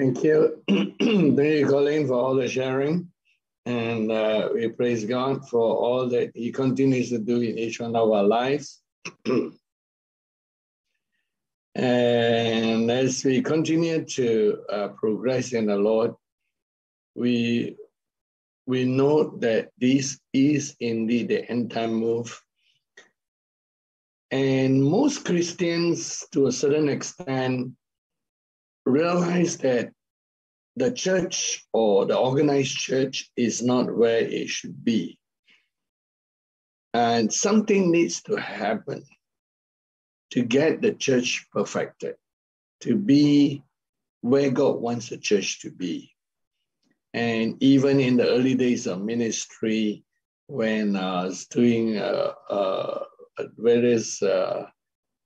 Thank you. Thank you, Colin, for all the sharing. And uh, we praise God for all that He continues to do in each one of our lives. and as we continue to uh, progress in the Lord, we we know that this is indeed the end time move. And most Christians, to a certain extent, realize that the church or the organized church is not where it should be. And something needs to happen to get the church perfected, to be where God wants the church to be. And even in the early days of ministry, when I was doing uh, uh, various uh,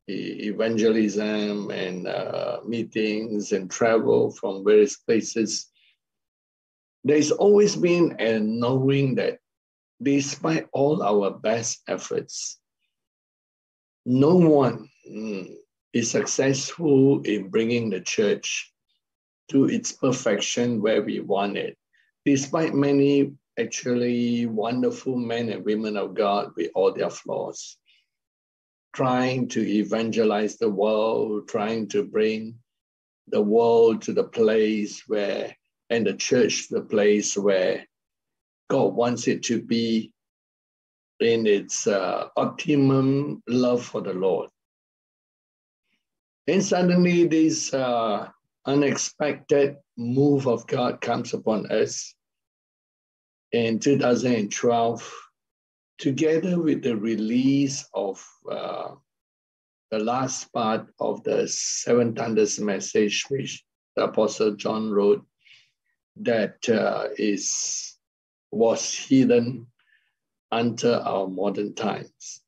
evangelism and uh, meetings and travel from various places, there's always been a knowing that despite all our best efforts, no one mm, is successful in bringing the church to its perfection where we want it. Despite many actually wonderful men and women of God with all their flaws trying to evangelize the world, trying to bring the world to the place where, and the church the place where God wants it to be in its uh, optimum love for the Lord. And suddenly, this uh, unexpected move of God comes upon us in 2012 together with the release of uh, the last part of the Seven Thunders message, which the Apostle John wrote, that uh, is was hidden until our modern times.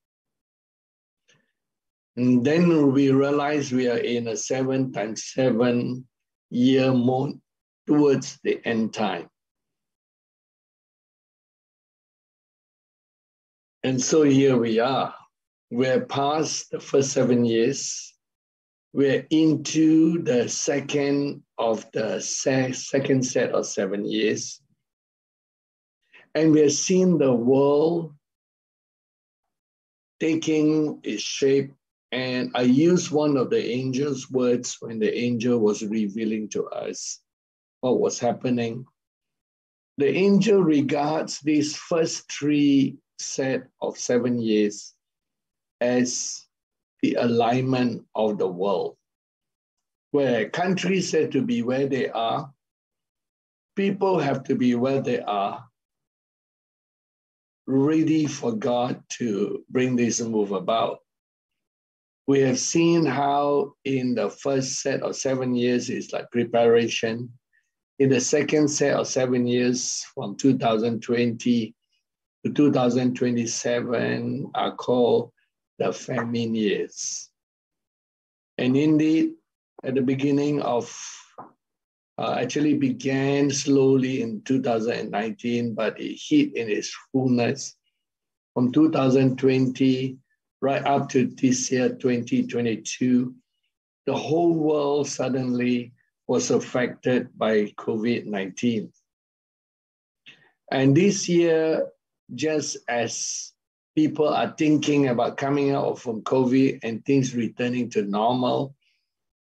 And then we realize we are in a seven times seven year mode towards the end time. And so here we are. We're past the first seven years. We're into the second of the se- second set of seven years. And we're seeing the world taking its shape. And I use one of the angel's words when the angel was revealing to us what was happening. The angel regards these first three set of seven years as the alignment of the world, where countries have to be where they are, people have to be where they are, ready for God to bring this move about. We have seen how in the first set of seven years is like preparation. In the second set of seven years from 2020 to 2027 are called the famine years. And indeed, at the beginning of, uh, actually began slowly in 2019, but it hit in its fullness from 2020 right up to this year, 2022. The whole world suddenly was affected by COVID 19. And this year, just as people are thinking about coming out from COVID and things returning to normal,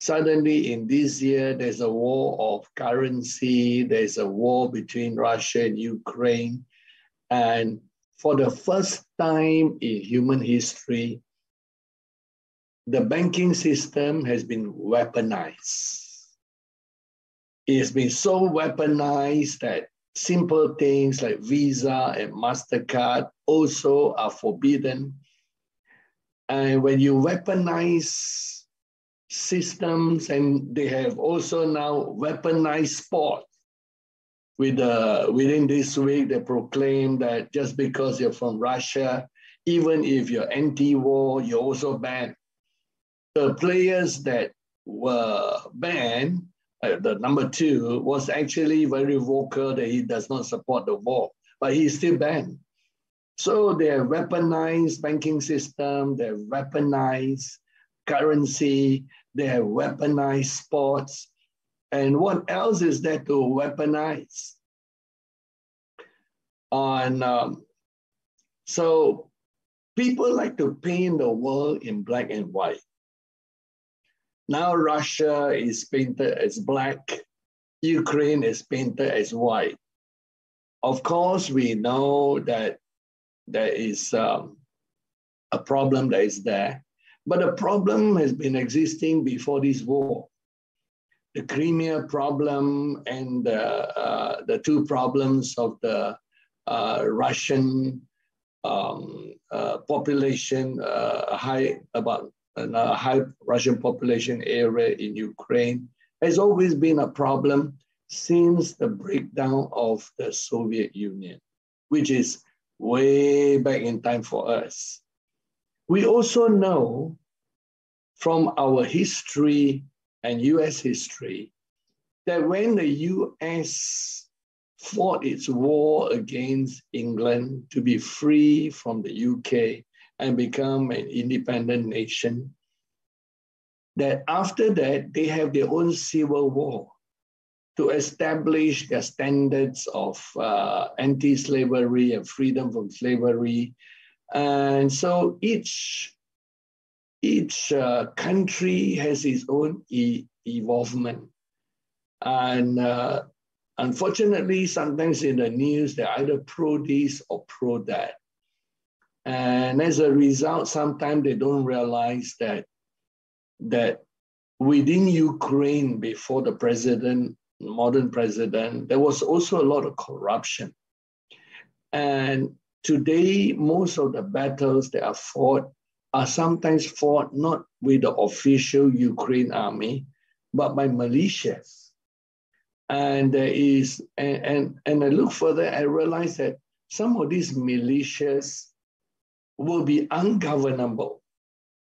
suddenly in this year, there's a war of currency, there's a war between Russia and Ukraine. And for the first time in human history, the banking system has been weaponized. It has been so weaponized that simple things like Visa and MasterCard also are forbidden. And when you weaponize systems, and they have also now weaponized sport. With uh, within this week, they proclaim that just because you're from Russia, even if you're anti-war, you're also banned. The players that were banned uh, the number two, was actually very vocal that he does not support the war, but he's still banned. So they have weaponized banking system, they have weaponized currency, they have weaponized sports. And what else is there to weaponize? On um, so people like to paint the world in black and white. Now Russia is painted as black, Ukraine is painted as white. Of course, we know that there is um, a problem that is there, but the problem has been existing before this war. The Crimea problem and uh, the two problems of the uh, Russian um, uh, population, uh, high about a uh, high Russian population area in Ukraine, has always been a problem since the breakdown of the Soviet Union, which is way back in time for us. We also know from our history and US history that when the US fought its war against England to be free from the UK and become an independent nation, that after that, they have their own civil war to establish their standards of uh, anti slavery and freedom from slavery. And so each, each uh, country has its own e- evolvement. And uh, Unfortunately, sometimes in the news, they're either pro this or pro that. And as a result, sometimes they don't realize that, that within Ukraine, before the president, modern president, there was also a lot of corruption. And today, most of the battles that are fought are sometimes fought not with the official Ukraine army, but by militias and there is, and, and, and I look further, I realize that some of these militias will be ungovernable.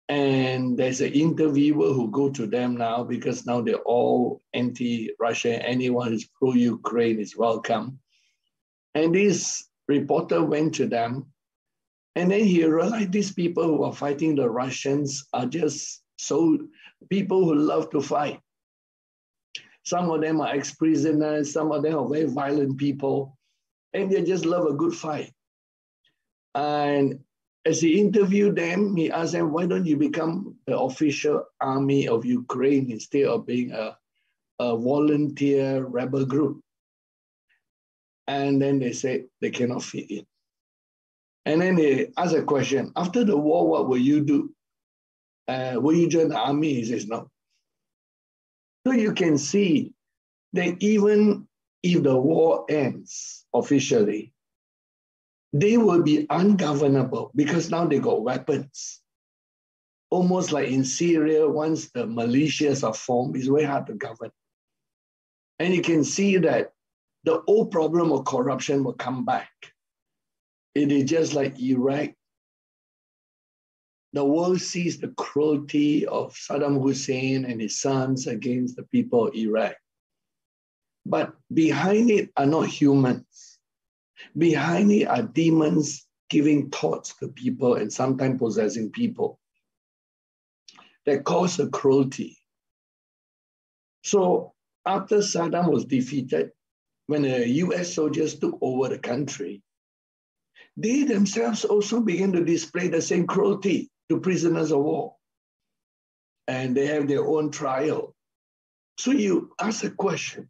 And there's an interviewer who go to them now because now they're all anti-Russia. Anyone who's pro-Ukraine is welcome. And this reporter went to them, and then he realized these people who are fighting the Russians are just so people who love to fight. Some of them are ex-prisoners, some of them are very violent people, and they just love a good fight. And as he interviewed them, he asked them, why don't you become the official army of Ukraine instead of being a, a volunteer rebel group? And then they said they cannot fit in. And then they asked a question, after the war, what will you do? Uh, will you join the army? He says, no. So you can see that even if the war ends officially, they will be ungovernable because now they got weapons. Almost like in Syria, once the militias are formed, it's very hard to govern. And you can see that the old problem of corruption will come back. It is just like Iraq the world sees the cruelty of Saddam Hussein and his sons against the people of Iraq. But behind it are not humans. Behind it are demons giving thoughts to people and sometimes possessing people that cause the cruelty. So after Saddam was defeated, when the US soldiers took over the country, they themselves also began to display the same cruelty to prisoners of war. And they have their own trial. So you ask a question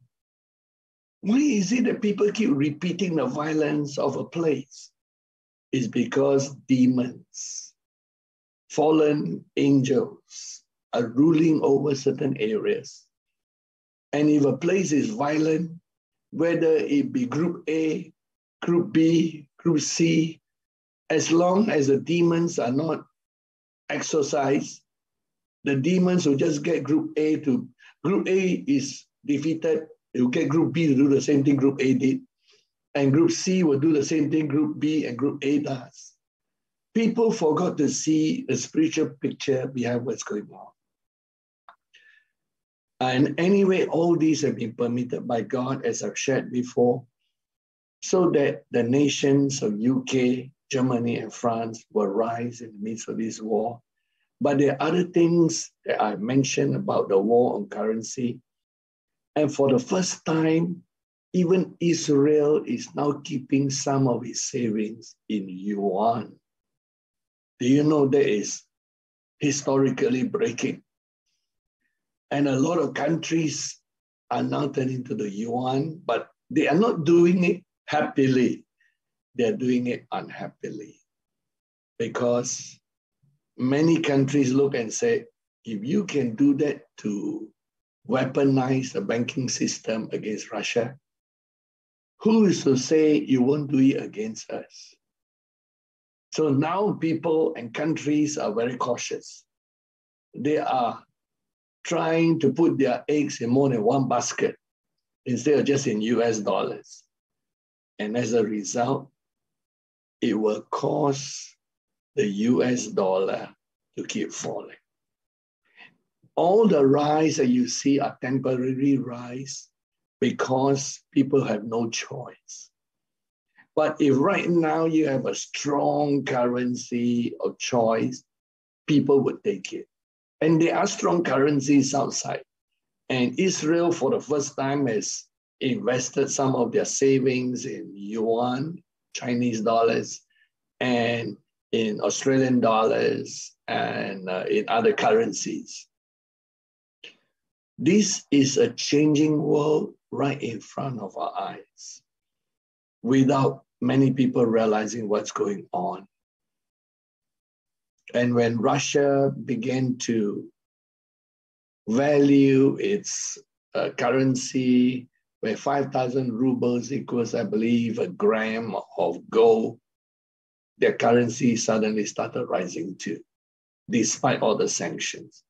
why is it that people keep repeating the violence of a place? It's because demons, fallen angels, are ruling over certain areas. And if a place is violent, whether it be group A, group B, group C, as long as the demons are not exorcise, the demons will just get group A to, group A is defeated, will get group B to do the same thing group A did. And group C will do the same thing group B and group A does. People forgot to see the spiritual picture behind what's going on. And anyway, all these have been permitted by God, as I've shared before, so that the nations of UK, Germany and France will rise in the midst of this war. But there are other things that I mentioned about the war on currency. And for the first time, even Israel is now keeping some of its savings in yuan. Do you know that is historically breaking? And a lot of countries are now turning to the yuan, but they are not doing it happily. They're doing it unhappily because many countries look and say, if you can do that to weaponize the banking system against Russia, who is to say you won't do it against us? So now people and countries are very cautious. They are trying to put their eggs in more than one basket instead of just in US dollars. And as a result, it will cause the US dollar to keep falling. All the rise that you see are temporary rise because people have no choice. But if right now you have a strong currency of choice, people would take it. And there are strong currencies outside. And Israel, for the first time, has invested some of their savings in yuan, Chinese dollars, and in Australian dollars, and uh, in other currencies. This is a changing world right in front of our eyes without many people realizing what's going on. And when Russia began to value its uh, currency, where 5,000 rubles equals, I believe, a gram of gold, their currency suddenly started rising too, despite all the sanctions.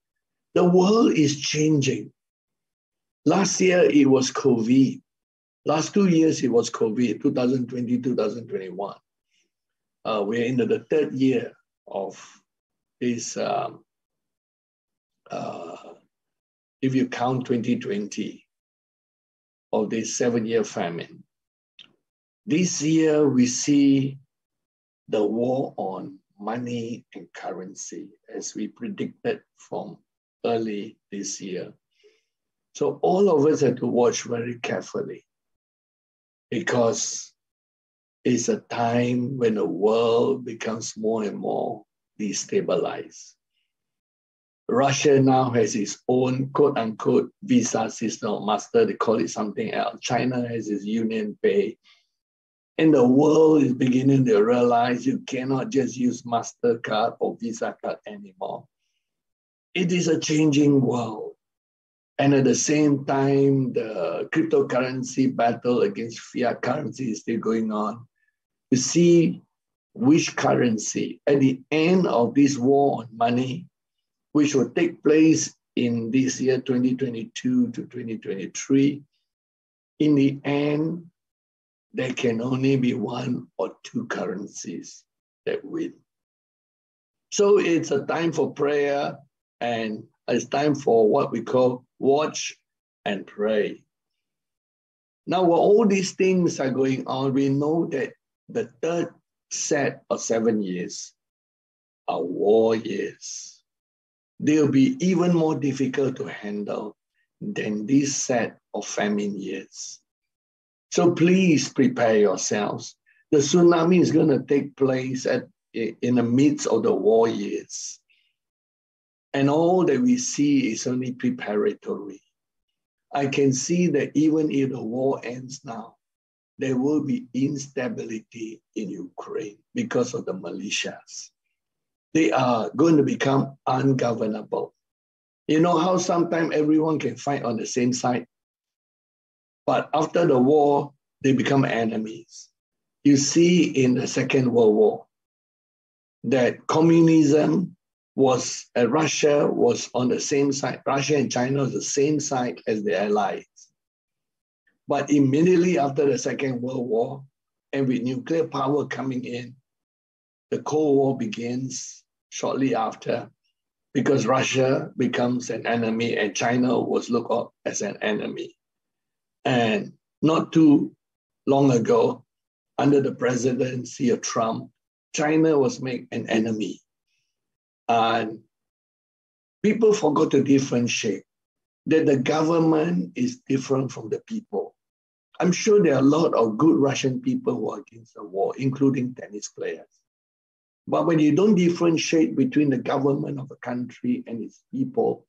The world is changing. Last year, it was COVID. Last two years, it was COVID, 2020, 2021. Uh, we're into the third year of this, um, uh, if you count 2020, of this seven year famine. This year, we see the war on money and currency as we predicted from early this year. So, all of us have to watch very carefully because it's a time when the world becomes more and more destabilized. Russia now has its own quote unquote visa system, master, they call it something else. China has its Union Pay. And the world is beginning to realize you cannot just use MasterCard or Visa card anymore. It is a changing world. And at the same time, the cryptocurrency battle against fiat currency is still going on. To see which currency, at the end of this war on money, which will take place in this year 2022 to 2023, in the end, there can only be one or two currencies that win. So it's a time for prayer and it's time for what we call watch and pray. Now, while all these things are going on, we know that the third set of seven years are war years. They'll be even more difficult to handle than this set of famine years. So please prepare yourselves. The tsunami is going to take place at, in the midst of the war years. And all that we see is only preparatory. I can see that even if the war ends now, there will be instability in Ukraine because of the militias. They are going to become ungovernable. You know how sometimes everyone can fight on the same side? But after the war, they become enemies. You see in the Second World War that communism was, uh, Russia was on the same side, Russia and China was the same side as the Allies. But immediately after the Second World War, and with nuclear power coming in, the Cold War begins shortly after because Russia becomes an enemy and China was looked up as an enemy. And not too long ago, under the presidency of Trump, China was made an enemy. And people forgot to differentiate that the government is different from the people. I'm sure there are a lot of good Russian people who are against the war, including tennis players. But when you don't differentiate between the government of a country and its people,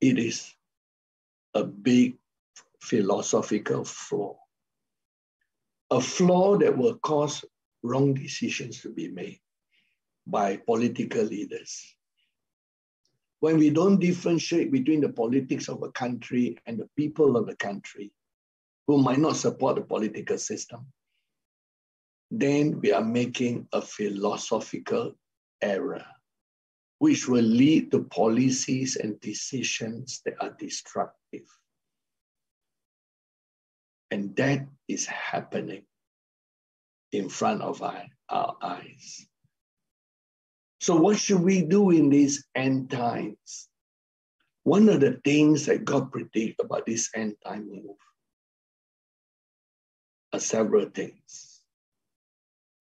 it is a big philosophical flaw. A flaw that will cause wrong decisions to be made by political leaders. When we don't differentiate between the politics of a country and the people of the country who might not support the political system, then we are making a philosophical error, which will lead to policies and decisions that are destructive. And that is happening in front of our, our eyes. So, what should we do in these end times? One of the things that God predict about this end time move are several things.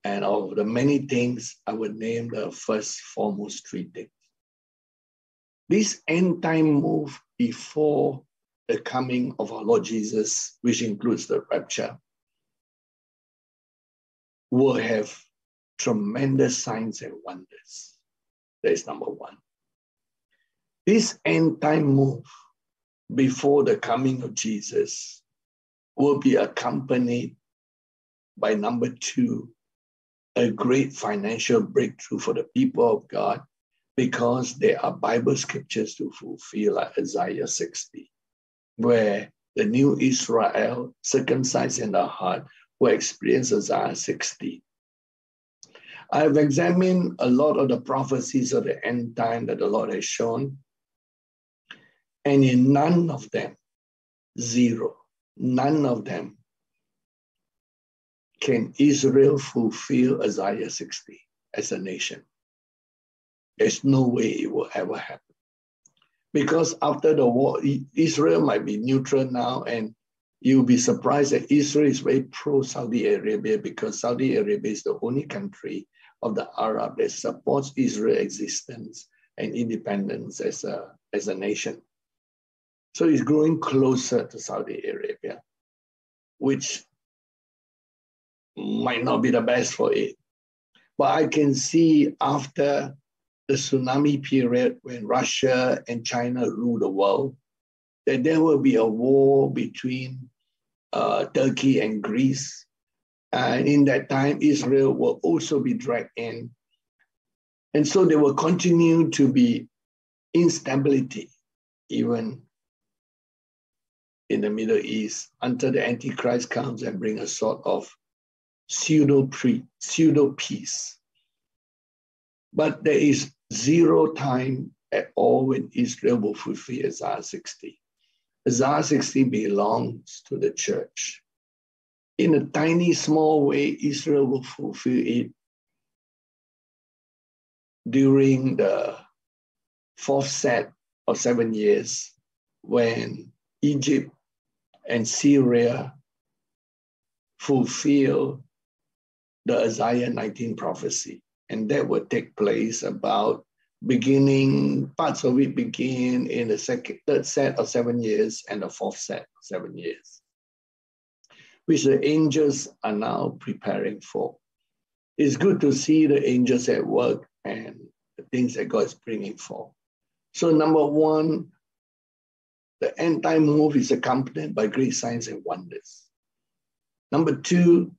And of the many things, I would name the first foremost three things. This end time move before the coming of our Lord Jesus, which includes the rapture, will have tremendous signs and wonders. That is number one. This end time move before the coming of Jesus will be accompanied by number two, a great financial breakthrough for the people of God because there are Bible scriptures to fulfill, like Isaiah 60, where the new Israel, circumcised in the heart, will experience Isaiah 60. I've examined a lot of the prophecies of the end time that the Lord has shown, and in none of them, zero, none of them can Israel fulfill Isaiah 60 as a nation. There's no way it will ever happen. Because after the war, Israel might be neutral now, and you'll be surprised that Israel is very pro Saudi Arabia because Saudi Arabia is the only country of the Arab that supports Israel's existence and independence as a, as a nation. So it's growing closer to Saudi Arabia, which might not be the best for it. But I can see after the tsunami period when Russia and China rule the world, that there will be a war between uh, Turkey and Greece. Uh, and in that time, Israel will also be dragged in. And so there will continue to be instability, even in the Middle East, until the Antichrist comes and bring a sort of pseudo peace. But there is zero time at all when Israel will fulfill Isaiah 60. Isaiah 60 belongs to the church. In a tiny, small way, Israel will fulfill it during the fourth set of seven years when Egypt and Syria fulfill the Isaiah 19 prophecy. And that would take place about beginning, parts of it begin in the second, third set of seven years and the fourth set of seven years, which the angels are now preparing for. It's good to see the angels at work and the things that God is bringing for. So, number one, the end time move is accompanied by great signs and wonders. Number two,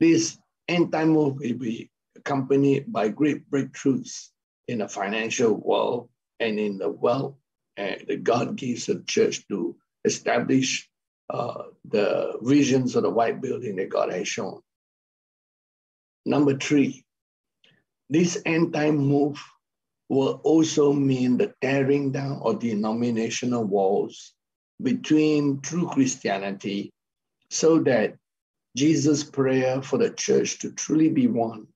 this end time move will be accompanied by great breakthroughs in the financial world and in the wealth that God gives the church to establish uh, the visions of the white building that God has shown. Number three, this end time move will also mean the tearing down of denominational walls between true Christianity so that Jesus' prayer for the church to truly be one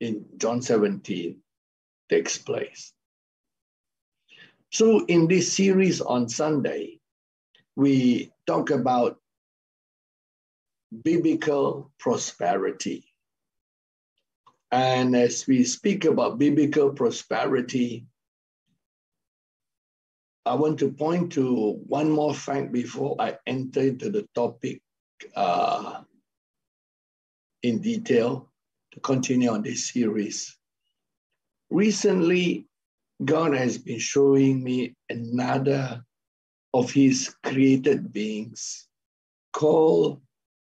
in John 17 takes place. So, in this series on Sunday, we talk about biblical prosperity. And as we speak about biblical prosperity, I want to point to one more fact before I enter into the topic uh, in detail to continue on this series. Recently, God has been showing me another of his created beings called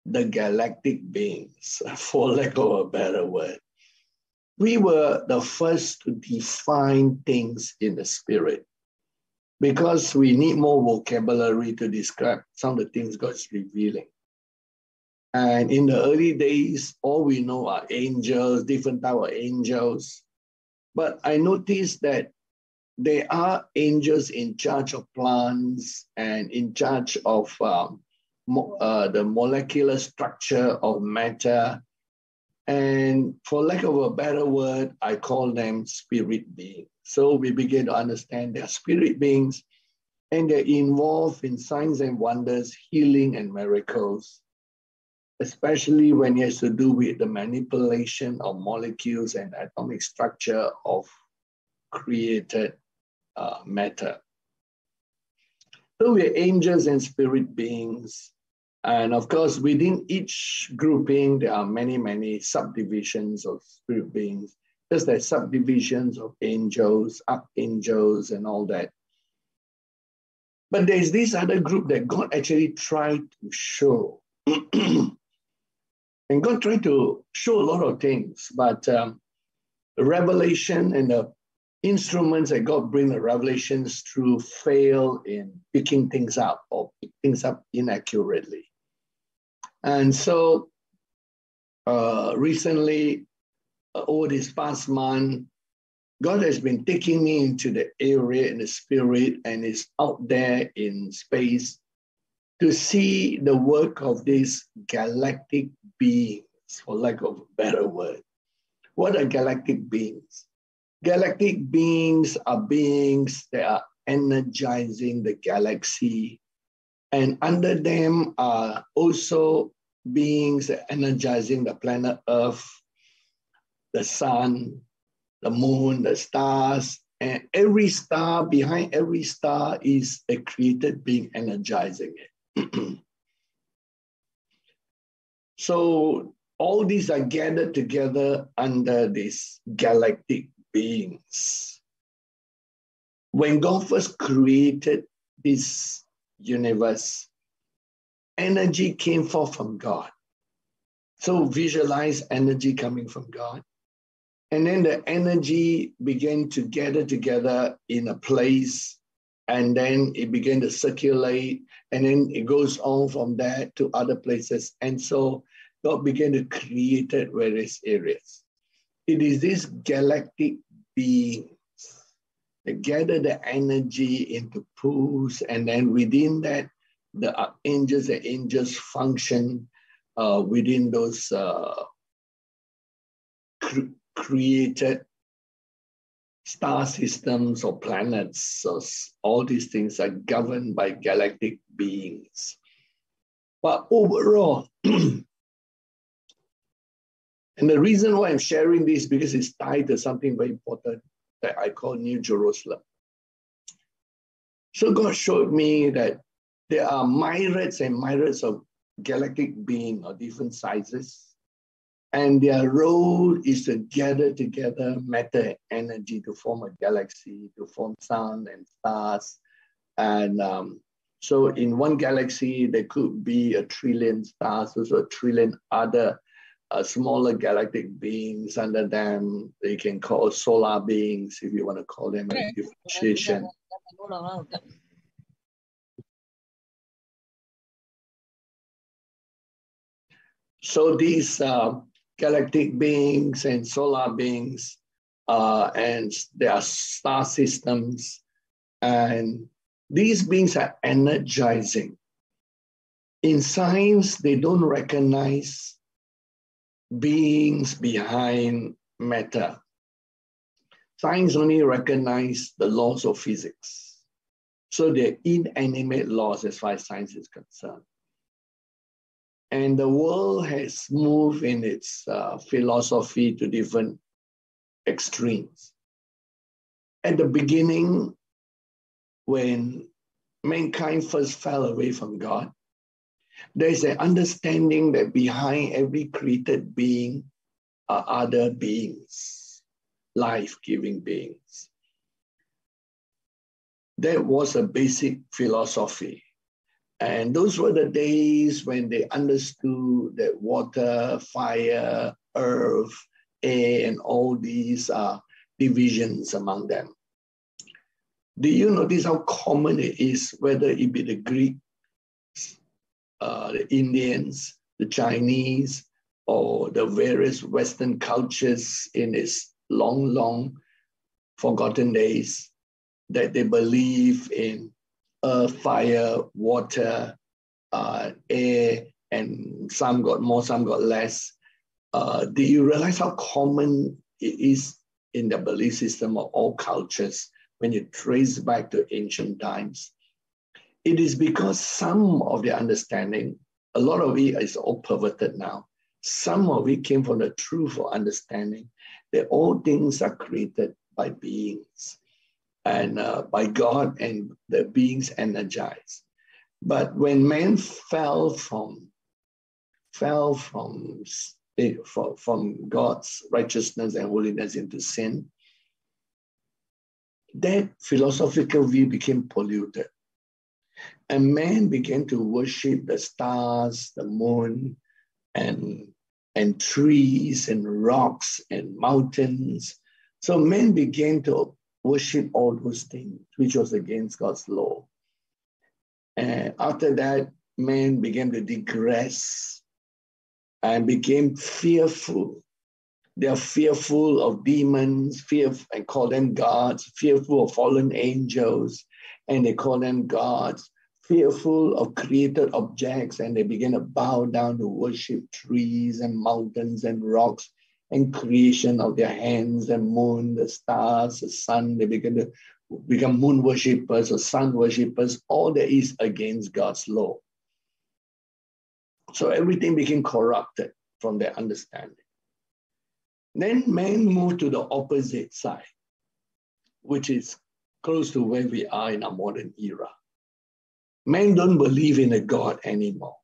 the galactic beings, for lack of a better word. We were the first to define things in the spirit because we need more vocabulary to describe some of the things God's revealing. And in the early days, all we know are angels, different type of angels. But I noticed that there are angels in charge of plants and in charge of um, uh, the molecular structure of matter. And for lack of a better word, I call them spirit beings. So we begin to understand they're spirit beings and they're involved in signs and wonders, healing and miracles, especially when it has to do with the manipulation of molecules and atomic structure of created uh, matter. So we're angels and spirit beings. And of course, within each grouping, there are many, many subdivisions of spirit beings. Just like subdivisions of angels, archangels, and all that. But there's this other group that God actually tried to show. and God tried to show a lot of things, but um, revelation and the instruments that God bring the revelations through fail in picking things up or pick things up inaccurately. And so uh, recently, uh, over this past month, God has been taking me into the area in the spirit and is out there in space to see the work of these galactic beings, for lack of a better word. What are galactic beings? Galactic beings are beings that are energizing the galaxy. And under them are also beings energizing the planet Earth, the sun, the moon, the stars, and every star, behind every star is a created being energizing it. so all these are gathered together under this galactic beings. When God first created this universe, energy came forth from God. So visualize energy coming from God. And then the energy began to gather together in a place, and then it began to circulate, and then it goes on from there to other places. And so God began to create various areas. It is this galactic that gather the energy into pools, and then within that, the angels and angels function uh, within those uh, cr- created star systems or planets. So all these things are governed by galactic beings. But overall, And the reason why I'm sharing this because it's tied to something very important that I call New Jerusalem. So God showed me that there are myriads and myriads of galactic beings of different sizes. And their role is to gather together matter and energy to form a galaxy, to form sun and stars. And um, so in one galaxy, there could be a trillion stars, also a trillion other smaller galactic beings under them. They can call solar beings, if you want to call them a differentiation. So these uh, galactic beings and solar beings uh, and their star systems, and these beings are energizing. In science, they don't recognize beings behind matter. Science only recognize the laws of physics. So they're inanimate laws as far as science is concerned. And the world has moved in its uh, philosophy to different extremes. At the beginning, when mankind first fell away from God, there's an understanding that behind every created being are other beings, life giving beings. That was a basic philosophy. And those were the days when they understood that water, fire, earth, air, and all these are divisions among them. Do you notice how common it is, whether it be the Greeks, uh, the Indians, the Chinese, or the various Western cultures in its long, long forgotten days, that they believe in earth, fire, water, uh, air, and some got more, some got less. Uh, do you realize how common it is in the belief system of all cultures when you trace back to ancient times. It is because some of their understanding, a lot of it is all perverted now. Some of it came from the truth of understanding that all things are created by beings and uh, by God and the beings energized. But when man fell from fell from from God's righteousness and holiness into sin, that philosophical view became polluted. And man began to worship the stars, the moon, and, and trees, and rocks, and mountains. So man began to worship all those things, which was against God's law. And after that, man began to digress and became fearful. They are fearful of demons, fear and call them gods, fearful of fallen angels, and they call them gods, fearful of created objects, and they begin to bow down to worship trees and mountains and rocks and creation of their hands and moon, the stars, the sun. They begin to become moon worshippers or sun worshippers. All that is against God's law. So everything became corrupted from their understanding. Then man moved to the opposite side, which is close to where we are in our modern era. Men don't believe in a God anymore.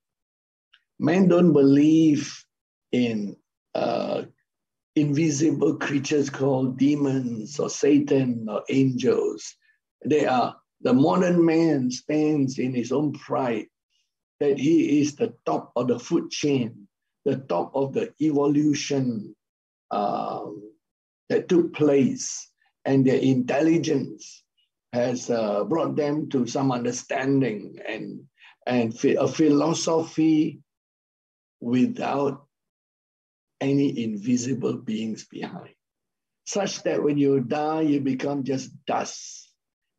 Men don't believe in uh, invisible creatures called demons or Satan or angels. They are the modern man stands in his own pride that he is the top of the food chain, the top of the evolution um, that took place, and their intelligence has uh, brought them to some understanding and, and a philosophy without any invisible beings behind, such that when you die, you become just dust.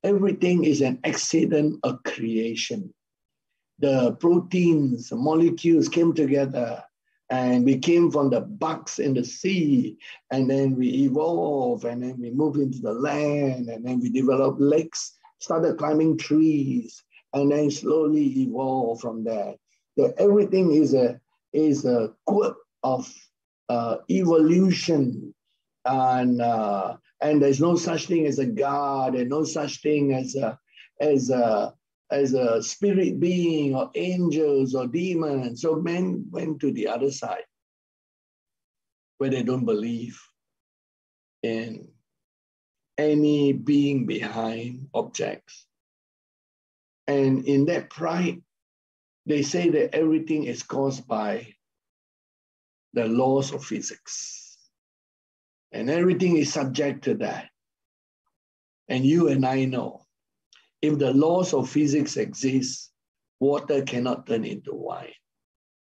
Everything is an accident of creation the proteins, the molecules came together and we came from the bugs in the sea and then we evolved and then we moved into the land and then we developed lakes, started climbing trees and then slowly evolved from there. So everything is a, is a quirk of uh, evolution and, uh, and there's no such thing as a God and no such thing as a, as a, as a spirit being or angels or demons. So men went to the other side where they don't believe in any being behind objects. And in that pride, they say that everything is caused by the laws of physics. And everything is subject to that. And you and I know if the laws of physics exist, water cannot turn into wine.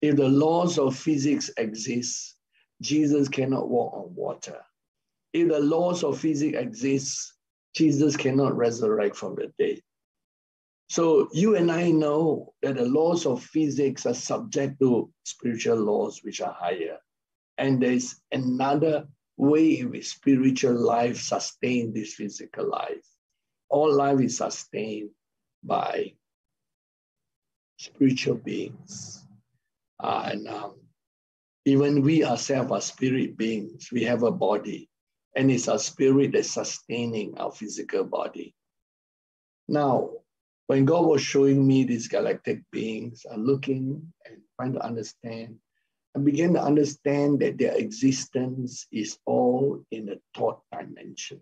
If the laws of physics exist, Jesus cannot walk on water. If the laws of physics exist, Jesus cannot resurrect from the dead. So you and I know that the laws of physics are subject to spiritual laws which are higher. And there's another way in which spiritual life sustains this physical life all life is sustained by spiritual beings. Uh, and um, even we ourselves are spirit beings. We have a body, and it's our spirit that's sustaining our physical body. Now, when God was showing me these galactic beings, I'm looking and trying to understand, I began to understand that their existence is all in the thought dimension.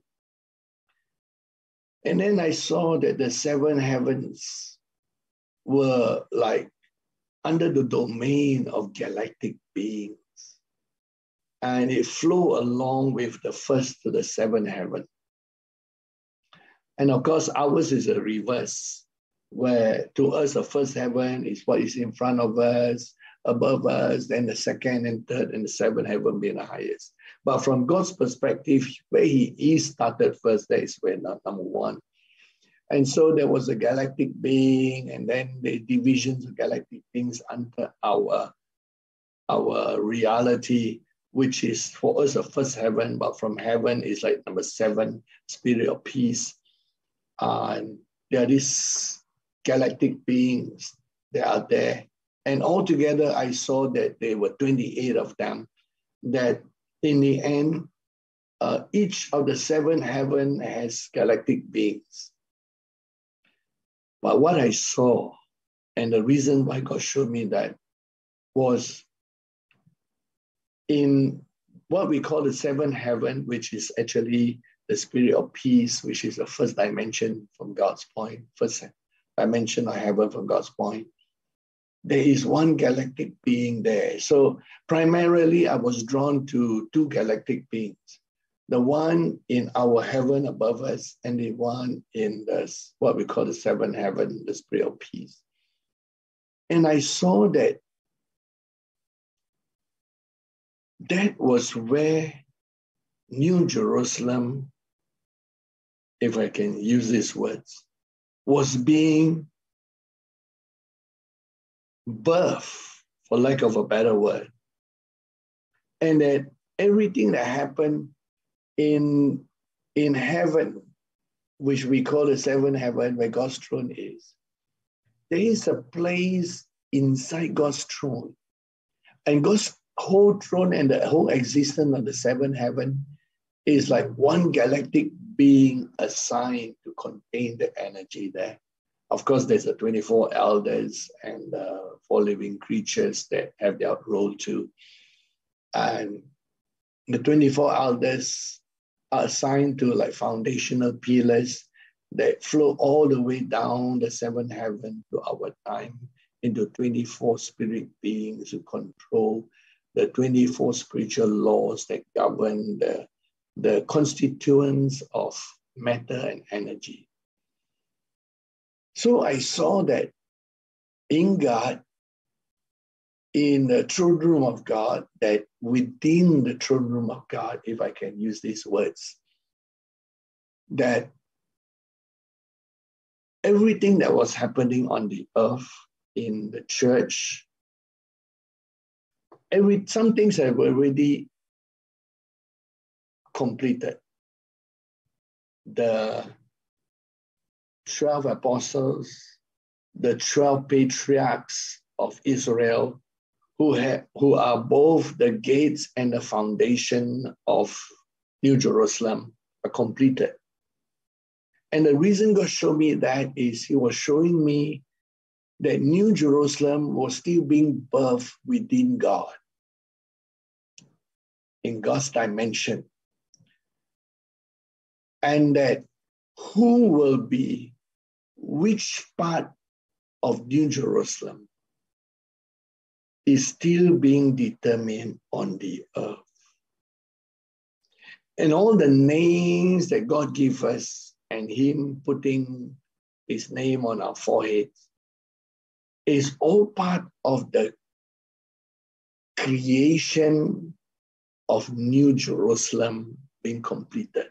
And then I saw that the seven heavens were like under the domain of galactic beings. And it flew along with the first to the seventh heaven. And of course, ours is a reverse, where to us, the first heaven is what is in front of us, above us, then the second and third and the seventh heaven being the highest. But from God's perspective, where He is started first, that is where number one. And so there was a galactic being, and then the divisions of galactic beings under our, our reality, which is for us the first heaven, but from heaven is like number seven, spirit of peace. And there are these galactic beings that are there. And altogether, I saw that there were 28 of them, that in the end, uh, each of the seven heaven has galactic beings. But what I saw, and the reason why God showed me that was in what we call the seventh heaven, which is actually the spirit of peace, which is the first dimension from God's point, first dimension of heaven from God's point. There is one galactic being there. So primarily, I was drawn to two galactic beings the one in our heaven above us and the one in the, what we call the seventh heaven, the spirit of peace. And I saw that that was where New Jerusalem, if I can use these words, was being birthed, for lack of a better word. And that everything that happened in, in heaven, which we call the seventh heaven, where God's throne is, there is a place inside God's throne. And God's whole throne and the whole existence of the seventh heaven is like one galactic being assigned to contain the energy there. Of course, there's the 24 elders and uh, four living creatures that have their role too. And the 24 elders are assigned to like foundational pillars that flow all the way down the seventh heaven to our time into 24 spirit beings who control the 24 spiritual laws that govern the, the constituents of matter and energy. So I saw that in God, in the throne room of God, that within the throne room of God, if I can use these words, that everything that was happening on the earth in the church, every some things have already completed. The 12 apostles, the 12 patriarchs of Israel who, have, who are both the gates and the foundation of New Jerusalem are completed. And the reason God showed me that is He was showing me that New Jerusalem was still being birthed within God, in God's dimension. And that who will be which part of New Jerusalem is still being determined on the earth. And all the names that God gave us and Him putting His name on our foreheads is all part of the creation of New Jerusalem being completed.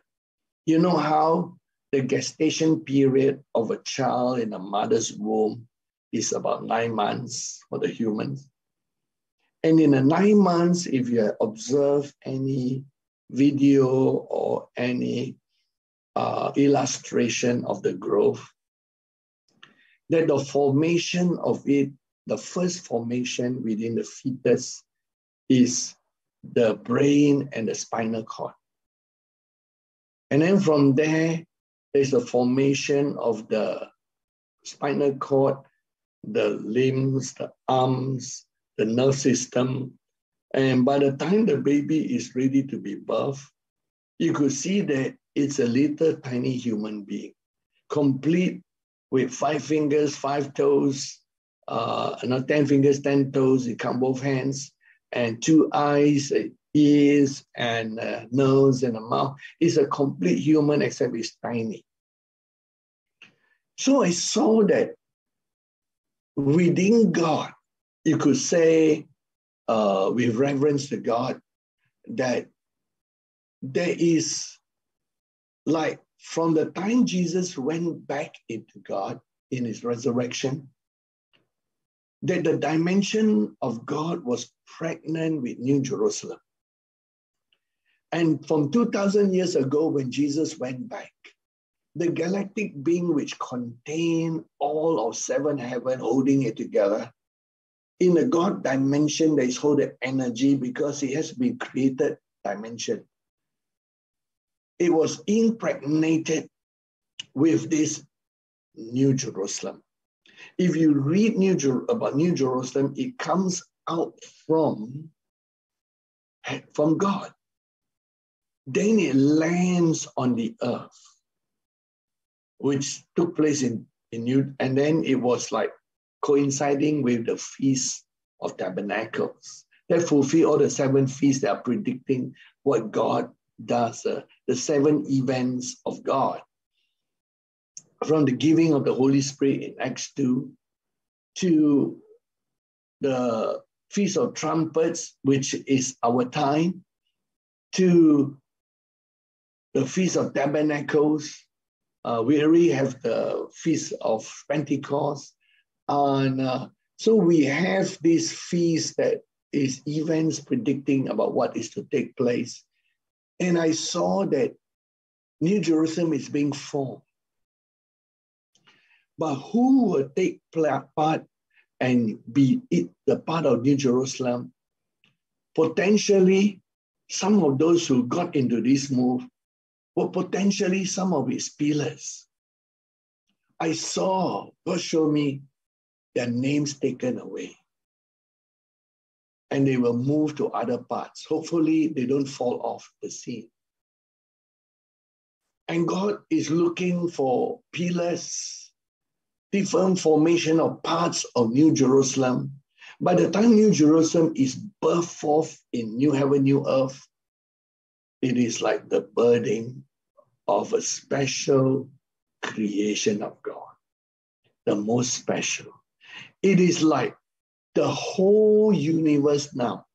You know how the gestation period of a child in a mother's womb is about nine months for the humans. And in the nine months, if you observe any video or any uh, illustration of the growth, that the formation of it, the first formation within the fetus is the brain and the spinal cord. And then from there, there's a formation of the spinal cord, the limbs, the arms, the nerve system. And by the time the baby is ready to be birthed, you could see that it's a little tiny human being, complete with five fingers, five toes, uh, not 10 fingers, 10 toes, you count both hands, and two eyes, ears, and nose, and a mouth. It's a complete human, except it's tiny. So I saw that within God, you could say, uh, with reverence to God, that there is like from the time Jesus went back into God in his resurrection, that the dimension of God was pregnant with New Jerusalem. And from 2,000 years ago, when Jesus went back, the galactic being which contained all of seven heaven holding it together, in the God dimension, there is holding energy because it has been created dimension. It was impregnated with this New Jerusalem. If you read New Jer- about New Jerusalem, it comes out from, from God. Then it lands on the earth, which took place in, in New, and then it was like coinciding with the Feast of Tabernacles. That fulfill all the seven feasts that are predicting what God does, uh, the seven events of God from the giving of the Holy Spirit in Acts 2 to the Feast of Trumpets, which is our time, to the Feast of Tabernacles. Uh, we already have the Feast of Pentecost. And uh, so we have this feast that is events predicting about what is to take place. And I saw that New Jerusalem is being formed. But who will take part and be it the part of New Jerusalem? Potentially, some of those who got into this move were potentially some of its pillars. I saw, God showed me their names taken away. And they will move to other parts. Hopefully, they don't fall off the scene. And God is looking for pillars different formation of parts of New Jerusalem. By the time New Jerusalem is birthed forth in new heaven, new earth, it is like the birthing of a special creation of God, the most special. It is like the whole universe now,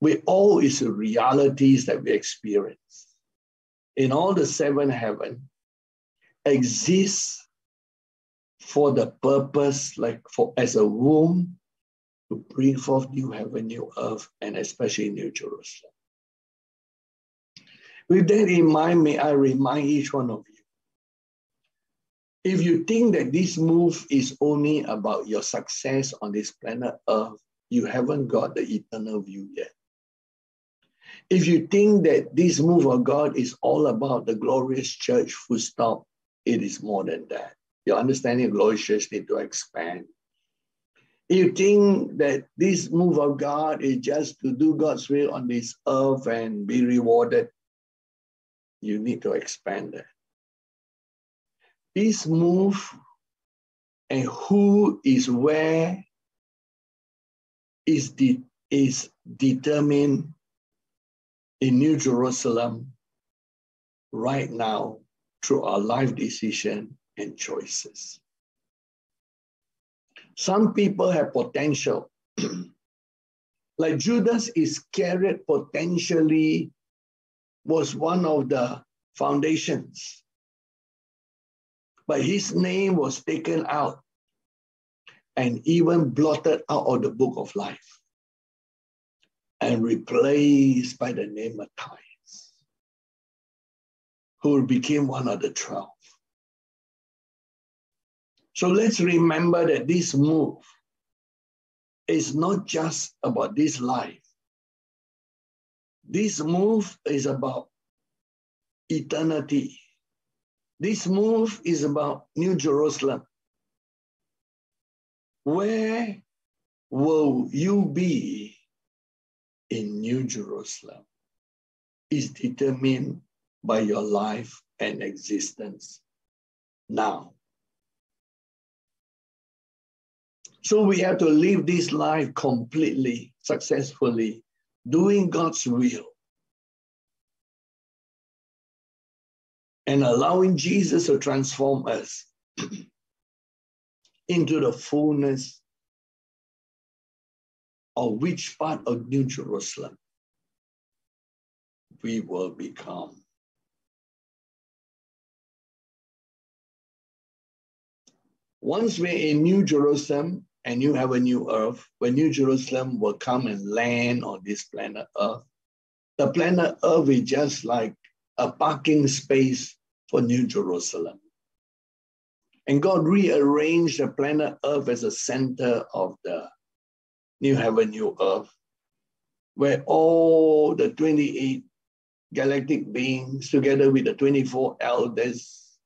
with all its realities that we experience, in all the seven heaven, exists for the purpose, like for as a womb, to bring forth new heaven, new earth, and especially New Jerusalem. With that in mind, may I remind each one of you if you think that this move is only about your success on this planet Earth, you haven't got the eternal view yet. If you think that this move of God is all about the glorious church, full stop, it is more than that your understanding of glorious church need to expand. If you think that this move of God is just to do God's will on this earth and be rewarded. You need to expand that. This move and who is where is, de- is determined in New Jerusalem right now through our life decision and choices. Some people have potential. like Judas Iscariot potentially was one of the foundations. But his name was taken out and even blotted out of the book of life and replaced by the name Matthias, who became one of the twelve. So let's remember that this move is not just about this life. This move is about eternity. This move is about New Jerusalem. Where will you be in New Jerusalem? Is determined by your life and existence now. So we have to live this life completely, successfully, doing God's will. And allowing Jesus to transform us into the fullness of which part of New Jerusalem we will become. Once we're in New Jerusalem, and you have a new earth, when New Jerusalem will come and land on this planet Earth, the planet Earth is just like a parking space for New Jerusalem. And God rearranged the planet Earth as a center of the new heaven, new earth, where all the 28 galactic beings, together with the 24 elders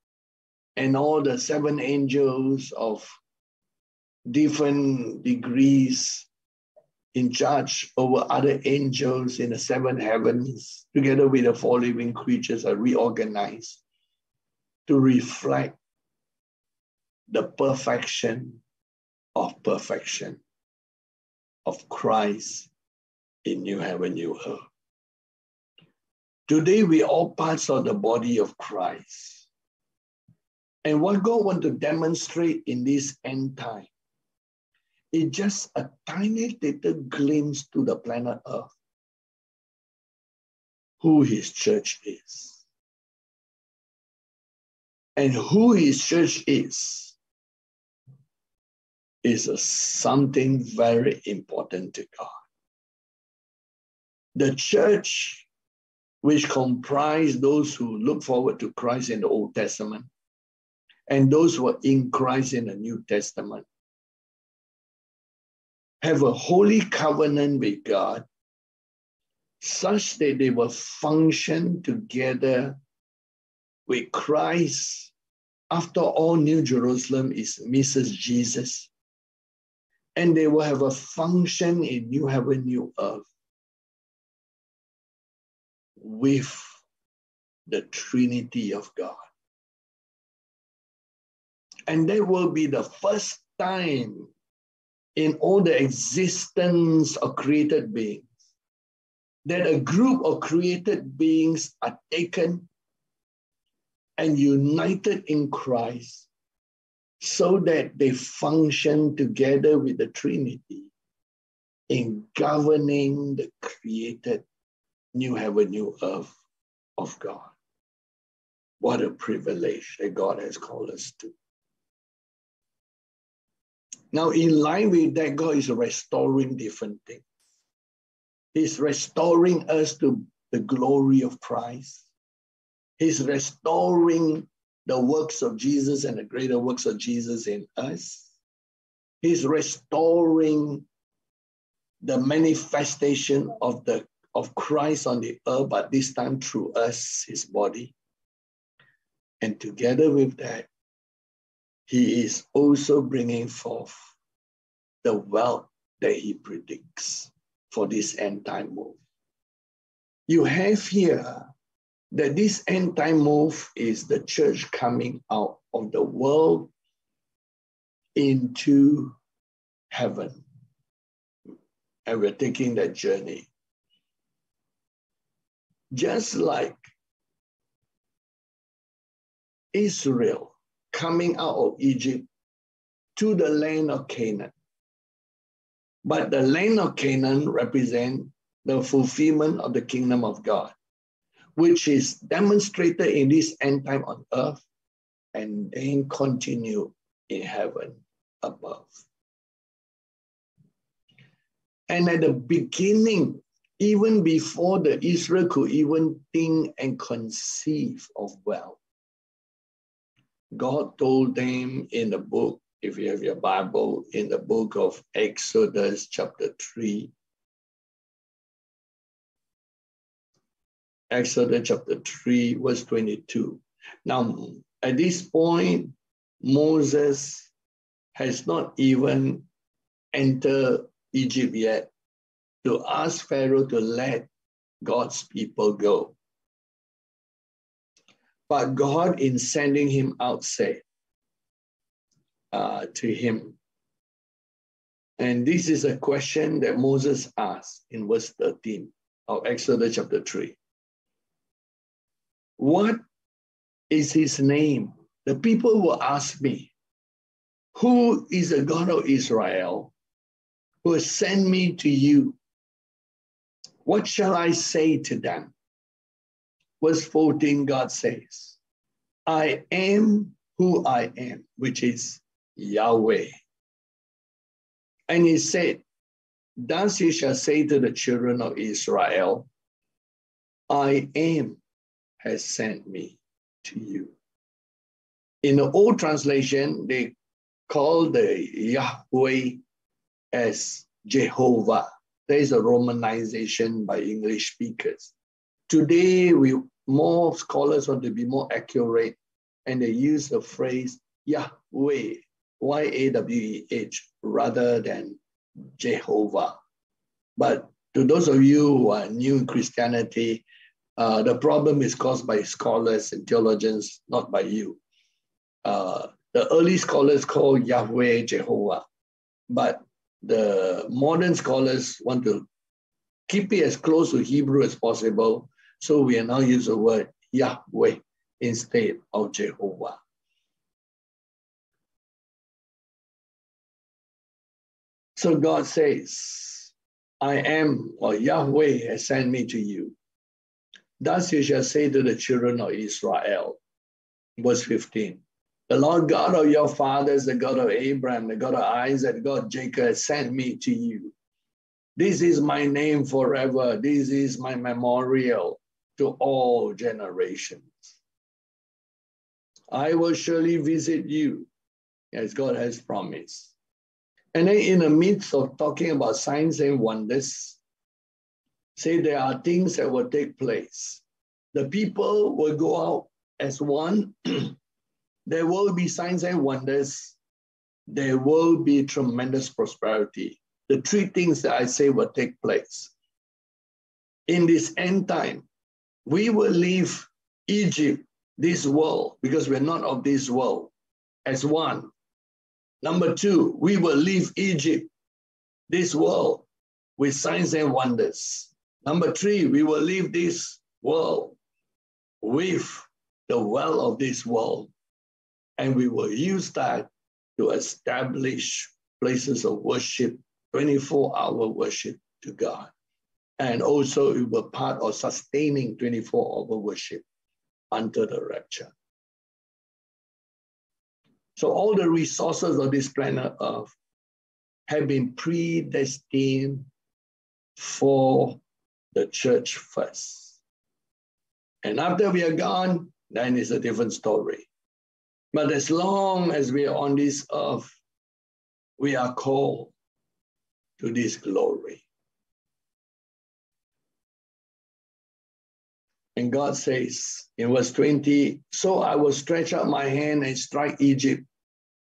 and all the seven angels of different degrees in charge over other angels in the seven heavens, together with the four living creatures, are reorganized to reflect the perfection of perfection of Christ in new heaven, new earth. Today, we all parts of the body of Christ. And what God wants to demonstrate in this end time it's just a tiny little glimpse to the planet Earth who his church is. And who his church is, is a, something very important to God. The church, which comprise those who look forward to Christ in the Old Testament and those who are in Christ in the New Testament, have a holy covenant with God such that they will function together with Christ. After all, New Jerusalem is Mrs. Jesus. And they will have a function in New Heaven, New Earth with the Trinity of God. And that will be the first time in all the existence of created beings, that a group of created beings are taken and united in Christ so that they function together with the Trinity in governing the created new heaven, new earth of God. What a privilege that God has called us to. Now, in line with that, God is restoring different things. He's restoring us to the glory of Christ. He's restoring the works of Jesus and the greater works of Jesus in us. He's restoring the manifestation of the of Christ on the earth, but this time through us, his body. And together with that, he is also bringing forth the wealth that he predicts for this end time move. You have here that this end time move is the church coming out of the world into heaven. And we're taking that journey. Just like Israel coming out of Egypt to the land of Canaan. But the land of Canaan represent the fulfillment of the kingdom of God, which is demonstrated in this end time on earth and then continue in heaven above. And at the beginning, even before the Israel could even think and conceive of wealth, God told them in the book, if you have your Bible, in the book of Exodus, chapter 3. Exodus chapter 3, verse 22. Now, at this point, Moses has not even entered Egypt yet to ask Pharaoh to let God's people go. But God, in sending him out, said uh, to him, and this is a question that Moses asked in verse 13 of Exodus chapter 3. What is his name? The people will ask me, Who is the God of Israel who has sent me to you? What shall I say to them? Verse 14, God says, I am who I am, which is Yahweh. And he said, Thus you shall say to the children of Israel, I am has sent me to you. In the old translation, they call the Yahweh as Jehovah. There is a romanization by English speakers. Today, we more scholars want to be more accurate, and they use the phrase Yahweh Y-A-W-E-H rather than Jehovah. But to those of you who are new in Christianity, uh, the problem is caused by scholars and theologians, not by you. Uh, the early scholars call Yahweh Jehovah, but the modern scholars want to keep it as close to Hebrew as possible. So we now use the word Yahweh instead of Jehovah. So God says, I am, or Yahweh has sent me to you. Thus you shall say to the children of Israel. Verse 15. The Lord God of your fathers, the God of Abraham, the God of Isaac, the God Jacob, has sent me to you. This is my name forever. This is my memorial to all generations. I will surely visit you, as God has promised. And then in the midst of talking about signs and wonders, say there are things that will take place. The people will go out as one. there will be signs and wonders. There will be tremendous prosperity. The three things that I say will take place. In this end time, we will leave Egypt, this world, because we're not of this world, as one. Number two, we will leave Egypt, this world, with signs and wonders. Number three, we will leave this world with the well of this world. And we will use that to establish places of worship, 24 hour worship to God. And also, it will part of sustaining 24 hour worship until the rapture. So all the resources of this planet Earth have been predestined for the church first. And after we are gone, then it's a different story. But as long as we are on this earth, we are called to this glory. And God says in verse 20, So I will stretch out my hand and strike Egypt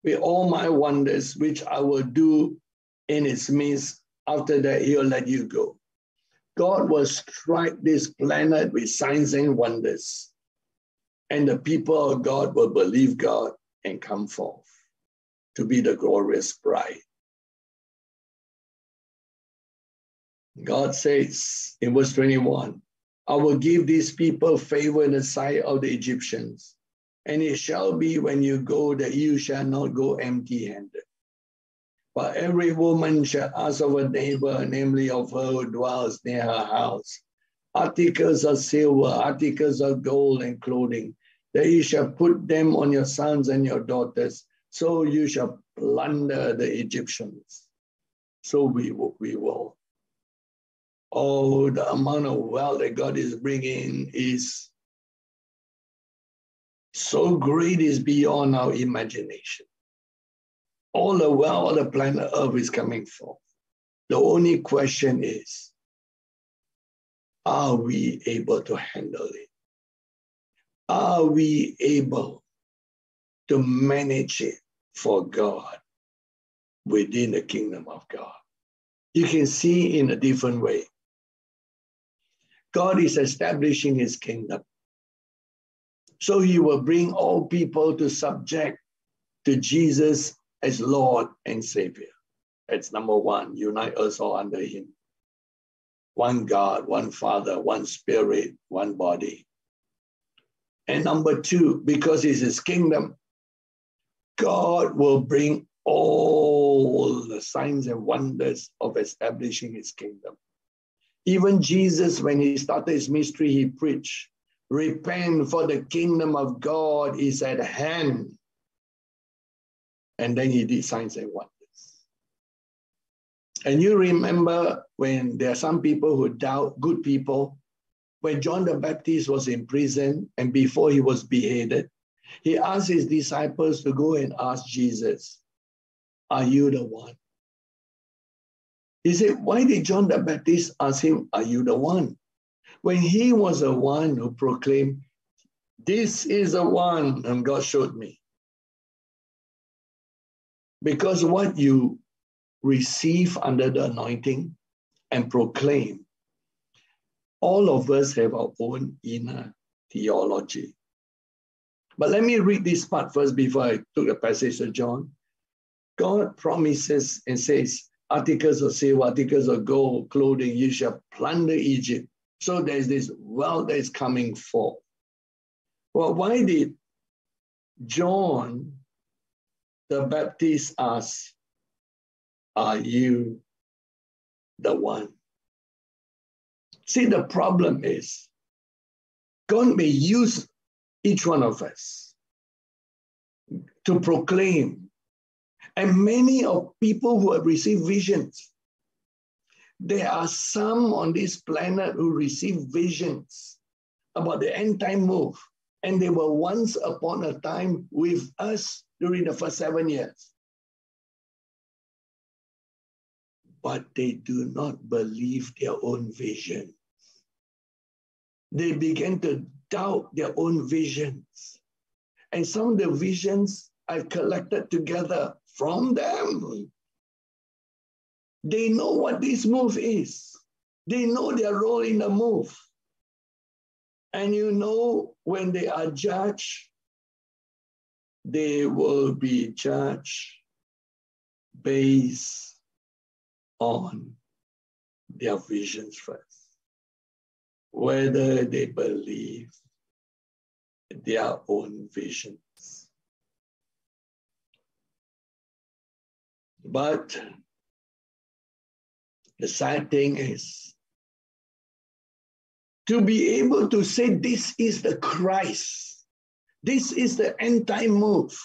with all my wonders, which I will do in its midst. After that, he'll let you go. God will strike this planet with signs and wonders, and the people of God will believe God and come forth to be the glorious bride. God says in verse 21 I will give these people favor in the sight of the Egyptians and it shall be when you go that you shall not go empty handed. But every woman shall ask of a neighbor, namely of her who dwells near her house, articles of silver, articles of gold, and clothing, that you shall put them on your sons and your daughters, so you shall plunder the Egyptians. So we. We will. Oh, the amount of wealth that God is bringing is so great is beyond our imagination. All the wealth of the planet Earth is coming forth. The only question is, are we able to handle it? are we able to manage it for God within the kingdom of God? You can see in a different way. God is establishing his kingdom. So he will bring all people to subject to Jesus as Lord and Savior. That's number one, unite us all under him. One God, one Father, one Spirit, one body. And number two, because it's his kingdom, God will bring all the signs and wonders of establishing his kingdom. Even Jesus, when he started his ministry, he preached, Repent, for the kingdom of God is at hand. And then he did signs and wonders. And you remember when there are some people who doubt, good people, when John the Baptist was in prison and before he was beheaded, he asked his disciples to go and ask Jesus, Are you the one? He said, Why did John the Baptist ask him, Are you the one? When he was the one who proclaimed, This is the one, and God showed me. Because what you receive under the anointing and proclaim, all of us have our own inner theology. But let me read this part first before I took the passage of John. God promises and says, articles of silver, articles of gold, clothing, you shall plunder Egypt. So there's this wealth that is coming forth. Well, why did John the Baptist ask, Are you the one? See, the problem is God may use each one of us to proclaim. And many of people who have received visions, there are some on this planet who receive visions about the end time move. And they were once upon a time with us during the first seven years. But they do not believe their own vision. They began to doubt their own visions. And some of the visions I've collected together from them. They know what this move is. They know their role in the move. And you know, when they are judged, they will be judged based on their visions first. Whether they believe their own visions. But the sad thing is to be able to say, This is the Christ, this is the end time move,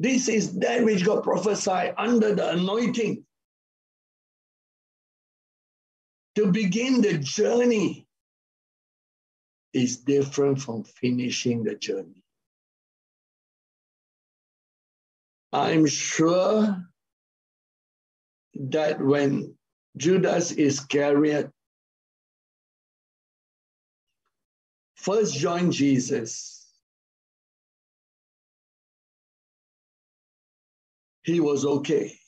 this is that which God prophesied under the anointing. To begin the journey is different from finishing the journey. I'm sure that when Judas Iscariot first joined Jesus, he was okay.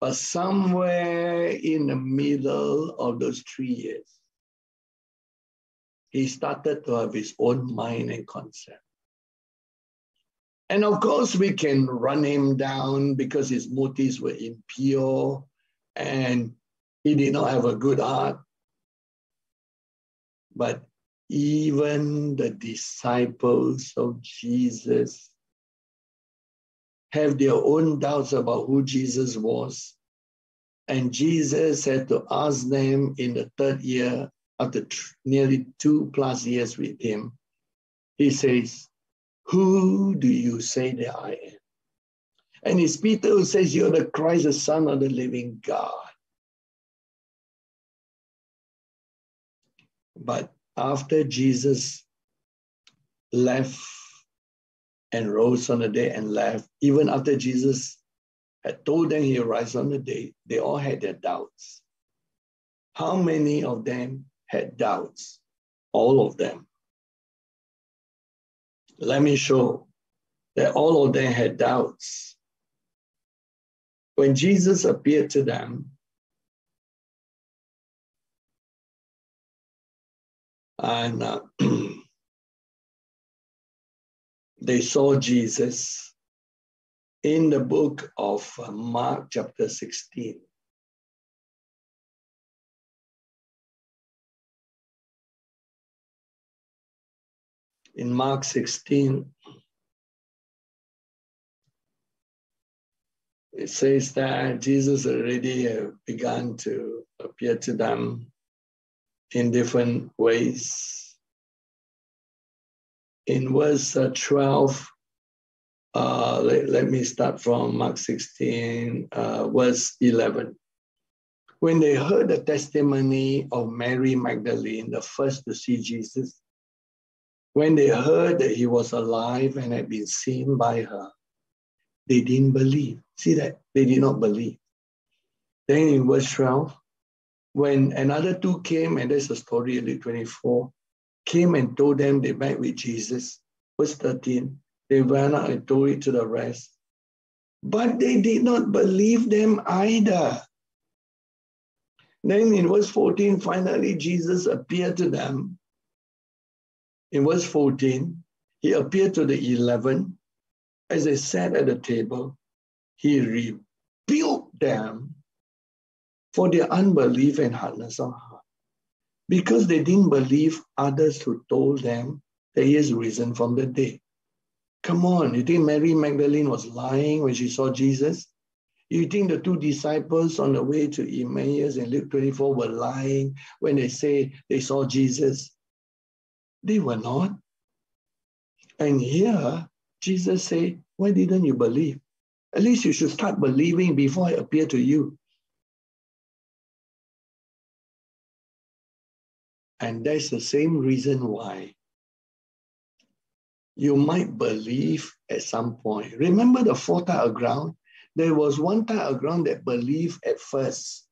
But somewhere in the middle of those three years, he started to have his own mind and concept. And of course, we can run him down because his motives were impure and he did not have a good heart. But even the disciples of Jesus have their own doubts about who Jesus was. And Jesus had to ask them in the third year, after nearly two plus years with him, he says, Who do you say that I am? And it's Peter who says, You're the Christ, the Son of the living God. But after Jesus left and rose on the day and left, even after Jesus had told them he rise on the day, they all had their doubts. How many of them had doubts? All of them. Let me show that all of them had doubts. When Jesus appeared to them, and uh, they saw Jesus in the book of uh, Mark, chapter 16. In Mark 16, it says that Jesus already uh, began to appear to them in different ways. In verse uh, 12, uh, let, let, me start from Mark 16, uh, verse 11. When they heard the testimony of Mary Magdalene, the first to see Jesus, when they heard that he was alive and had been seen by her, they didn't believe. See that? They did not believe. Then in verse 12, when another two came, and there's a story in Luke 24, came and told them they met with Jesus. Verse 13, they ran out and told it to the rest. But they did not believe them either. Then in verse 14, finally, Jesus appeared to them. In verse 14, he appeared to the 11 as they sat at the table. He rebuked them for their unbelief and hardness of heart. Because they didn't believe others who told them that he has risen from the dead. Come on, you think Mary Magdalene was lying when she saw Jesus? You think the two disciples on the way to Emmaus in Luke 24 were lying when they say they saw Jesus? They were not. And here, Jesus said, Why didn't you believe? At least you should start believing before I appear to you. And that's the same reason why you might believe at some point. Remember the four type of ground? There was one type of ground that believed at first,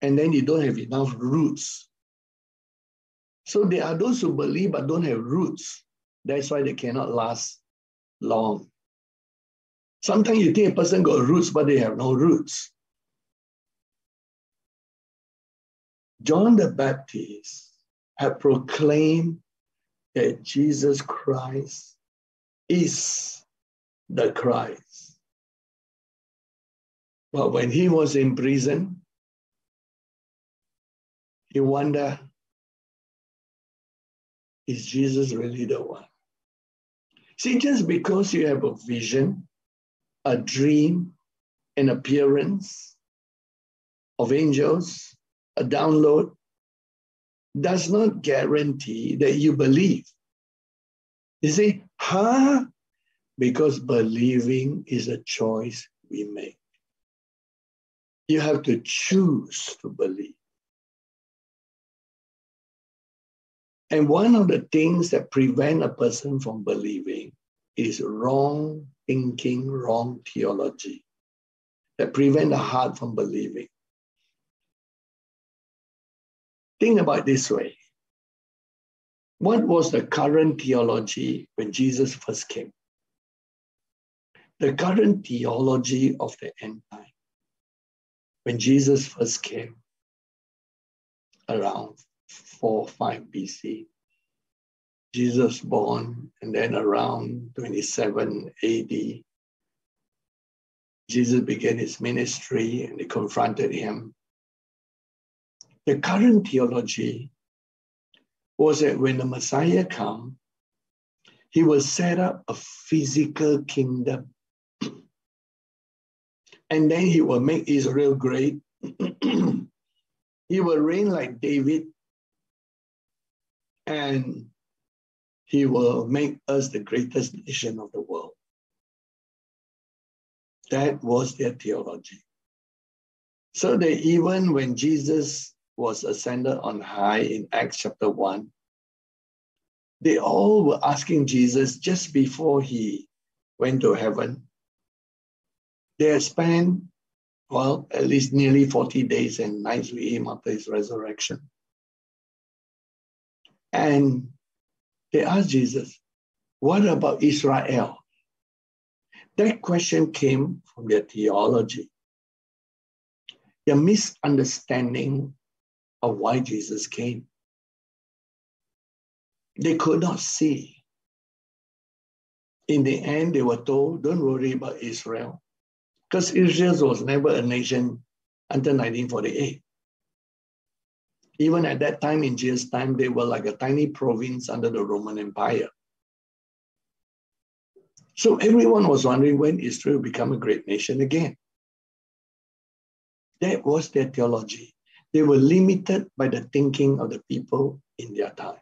and then you don't have enough roots. So there are those who believe but don't have roots. That's why they cannot last long. Sometimes you think a person got roots, but they have no roots. John the Baptist had proclaimed that Jesus Christ is the Christ. But when he was in prison, he wondered, is Jesus really the one? See, just because you have a vision, a dream, an appearance of angels, a download, does not guarantee that you believe. You see, huh? Because believing is a choice we make. You have to choose to believe. And one of the things that prevent a person from believing is wrong thinking, wrong theology that prevent the heart from believing. Think about this way. What was the current theology when Jesus first came? The current theology of the end time, when Jesus first came around 4 5 BC, Jesus born, and then around 27 AD, Jesus began his ministry and they confronted him the current theology was that when the Messiah come, he will set up a physical kingdom. and then he will make Israel great. he will reign like David. And he will make us the greatest nation of the world. That was their theology. So that even when Jesus was ascended on high in Acts chapter 1, they all were asking Jesus just before he went to heaven. They had spent, well, at least nearly 40 days and nights with him after his resurrection. And they asked Jesus, What about Israel? That question came from their theology, their misunderstanding of why Jesus came. They could not see. In the end, they were told, don't worry about Israel, because Israel was never a nation until 1948. Even at that time, in Jesus' time, they were like a tiny province under the Roman Empire. So everyone was wondering when Israel become a great nation again. That was their theology. They were limited by the thinking of the people in their time.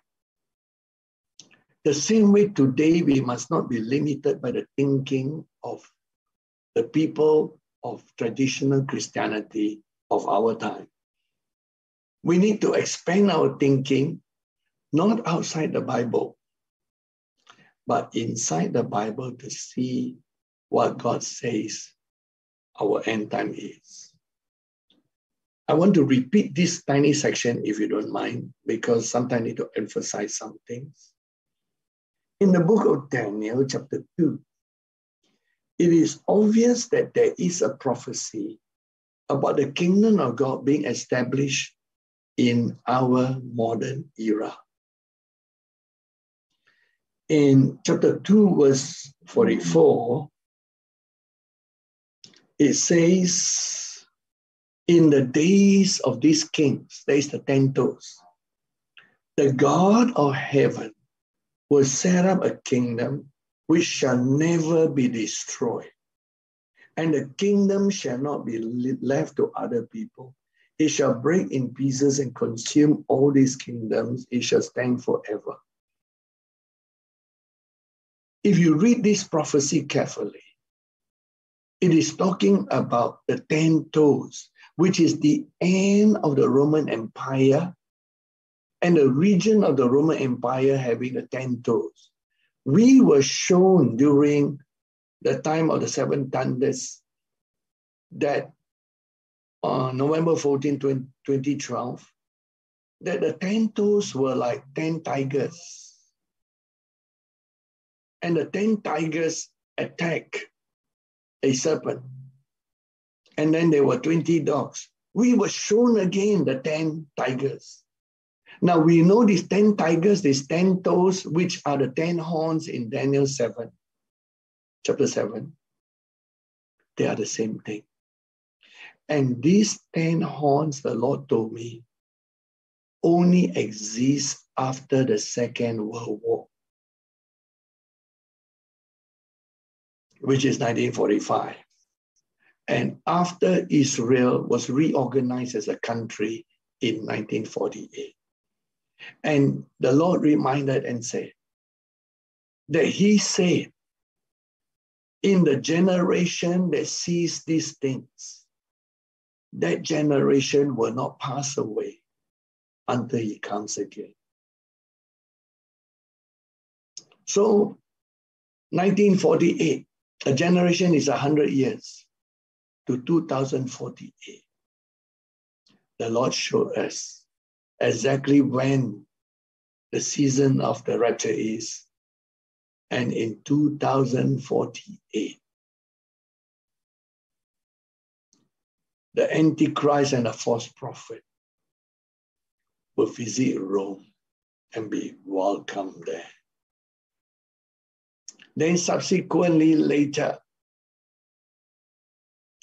The same way today, we must not be limited by the thinking of the people of traditional Christianity of our time. We need to expand our thinking, not outside the Bible, but inside the Bible to see what God says our end time is. I want to repeat this tiny section, if you don't mind, because sometimes I need to emphasize some things. In the book of Daniel, chapter 2, it is obvious that there is a prophecy about the kingdom of God being established in our modern era. In chapter 2, verse 44, it says, In the days of these kings, there is the ten toes, the God of heaven will set up a kingdom which shall never be destroyed. And the kingdom shall not be left to other people. It shall break in pieces and consume all these kingdoms. It shall stand forever. If you read this prophecy carefully, it is talking about the ten toes, which is the end of the Roman Empire and the region of the Roman Empire having the ten toes. We were shown during the time of the seven thunders that on November 14, 2012, that the ten toes were like 10 tigers. And the 10 tigers attack a serpent. And then there were 20 dogs. We were shown again the 10 tigers. Now we know these 10 tigers, these 10 toes, which are the 10 horns in Daniel 7, chapter 7. They are the same thing. And these 10 horns, the Lord told me, only exist after the Second World War, which is 1945. And after Israel was reorganized as a country in 1948. And the Lord reminded and said that He said, in the generation that sees these things, that generation will not pass away until he comes again. So, 1948, a generation is 100 years to 2048. The Lord showed us exactly when the season of the rapture is. And in 2048, the Antichrist and the false prophet will visit Rome and be welcomed there. Then, subsequently, later,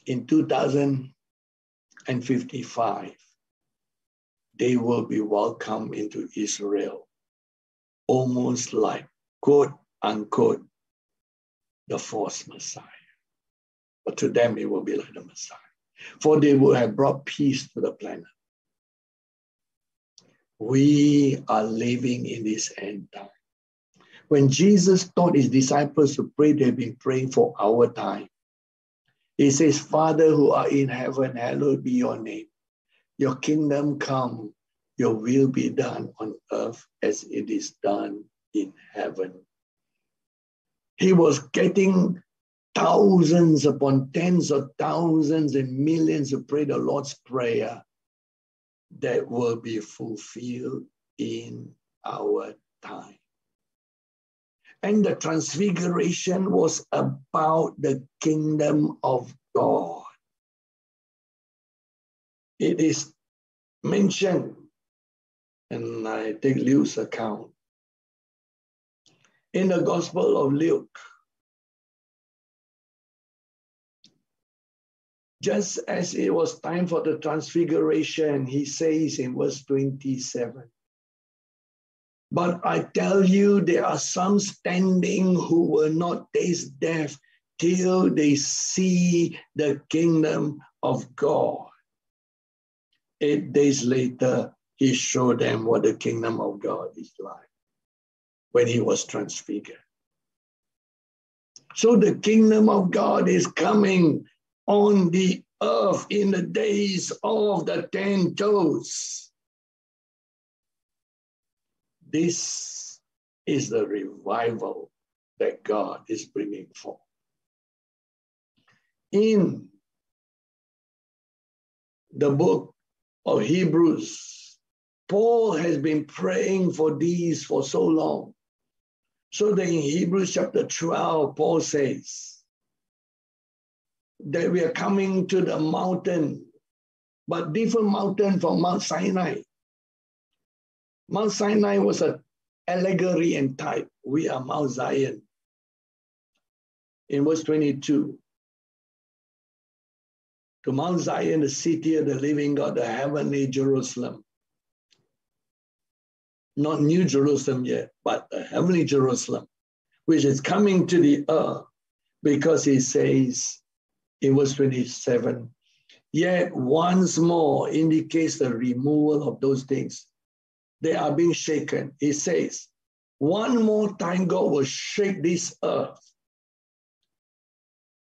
in 2055, they will be welcomed into Israel, almost like, quote unquote, the false Messiah. But to them, it will be like the Messiah for they would have brought peace to the planet. We are living in this end time. When Jesus taught his disciples to pray, they've been praying for our time. He says, Father who are in heaven, hallowed be your name. Your kingdom come, your will be done on earth as it is done in heaven. He was getting thousands upon tens of thousands and millions who pray the Lord's Prayer that will be fulfilled in our time. And the transfiguration was about the kingdom of God. It is mentioned, and I take Luke's account, in the Gospel of Luke. Just as it was time for the transfiguration, he says in verse 27 But I tell you, there are some standing who will not taste death till they see the kingdom of God. Eight days later, he showed them what the kingdom of God is like when he was transfigured. So the kingdom of God is coming on the earth in the days of the ten toes. This is the revival that God is bringing forth. In the book of Hebrews, Paul has been praying for these for so long. So that in Hebrews chapter 12, Paul says that we are coming to the mountain, but different mountain from Mount Sinai. Mount Sinai was an allegory and type. We are Mount Zion. In verse 22, to Mount Zion, the city of the living God, the heavenly Jerusalem, not New Jerusalem yet, but the heavenly Jerusalem, which is coming to the earth, because he says in verse 27, yet once more indicates the removal of those things. They are being shaken. He says, one more time, God will shake this earth.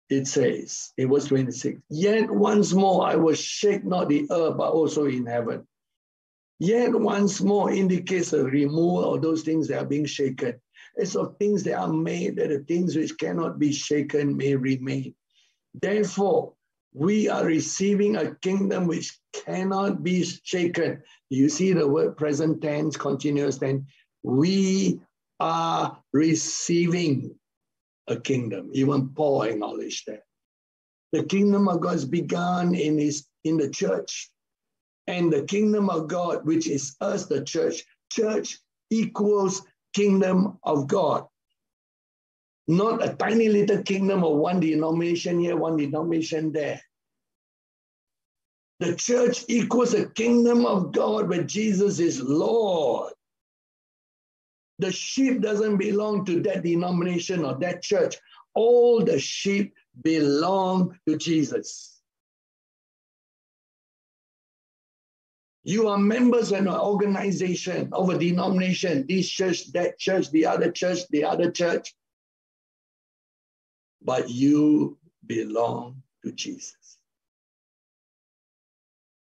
It says in verse 26, yet once more I will shake not the earth, but also in heaven. Yet once more indicates a removal of those things that are being shaken. It's of things that are made that the things which cannot be shaken may remain. Therefore, we are receiving a kingdom which cannot be shaken. You see the word present tense, continuous tense. We are receiving a kingdom. Even Paul acknowledged that. The kingdom of God has begun in his in the church and the kingdom of God, which is us, the church. Church equals kingdom of God. Not a tiny little kingdom of one denomination here, one denomination there. The church equals a kingdom of God where Jesus is Lord. The sheep doesn't belong to that denomination or that church. All the sheep belong to Jesus. You are members in an organization of a denomination, this church, that church, the other church, the other church. But you belong to Jesus.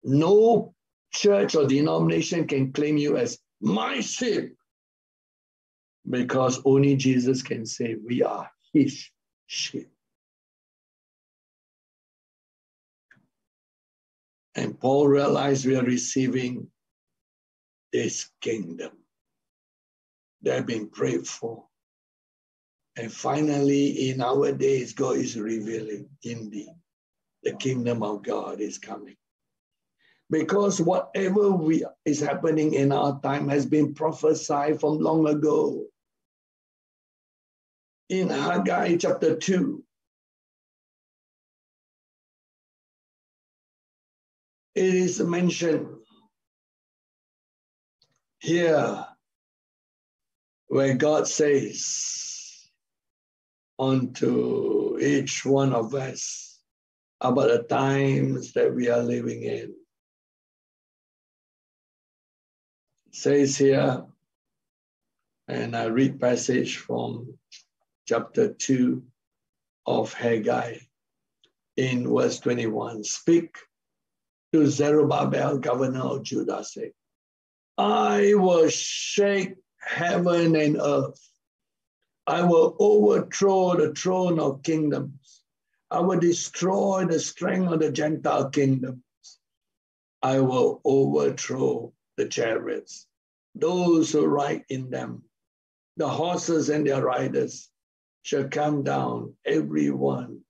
No church or denomination can claim you as my sheep because only Jesus can say we are his sheep. And Paul realized we are receiving this kingdom that have been prayed for. And finally, in our days, God is revealing indeed the kingdom of God is coming. Because whatever we, is happening in our time has been prophesied from long ago. In Haggai chapter 2, it is mentioned here where God says unto each one of us about the times that we are living in. It says here, and I read passage from chapter 2 of Haggai in verse 21. Speak to Zerubbabel, governor of Judah, say, I will shake heaven and earth. I will overthrow the throne of kingdoms. I will destroy the strength of the Gentile kingdoms. I will overthrow the chariots, those who ride in them. the horses and their riders shall come down, every one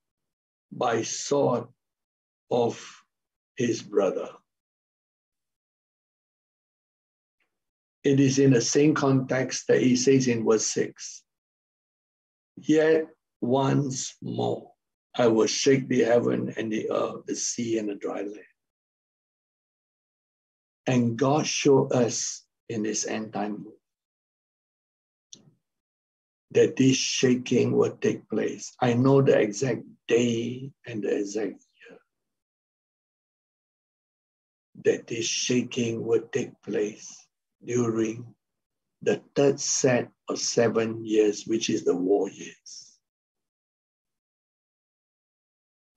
by sword of his brother. It is in the same context that he says in verse 6 Yet once more I will shake the heaven and the earth, the sea and the dry land. And God showed us in this end time that this shaking will take place. I know the exact day and the exact year that this shaking will take place during the third set of seven years, which is the war years.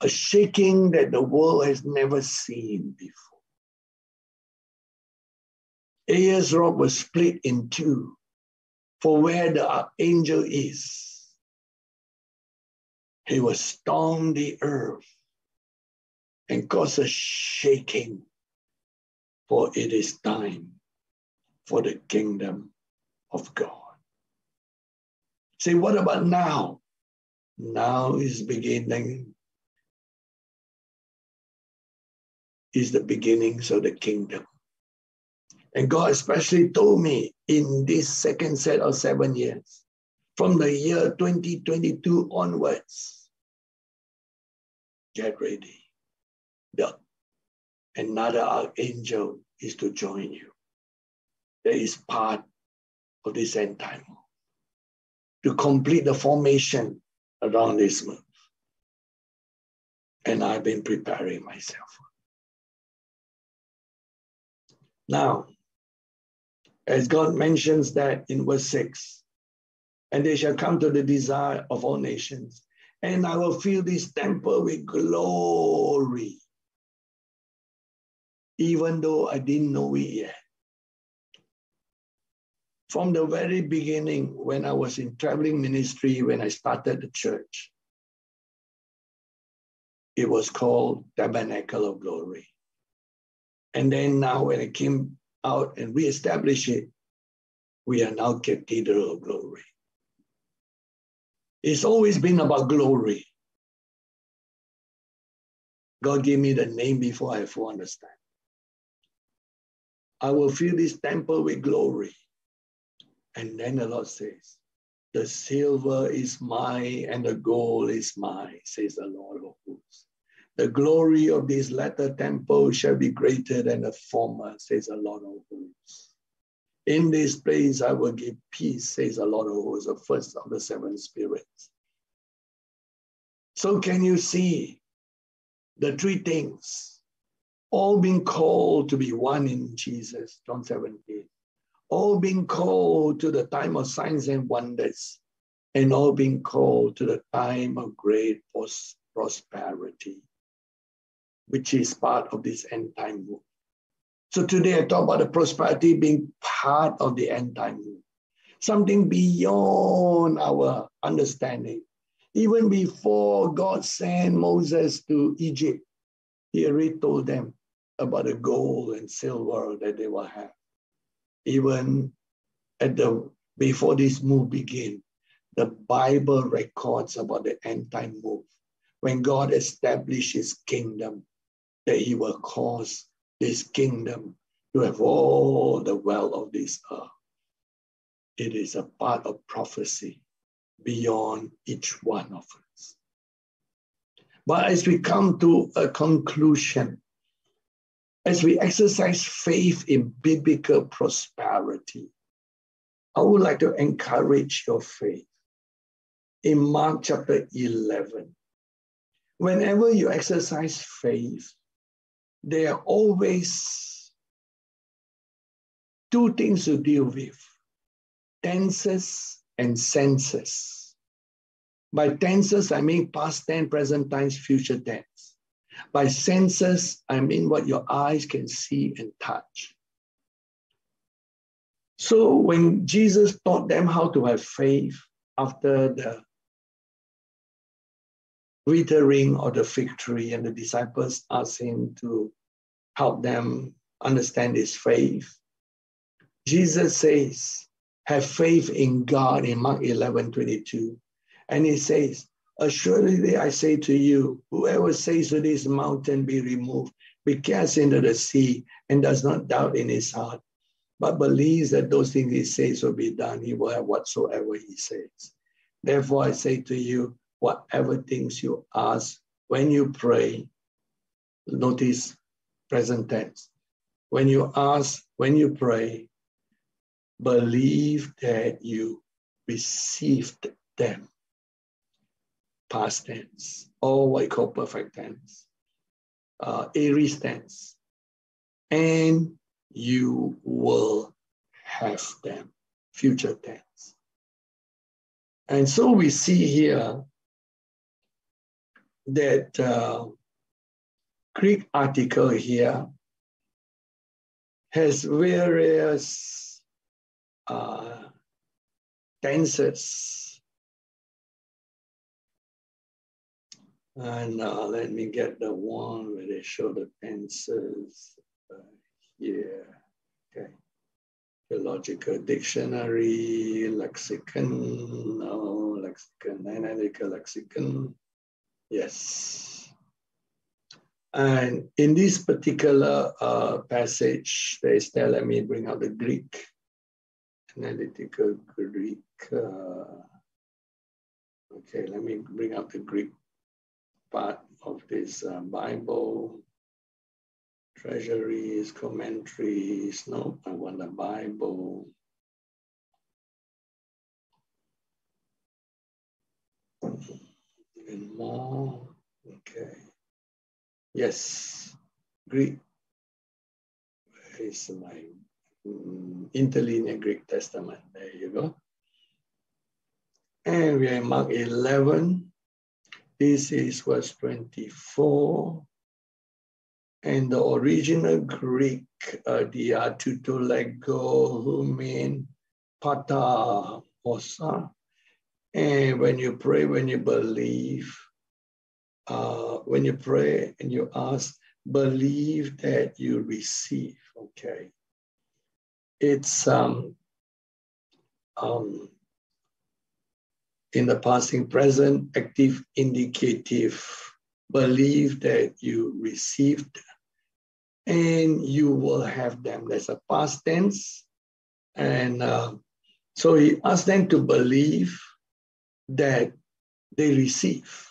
A shaking that the world has never seen before. Ayers rock was split in two for where the angel is. He will storm the earth and cause a shaking, for it is time for the kingdom of God. Say, what about now? Now is beginning, is the beginnings of the kingdom. And God especially told me in this second set of seven years, from the year 2022 onwards, get ready. The, another archangel is to join you. That is part of this end time to complete the formation around this move. And I've been preparing myself. Now, as God mentions that in verse 6 and they shall come to the desire of all nations, and I will fill this temple with glory, even though I didn't know it yet. From the very beginning, when I was in traveling ministry, when I started the church, it was called Tabernacle of Glory. And then now, when I came out and reestablish it, we are now Cathedral of Glory. It's always been about glory. God gave me the name before I full understand. I will fill this temple with glory. And then the Lord says, The silver is mine and the gold is mine, says the Lord of hosts. The glory of this latter temple shall be greater than the former, says the Lord of hosts. In this place I will give peace, says the Lord of hosts, the first of the seven spirits. So can you see the three things, all being called to be one in Jesus, John 17, all being called to the time of signs and wonders, and all being called to the time of great prosperity which is part of this end time move. So today I talk about the prosperity being part of the end time move, something beyond our understanding. Even before God sent Moses to Egypt, he already told them about the gold and silver that they will have. Even at the before this move began, the Bible records about the end time move when God established his kingdom that he will cause this kingdom to have all the wealth of this earth. It is a part of prophecy beyond each one of us. But as we come to a conclusion, as we exercise faith in biblical prosperity, I would like to encourage your faith. In Mark chapter 11, whenever you exercise faith, there are always two things to deal with tenses and senses. By tenses, I mean past tense, present tense, future tense. By senses, I mean what your eyes can see and touch. So when Jesus taught them how to have faith after the withering of the fig tree, and the disciples asked him to help them understand his faith. Jesus says, have faith in God in Mark 11 22. And he says, Assuredly I say to you, whoever says to this mountain be removed, be cast into the sea, and does not doubt in his heart, but believes that those things he says will be done, he will have whatsoever he says. Therefore, I say to you, whatever things you ask when you pray, notice present tense. When you ask, when you pray, believe that you received them. Past tense, or what you call perfect tense, uh, aorist tense. And you will have them, future tense. And so we see here that uh, Greek article here has various uh, tenses. And uh, let me get the one where they show the tenses uh, here. Okay. The logical dictionary, lexicon, no, lexicon, analytical lexicon. Yes. And in this particular uh, passage, they there, let me bring out the Greek, analytical Greek. Uh, okay, let me bring out the Greek part of this uh, Bible. Treasuries, commentaries. No, I want the Bible. Even more. Okay. Yes, Greek is my um, interlinear Greek Testament. There you go. And we are in Mark 11. This is verse 24. And the original Greek, uh, diatutolego, who mean pata osa. And when you pray, when you believe, uh, when you pray and you ask, believe that you receive. Okay. It's um, um, in the passing present, active, indicative. Believe that you received and you will have them. There's a past tense. And uh, so he asked them to believe that they receive.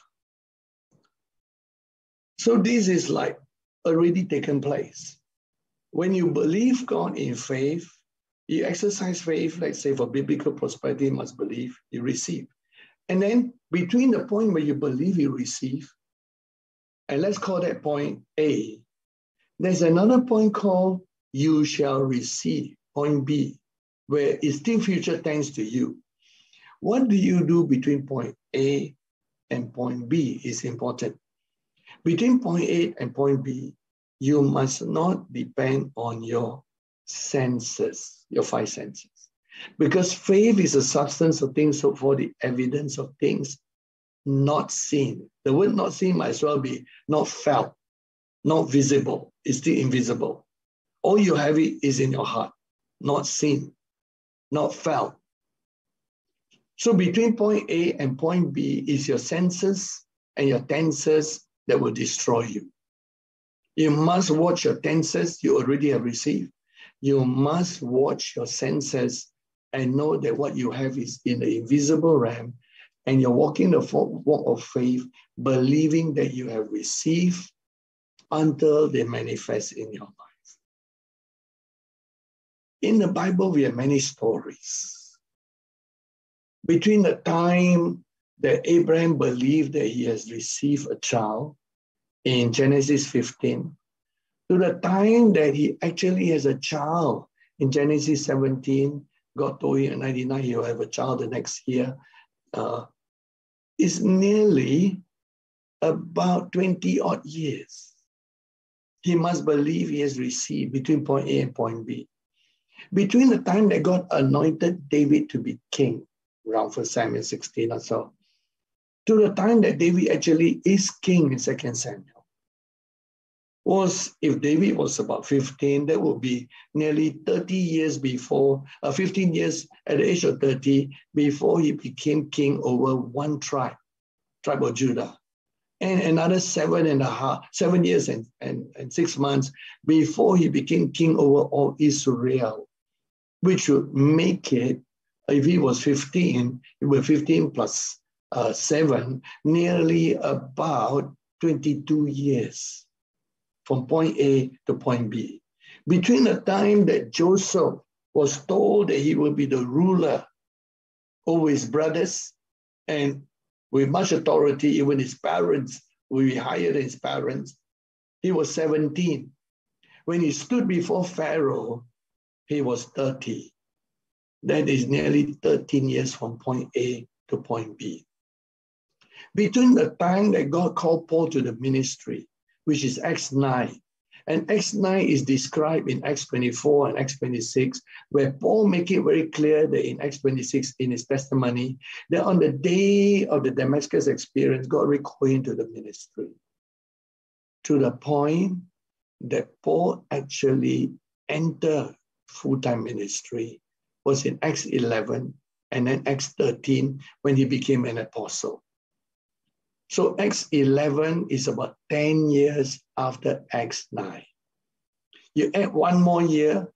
So this is like already taken place. When you believe God in faith, you exercise faith, let's say for biblical prosperity, you must believe, you receive. And then between the point where you believe you receive, and let's call that point A, there's another point called you shall receive, point B, where it's still future thanks to you. What do you do between point A and point B is important. Between point A and point B, you must not depend on your senses, your five senses. Because faith is a substance of things so for the evidence of things not seen. The word not seen might as well be not felt, not visible. It's still invisible. All you have it is in your heart, not seen, not felt. So between point A and point B is your senses and your tenses that will destroy you. You must watch your tenses you already have received. You must watch your senses and know that what you have is in the invisible realm and you're walking the walk of faith, believing that you have received until they manifest in your life. In the Bible, we have many stories. Between the time that Abraham believed that he has received a child in Genesis 15 to the time that he actually has a child in Genesis 17. Him in 99 he'll have a child the next year. Uh, is nearly about 20 odd years. He must believe he has received between point A and point B. Between the time that God anointed David to be king, around 1 Samuel 16 or so, to the time that David actually is king in 2 Samuel. Was if David was about 15, that would be nearly 30 years before, uh, 15 years at the age of 30, before he became king over one tribe, tribe of Judah. And another seven and a half, seven years and, and, and six months before he became king over all Israel, which would make it, if he was 15, it was 15 plus, uh, seven, nearly about 22 years from point A to point B. Between the time that Joseph was told that he will be the ruler over his brothers and with much authority, even his parents will be higher than his parents, he was 17. When he stood before Pharaoh, he was 30. That is nearly 13 years from point A to point B. Between the time that God called Paul to the ministry which is Acts 9. And Acts 9 is described in Acts 24 and Acts 26, where Paul make it very clear that in Acts 26, in his testimony, that on the day of the Damascus experience, God recalled to the ministry. To the point that Paul actually entered full-time ministry was in Acts 11 and then Acts 13 when he became an apostle. So Acts 11 is about 10 years after Acts 9. You add one more year,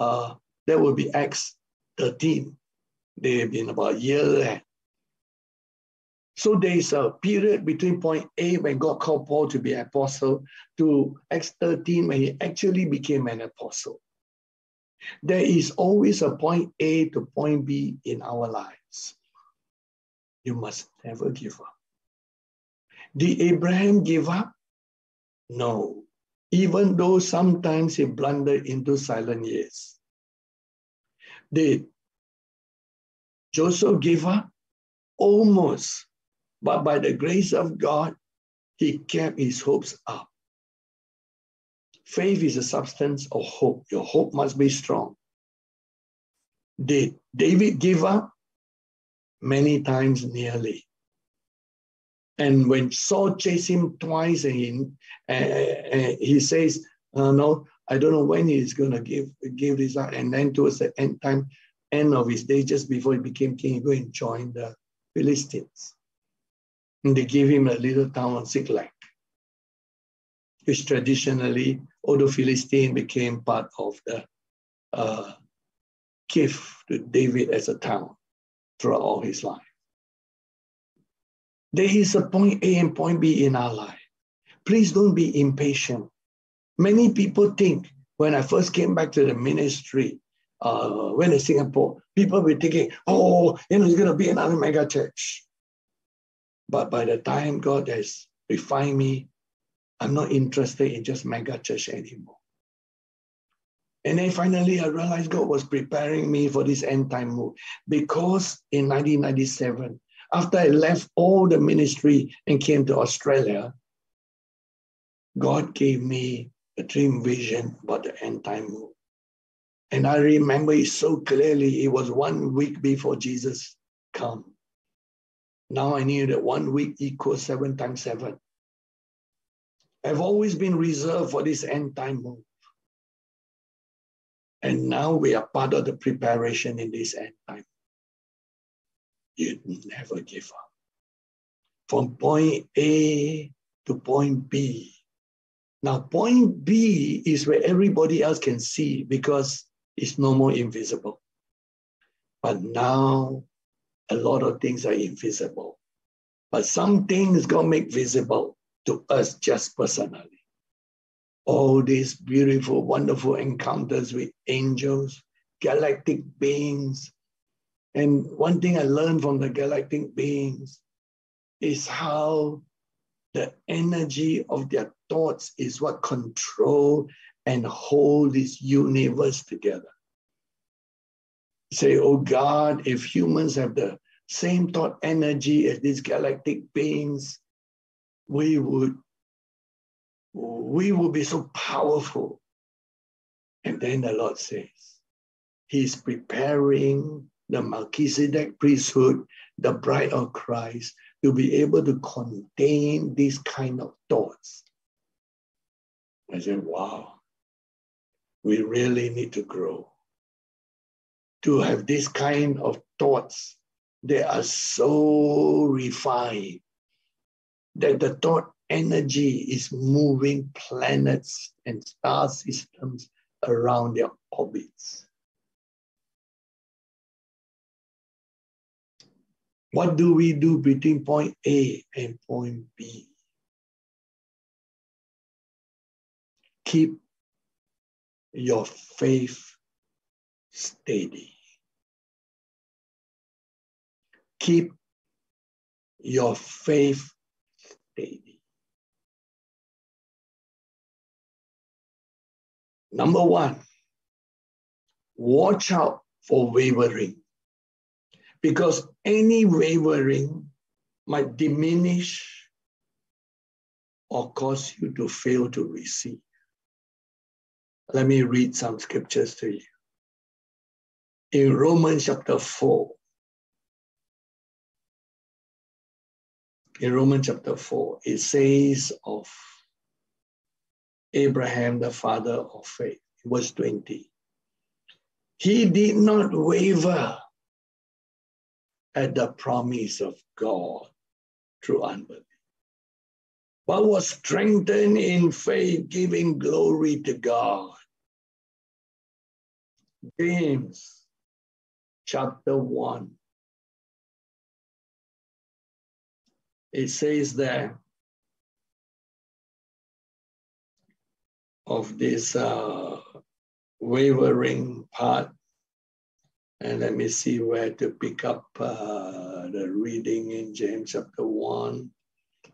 uh, that will be Acts 13. They've been about a year there. So there is a period between point A when God called Paul to be apostle to Acts 13 when he actually became an apostle. There is always a point A to point B in our lives. You must never give up. Did Abraham give up? No, even though sometimes he blundered into silent years. Did Joseph give up? Almost. But by the grace of God, he kept his hopes up. Faith is a substance of hope. Your hope must be strong. Did David give up? Many times nearly. And when Saul chased him twice, and he, uh, he says, uh, "No, I don't know when he's going to give give this up." And then towards the end time, end of his day, just before he became king, he go and join the Philistines. And they gave him a little town on Ziklag, which traditionally, although Philistine became part of the uh, gift to David as a town throughout all his life. There is a point A and point B in our life. Please don't be impatient. Many people think when I first came back to the ministry, uh, when in Singapore, people were thinking, oh, you know, it's going to be another mega church. But by the time God has refined me, I'm not interested in just mega church anymore. And then finally, I realized God was preparing me for this end time move because in 1997, after I left all the ministry and came to Australia, God gave me a dream vision about the end time move. And I remember it so clearly. It was one week before Jesus come. Now I knew that one week equals seven times seven. I've always been reserved for this end time move. And now we are part of the preparation in this end time you never give up. From point A to point B. Now, point B is where everybody else can see because it's no more invisible. But now, a lot of things are invisible. But some things God make visible to us just personally. All these beautiful, wonderful encounters with angels, galactic beings, and one thing I learned from the galactic beings is how the energy of their thoughts is what control and hold this universe together. Say, oh God, if humans have the same thought energy as these galactic beings, we would we will be so powerful. And then the Lord says, He's preparing the Melchizedek priesthood, the bride of Christ, to be able to contain these kind of thoughts. I said, wow, we really need to grow. To have this kind of thoughts they are so refined that the thought energy is moving planets and star systems around their orbits. What do we do between point A and point B? Keep your faith steady. Keep your faith steady. Number one, watch out for wavering because any wavering might diminish or cause you to fail to receive. Let me read some scriptures to you. In Romans chapter 4, in Romans chapter 4, it says of Abraham, the father of faith, verse 20. He did not waver at the promise of God through unbelief, but was strengthened in faith, giving glory to God. James chapter 1, it says there of this uh, wavering part. And let me see where to pick up uh, the reading in James chapter 1.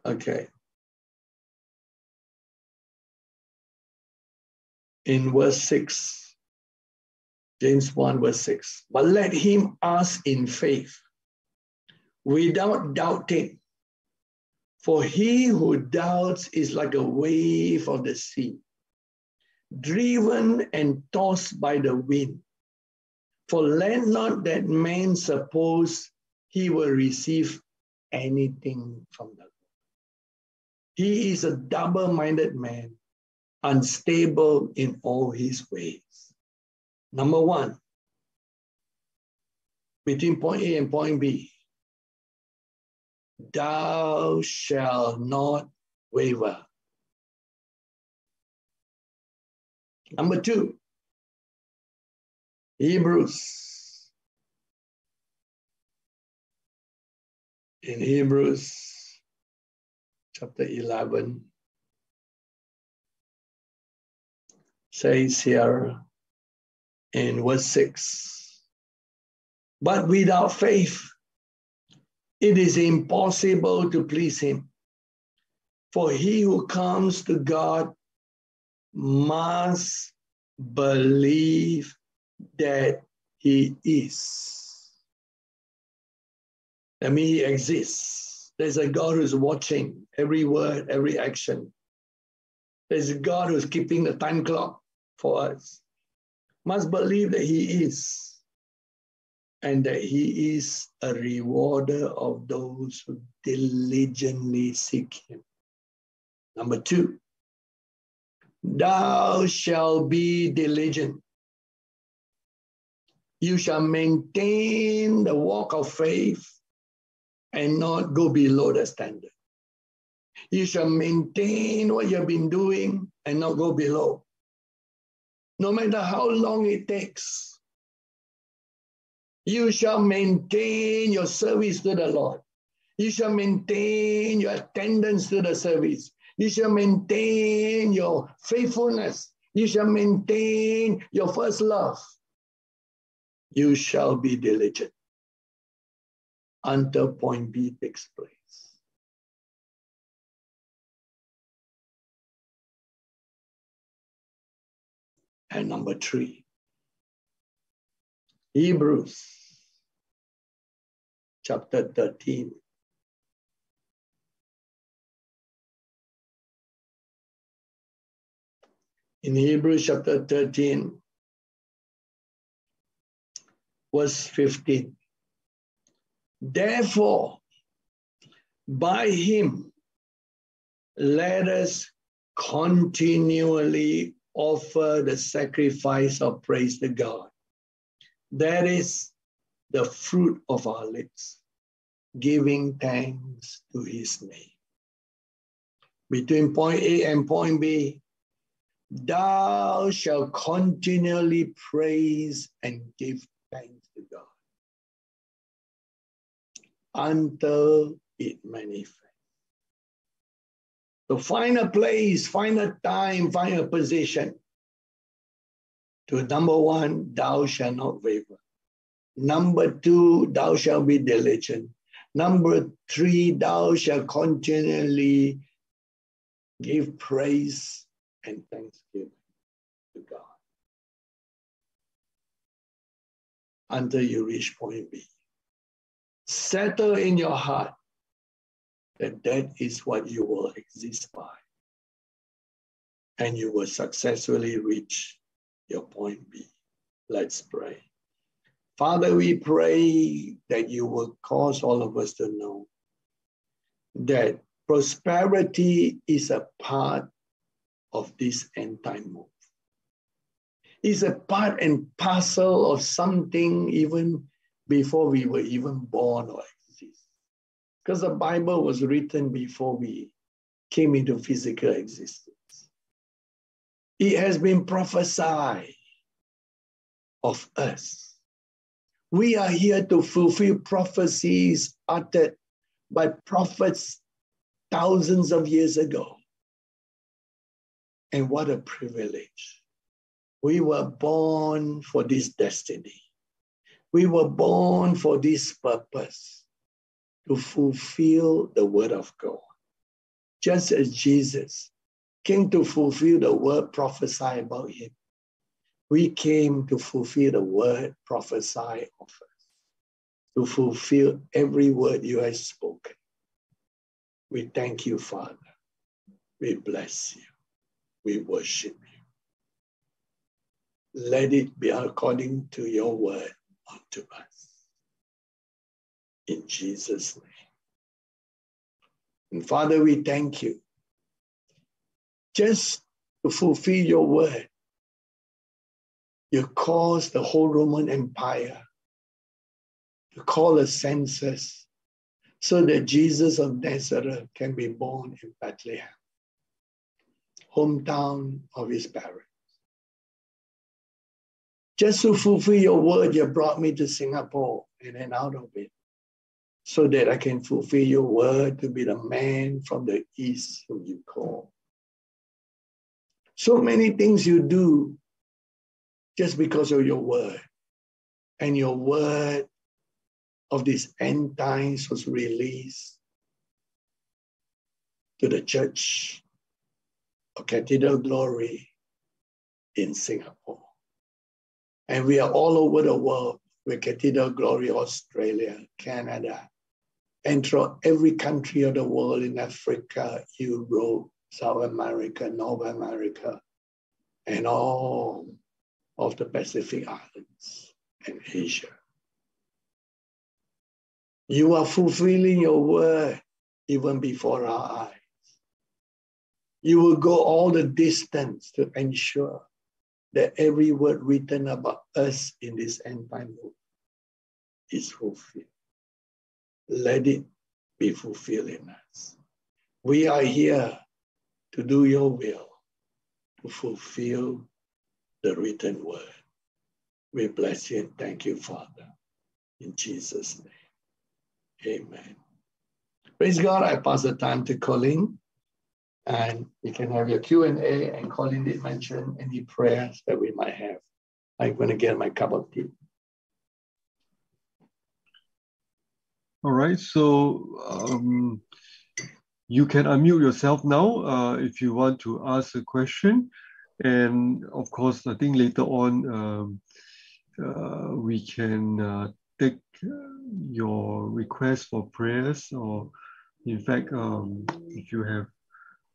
Okay. In verse 6, James 1, verse 6. But let him ask in faith, without doubting. For he who doubts is like a wave of the sea, driven and tossed by the wind. For let not that man suppose he will receive anything from the Lord. He is a double minded man, unstable in all his ways. Number one, between point A and point B, thou shalt not waver. Number two, Hebrews. In Hebrews chapter 11, says here in verse 6 But without faith, it is impossible to please him. For he who comes to God must believe that he is. I mean, he exists. There's a God who's watching every word, every action. There's a God who's keeping the time clock for us. Must believe that he is and that he is a rewarder of those who diligently seek him. Number two, thou shalt be diligent. You shall maintain the walk of faith and not go below the standard. You shall maintain what you've been doing and not go below. No matter how long it takes, you shall maintain your service to the Lord. You shall maintain your attendance to the service. You shall maintain your faithfulness. You shall maintain your first love. You shall be diligent until point B takes place. And number three, Hebrews chapter 13. In Hebrews chapter 13, verse 15. Therefore, by him, let us continually offer the sacrifice of praise to God. That is the fruit of our lips, giving thanks to his name. Between point A and point B, thou shalt continually praise and give until it manifests. So find a place, find a time, find a position. To number one, thou shalt not waver. Number two, thou shalt be diligent. Number three, thou shalt continually give praise and thanksgiving to God until you reach point B. Settle in your heart that that is what you will exist by. And you will successfully reach your point B. Let's pray. Father, we pray that you will cause all of us to know that prosperity is a part of this end time move. It's a part and parcel of something even before we were even born or exist. Because the Bible was written before we came into physical existence. It has been prophesied of us. We are here to fulfill prophecies uttered by prophets thousands of years ago. And what a privilege. We were born for this destiny. We were born for this purpose to fulfill the word of God. Just as Jesus came to fulfill the word prophesied about him, we came to fulfill the word prophesied of us, to fulfill every word you have spoken. We thank you, Father. We bless you. We worship you. Let it be according to your word unto us. In Jesus' name. And Father, we thank you. Just to fulfill your word, you caused the whole Roman Empire to call a census so that Jesus of Nazareth can be born in Bethlehem, hometown of his parents. Just to fulfill your word, you brought me to Singapore and then out of it so that I can fulfill your word to be the man from the east whom you call. So many things you do just because of your word. And your word of these end times was released to the church of Cathedral Glory in Singapore. And we are all over the world with Cathedral Glory, Australia, Canada, and throughout every country of the world in Africa, Europe, South America, North America, and all of the Pacific Islands and Asia. You are fulfilling your word even before our eyes. You will go all the distance to ensure that every word written about us in this end time book is fulfilled. Let it be fulfilled in us. We are here to do your will, to fulfill the written word. We bless you and thank you, Father. In Jesus' name. Amen. Praise God. I pass the time to Colleen. And you can have your Q&A and Colleen did mention any prayers that we might have. I'm to get my cup of tea. All right, so um, you can unmute yourself now uh, if you want to ask a question. And of course, I think later on um, uh, we can uh, take your request for prayers, or in fact, um, if you have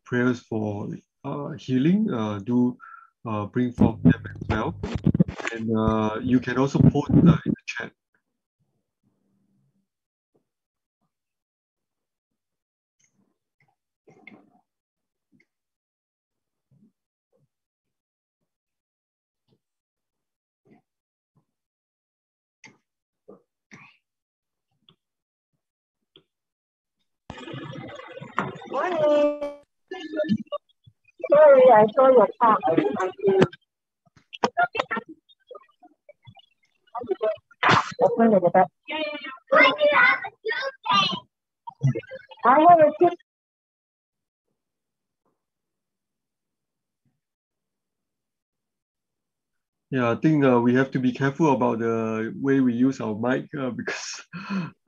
prayers for uh, healing, uh, do uh, bring forth them as well. And uh, you can also post uh, in the chat. Morning. Sorry, I saw your talk. Open it up. I have a tip. Yeah, I think uh, we have to be careful about the way we use our mic uh, because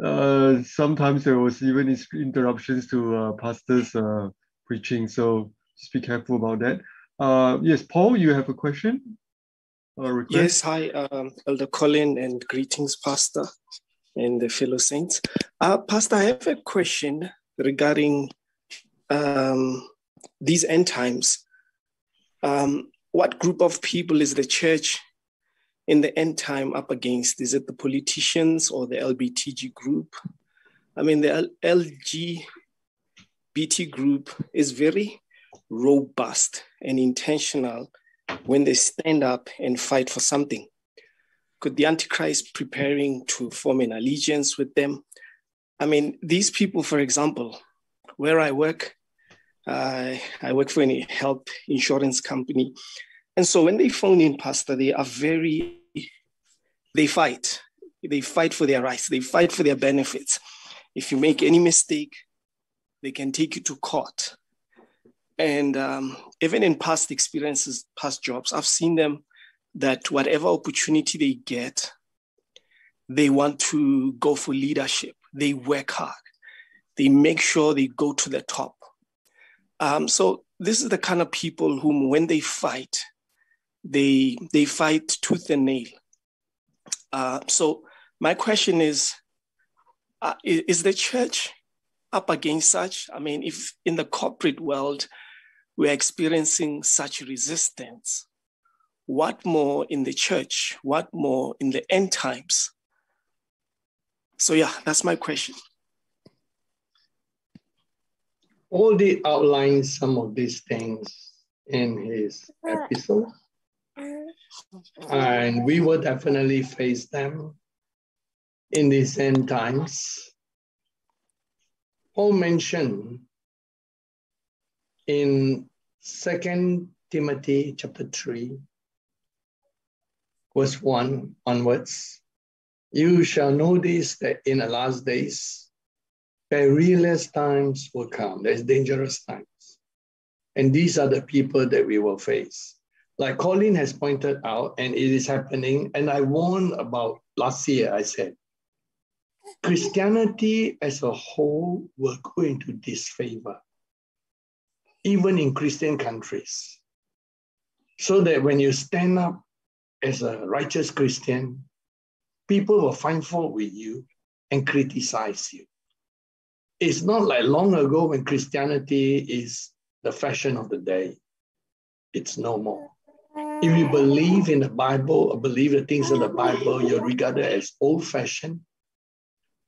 uh, sometimes there was even interruptions to uh, pastors uh, preaching. So just be careful about that. Uh, yes, Paul, you have a question? yes, hi, um, Elder Colin, and greetings, Pastor and the fellow saints. Pastor, I have a question regarding um, these end times. Um, what group of people is the church in the end time up against? Is it the politicians or the LBTG group? I mean, the LGBT group is very robust and intentional when they stand up and fight for something. Could the Antichrist preparing to form an allegiance with them? I mean, these people, for example, where I work, uh, I work for a health insurance company. And so when they phone in, Pastor, they are very, they fight. They fight for their rights, they fight for their benefits. If you make any mistake, they can take you to court. And um, even in past experiences, past jobs, I've seen them that whatever opportunity they get, they want to go for leadership. They work hard. They make sure they go to the top. Um, so this is the kind of people whom, when they fight, they they fight tooth and nail. Uh, so my question is, uh, is the church up against such? I mean, if in the corporate world we're experiencing such resistance, what more in the church? What more in the end times? So yeah, that's my question. Already outlined some of these things in his episode. And we will definitely face them in these end times. Paul mentioned in Second Timothy chapter 3, verse 1 onwards, you shall know this that in the last days, perilous times will come. There's dangerous times. And these are the people that we will face. Like Colin has pointed out, and it is happening, and I warned about last year, I said, Christianity as a whole will go into disfavor, even in Christian countries. So that when you stand up as a righteous Christian, people will find fault with you and criticize you. It's not like long ago when Christianity is the fashion of the day. It's no more. If you believe in the Bible or believe the things of the Bible, you're regarded as old fashioned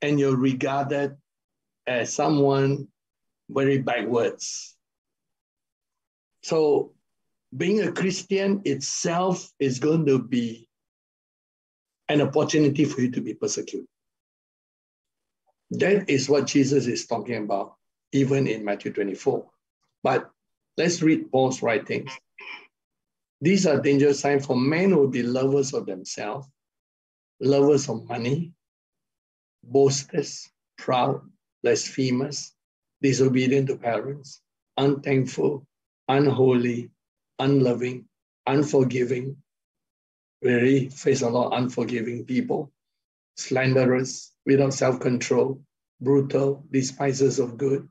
and you're regarded as someone very backwards. So being a Christian itself is going to be an opportunity for you to be persecuted. That is what Jesus is talking about, even in Matthew 24. But let's read Paul's writings. These are dangerous signs for men who will be lovers of themselves, lovers of money, boasters, proud, blasphemers, disobedient to parents, unthankful, unholy, unloving, unforgiving. We really face a lot of unforgiving people, slanderous, without self control, brutal, despisers of good.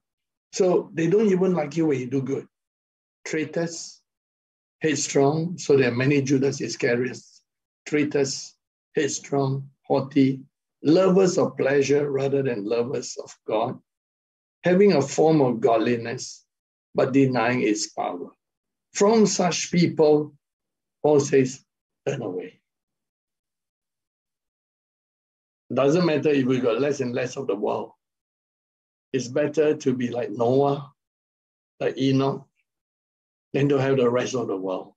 So they don't even like you when you do good. Traitors, headstrong. So there are many Judas Iscariot. Traitors, headstrong, haughty, lovers of pleasure rather than lovers of God, having a form of godliness, but denying its power. From such people, Paul says, turn away. Doesn't matter if we got less and less of the world. It's better to be like Noah, like Enoch, than to have the rest of the world.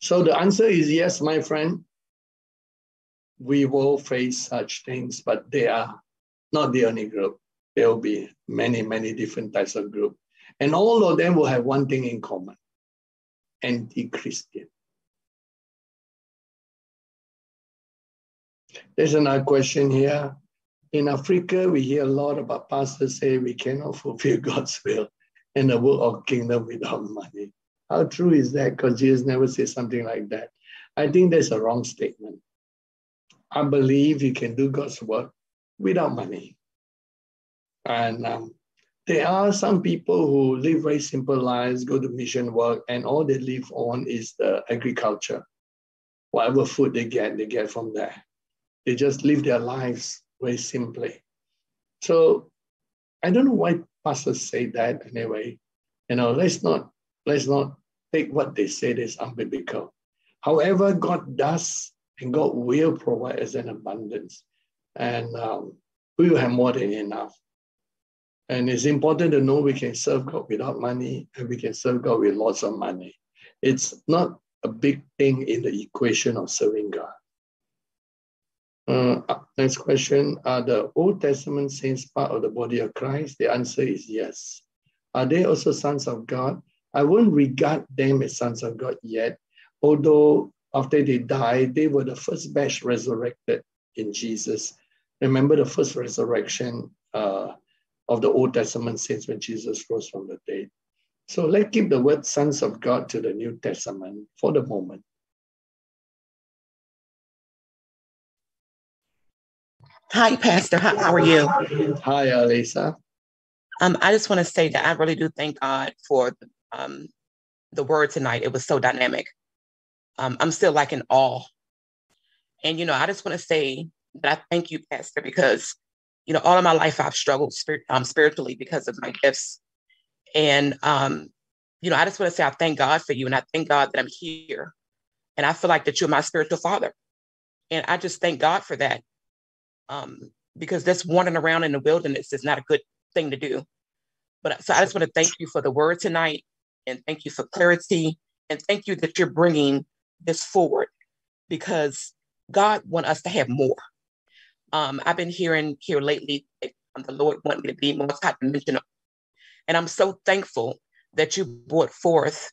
So the answer is yes, my friend. We will face such things, but they are not the only group. There will be many, many different types of group. And all of them will have one thing in common anti Christian. There's another question here. In Africa, we hear a lot about pastors say we cannot fulfill God's will and the work of kingdom without money. How true is that? Because Jesus never said something like that. I think that's a wrong statement. I believe you can do God's work without money. And um, there are some people who live very simple lives, go to mission work, and all they live on is the agriculture. Whatever food they get, they get from there. They just live their lives very simply. So I don't know why pastors say that anyway. You know, let's not let's not take what they say as unbiblical. However, God does and God will provide us an abundance, and um, we will have more than enough. And it's important to know we can serve God without money and we can serve God with lots of money. It's not a big thing in the equation of serving God. Uh, next question Are the Old Testament saints part of the body of Christ? The answer is yes. Are they also sons of God? I won't regard them as sons of God yet, although after they died, they were the first batch resurrected in Jesus. Remember the first resurrection uh, of the Old Testament saints when Jesus rose from the dead. So let's keep the word sons of God to the New Testament for the moment. Hi, Pastor. How, how are you? Hi, Alisa. Um, I just want to say that I really do thank God for um, the word tonight. It was so dynamic. Um, I'm still like in awe. And, you know, I just want to say that I thank you, Pastor, because you know, all of my life I've struggled um, spiritually because of my gifts. And, um, you know, I just want to say I thank God for you and I thank God that I'm here. And I feel like that you're my spiritual father. And I just thank God for that. Um, because this wandering around in the wilderness is not a good thing to do. But so I just want to thank you for the word tonight and thank you for clarity and thank you that you're bringing this forward because God want us to have more. Um, I've been hearing here lately um, the Lord want me to be multidimensional. And I'm so thankful that you brought forth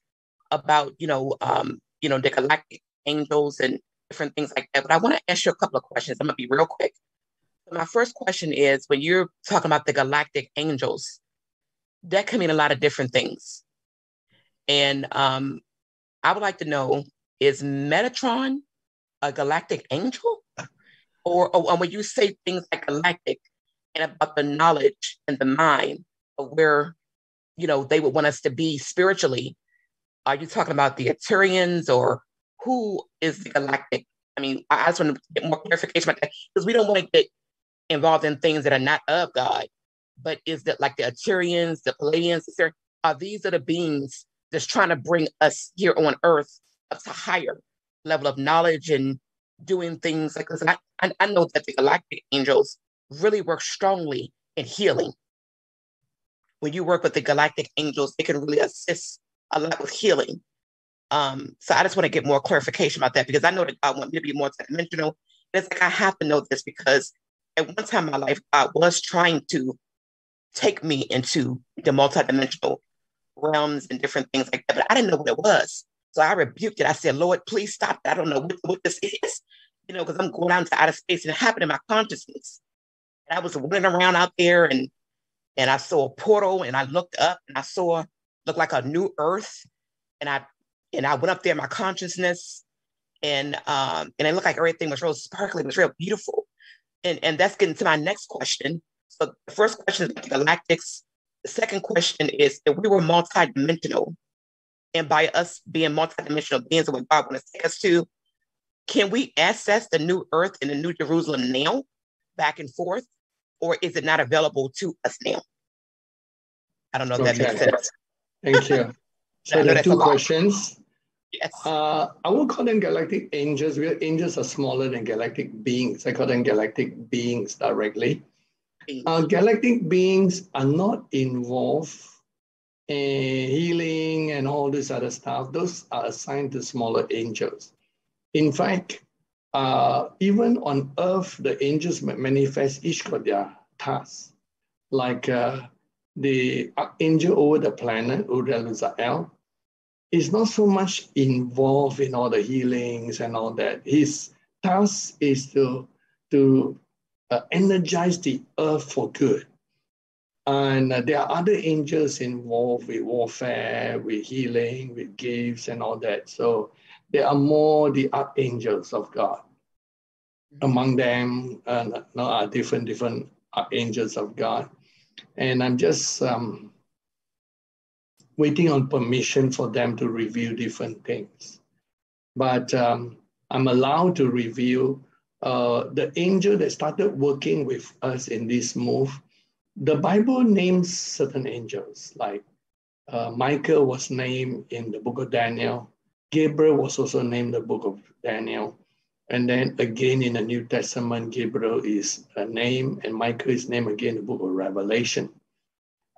about, you know, um, you know, the galactic angels and different things like that. But I want to ask you a couple of questions. I'm gonna be real quick. My first question is when you're talking about the galactic angels, that can mean a lot of different things. And um, I would like to know, is Metatron a galactic angel? or, or when you say things like galactic and about the knowledge and the mind of where you know they would want us to be spiritually are you talking about the Arcturians or who is the galactic i mean i just want to get more clarification about that because we don't want to get involved in things that are not of god but is that like the Arcturians the Pleiadians are these are the beings that's trying to bring us here on earth to higher level of knowledge and doing things like this. And I, I know that the galactic angels really work strongly in healing. When you work with the galactic angels, they can really assist a lot with healing. Um, so I just want to get more clarification about that because I know that God wants me to be more dimensional. It's like I have to know this because at one time in my life, God was trying to take me into the multidimensional realms and different things like that, but I didn't know what it was. So I rebuked it. I said, Lord, please stop. I don't know what, what this is, you know, because I'm going out into outer space and it happened in my consciousness. And I was running around out there and and I saw a portal and I looked up and I saw looked like a new earth. And I and I went up there in my consciousness and um and it looked like everything was real sparkly, it was real beautiful. And and that's getting to my next question. So the first question is the galactics. The second question is if we were multidimensional, and by us being multidimensional beings and what God wants to take us to, can we access the new earth and the new Jerusalem now, back and forth, or is it not available to us now? I don't know if okay. that makes sense. Thank you. So there are two questions. Yes. Uh, I won't call them galactic angels because angels are smaller than galactic beings. I call them galactic beings directly. Uh, galactic beings are not involved healing and all this other stuff, those are assigned to smaller angels. In fact, uh, even on earth, the angels manifest each got their tasks. Like uh, the angel over the planet, Uriel is not so much involved in all the healings and all that. His task is to, to uh, energize the earth for good. And uh, there are other angels involved with warfare, with healing, with gifts, and all that. So there are more the archangels of God. Among them uh, are different different archangels of God, and I'm just um, waiting on permission for them to reveal different things. But um, I'm allowed to reveal uh, the angel that started working with us in this move the Bible names certain angels, like uh, Michael was named in the book of Daniel. Gabriel was also named the book of Daniel. And then again in the New Testament, Gabriel is a name and Michael is named again in the book of Revelation.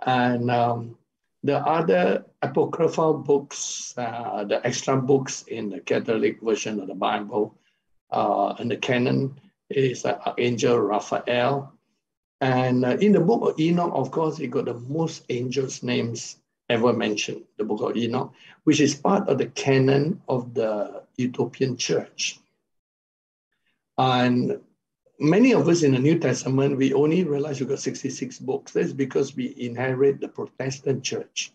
And um, the other apocryphal books, uh, the extra books in the Catholic version of the Bible, uh, and the canon is uh, Angel Raphael, and uh, in the book of Enoch, of course, it got the most angels' names ever mentioned, the book of Enoch, which is part of the canon of the Ethiopian Church. And many of us in the New Testament, we only realize we got 66 books. That's because we inherit the Protestant church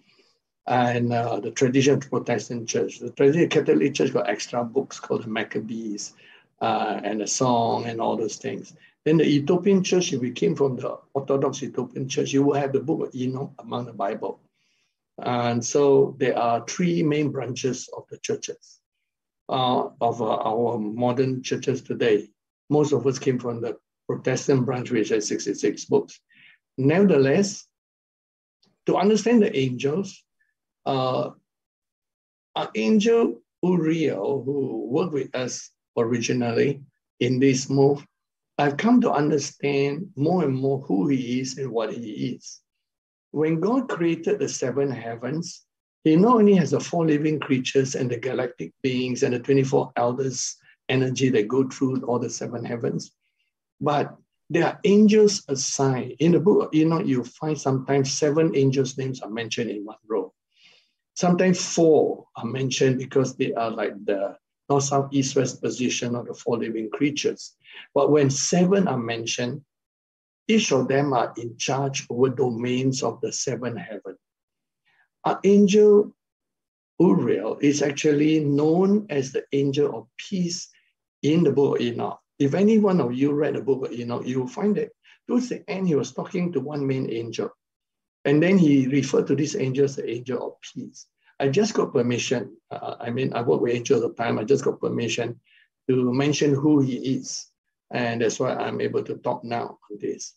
and uh, the traditional Protestant church. The traditional Catholic church got extra books called the Maccabees uh, and the song and all those things. Then the Ethiopian church, if we came from the Orthodox Ethiopian church, you will have the book of Enoch among the Bible. And so there are three main branches of the churches, uh, of uh, our modern churches today. Most of us came from the Protestant branch, which has 66 books. Nevertheless, to understand the angels, uh, Angel Uriel, who worked with us originally in this move, I've come to understand more and more who he is and what he is. When God created the seven heavens, he not only has the four living creatures and the galactic beings and the 24 elders energy that go through all the seven heavens, but there are angels assigned. In the book of Enoch, you find sometimes seven angels' names are mentioned in one row. Sometimes four are mentioned because they are like the north, south, east, west position of the four living creatures. But when seven are mentioned, each of them are in charge over domains of the seven heaven. Archangel Uriel is actually known as the angel of peace in the book of Enoch. If any one of you read the book of Enoch, you will find that towards the end, he was talking to one main angel. And then he referred to this angel as the angel of peace. I just got permission. Uh, I mean, I work with angels all the time. I just got permission to mention who he is. And that's why I'm able to talk now on this.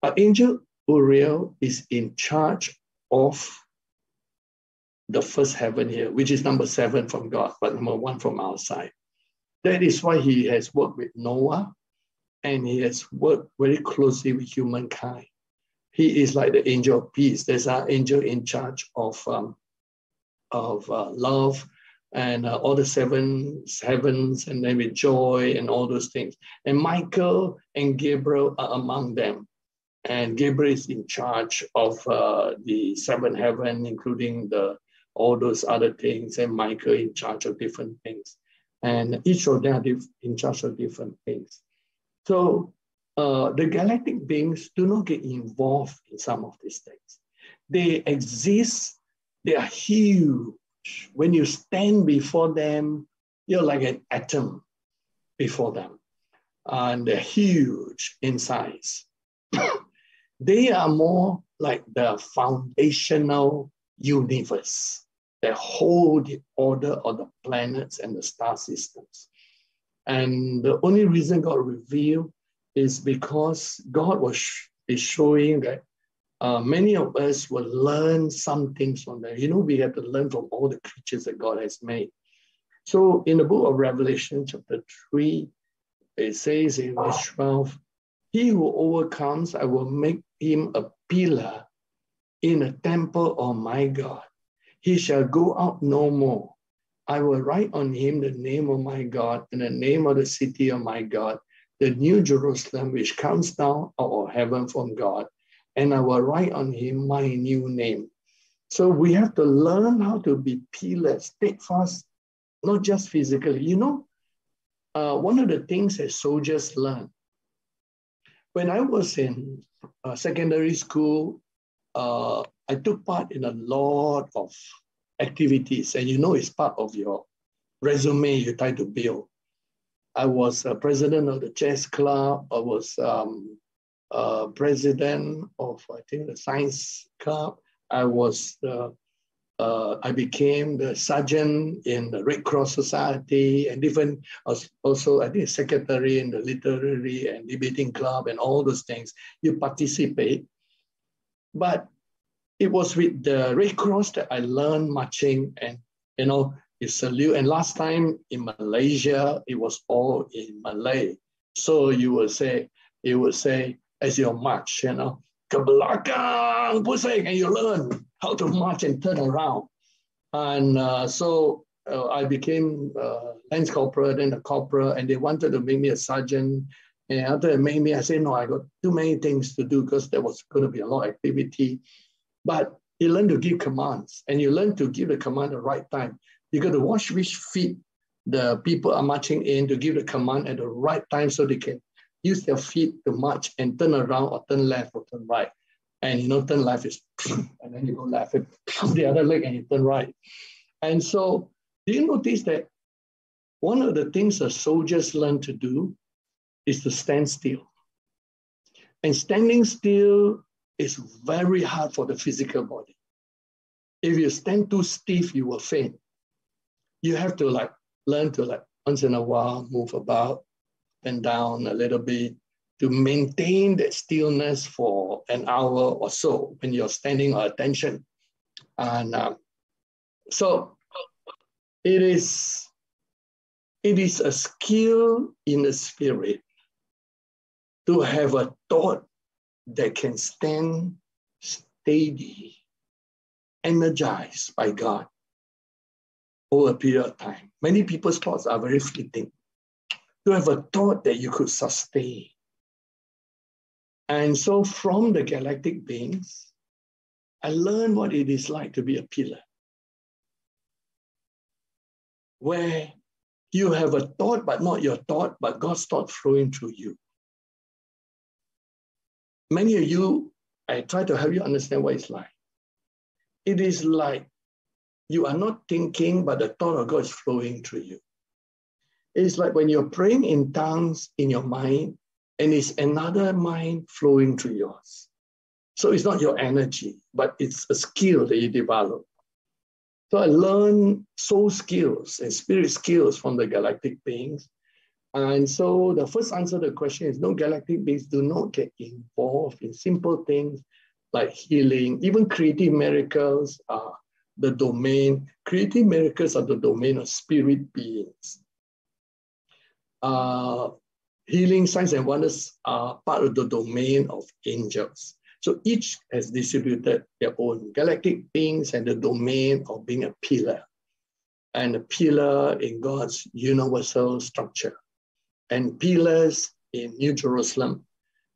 But Angel Uriel is in charge of the first heaven here, which is number seven from God, but number one from our side. That is why he has worked with Noah and he has worked very closely with humankind. He is like the angel of peace. There's an angel in charge of, um, of uh, love and uh, all the seven heavens, and then with joy and all those things. And Michael and Gabriel are among them. And Gabriel is in charge of uh, the seven heaven, including the all those other things, and Michael in charge of different things. And each of them are in charge of different things. So uh, the galactic beings do not get involved in some of these things. They exist, they are huge, when you stand before them, you're like an atom before them. And they're huge in size. they are more like the foundational universe that hold the order of the planets and the star systems. And the only reason God revealed is because God was is showing that uh, many of us will learn some things from them. You know, we have to learn from all the creatures that God has made. So in the book of Revelation, chapter 3, it says in verse 12, He who overcomes, I will make him a pillar in the temple of my God. He shall go out no more. I will write on him the name of my God and the name of the city of my God, the new Jerusalem, which comes down out of heaven from God and I will write on him my new name. So we have to learn how to be peerless, steadfast, not just physically. You know, uh, one of the things that soldiers learn. When I was in uh, secondary school, uh, I took part in a lot of activities, and you know, it's part of your resume you try to build. I was a president of the chess club. I was um, uh, president of, I think, the science club. I was, uh, I became the sergeant in the Red Cross Society and even also, I think, secretary in the literary and debating club and all those things. You participate. But it was with the Red Cross that I learned marching and, you know, you salute. And last time in Malaysia, it was all in Malay. So you would say, you would say, as you march, you know, ke belakang, pusing, and you learn how to march and turn around. And uh, so uh, I became uh, lance corporal, then a corporal, and they wanted to make me a sergeant. And after they made me, I said, no, I got too many things to do because there was going to be a lot of activity. But you learn to give commands, and you learn to give the command at the right time. You got to watch which feet the people are marching in to give the command at the right time so they can use their feet to march and turn around or turn left or turn right. And you know, turn left is, and then you go left and the other leg and you turn right. And so, do you notice that one of the things the soldiers learn to do is to stand still. And standing still is very hard for the physical body. If you stand too stiff, you will faint. You have to like learn to like once in a while move about, and down a little bit to maintain that stillness for an hour or so when you're standing or attention. And um, so it is, it is a skill in the spirit to have a thought that can stand steady, energized by God over a period of time. Many people's thoughts are very fleeting to have a thought that you could sustain. And so from the galactic beings, I learned what it is like to be a pillar. Where you have a thought, but not your thought, but God's thought flowing through you. Many of you, I try to help you understand what it's like. It is like you are not thinking, but the thought of God is flowing through you. It's like when you're praying in tongues in your mind, and it's another mind flowing through yours. So it's not your energy, but it's a skill that you develop. So I learned soul skills and spirit skills from the galactic beings. And so the first answer to the question is no, galactic beings do not get involved in simple things like healing, even creative miracles are the domain, creative miracles are the domain of spirit beings uh, healing signs and wonders are part of the domain of angels. So each has distributed their own galactic beings and the domain of being a pillar, and a pillar in God's universal structure, and pillars in New Jerusalem,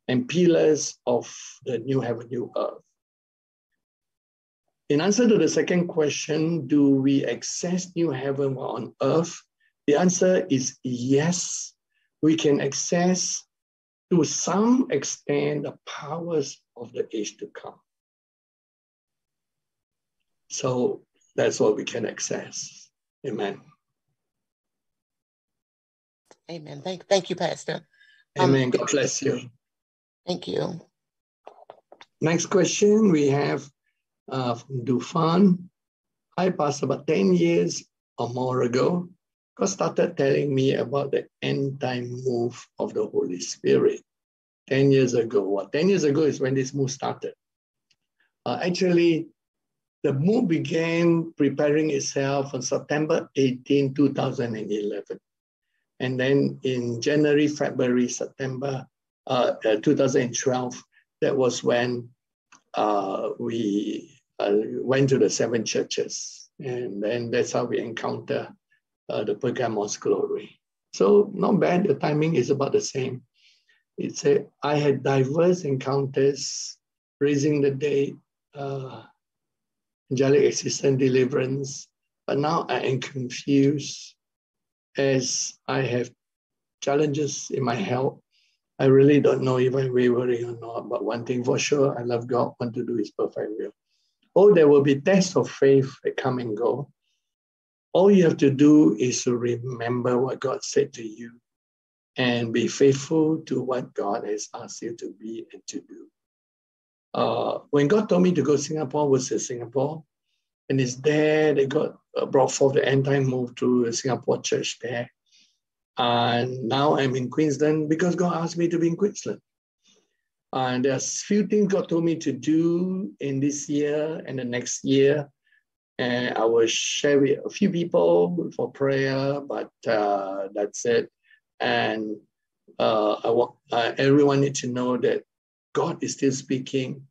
and pillars of the new heaven, new earth. In answer to the second question, do we access new heaven on earth? The answer is yes. We can access to some extent the powers of the age to come. So that's what we can access. Amen. Amen. Thank, thank you, Pastor. Amen. Um, God bless you. Thank you. Next question we have uh, from Dufan. I passed about 10 years or more ago. God started telling me about the end time move of the Holy Spirit 10 years ago. What 10 years ago is when this move started. Uh, actually, the move began preparing itself on September 18, 2011. And then in January, February, September uh, uh, 2012, that was when uh, we uh, went to the seven churches. And then that's how we encounter uh, the Pergamos glory. So not bad, the timing is about the same. It's a, I had diverse encounters raising the dead, uh, angelic assistance deliverance. But now I am confused as I have challenges in my health. I really don't know if I'm wavering or not. But one thing for sure, I love God, want to do His perfect will. Oh, there will be tests of faith that come and go. All you have to do is to remember what God said to you and be faithful to what God has asked you to be and to do. Uh, when God told me to go to Singapore, was in Singapore, and it's there they got uh, brought forth the end time move to a Singapore church there. And now I'm in Queensland because God asked me to be in Queensland. And there's few things God told me to do in this year and the next year. And I will share with a few people for prayer, but uh, that's it. And uh, I want uh, everyone need to know that God is still speaking.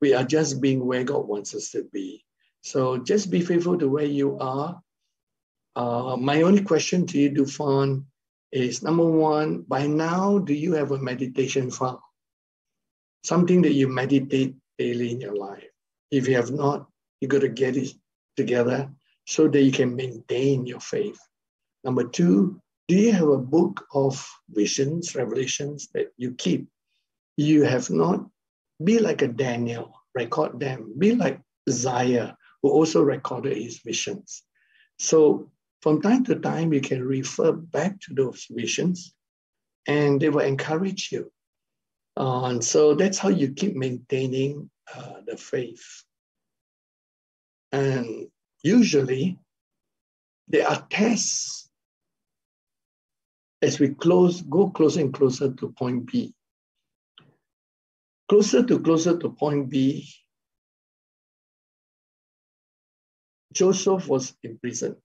We are just being where God wants us to be. So just be faithful to where you are. Uh, my only question to you, Dufan, is number one, by now, do you have a meditation file? Something that you meditate daily in your life. If you have not, you got to get it together so that you can maintain your faith. Number two, do you have a book of visions, revelations that you keep? You have not. Be like a Daniel, record them. Be like Isaiah, who also recorded his visions. So from time to time, you can refer back to those visions and they will encourage you. Uh, and so that's how you keep maintaining uh, the faith. And usually, there are tests as we close, go closer and closer to point B. Closer to closer to point B, Joseph was in prison.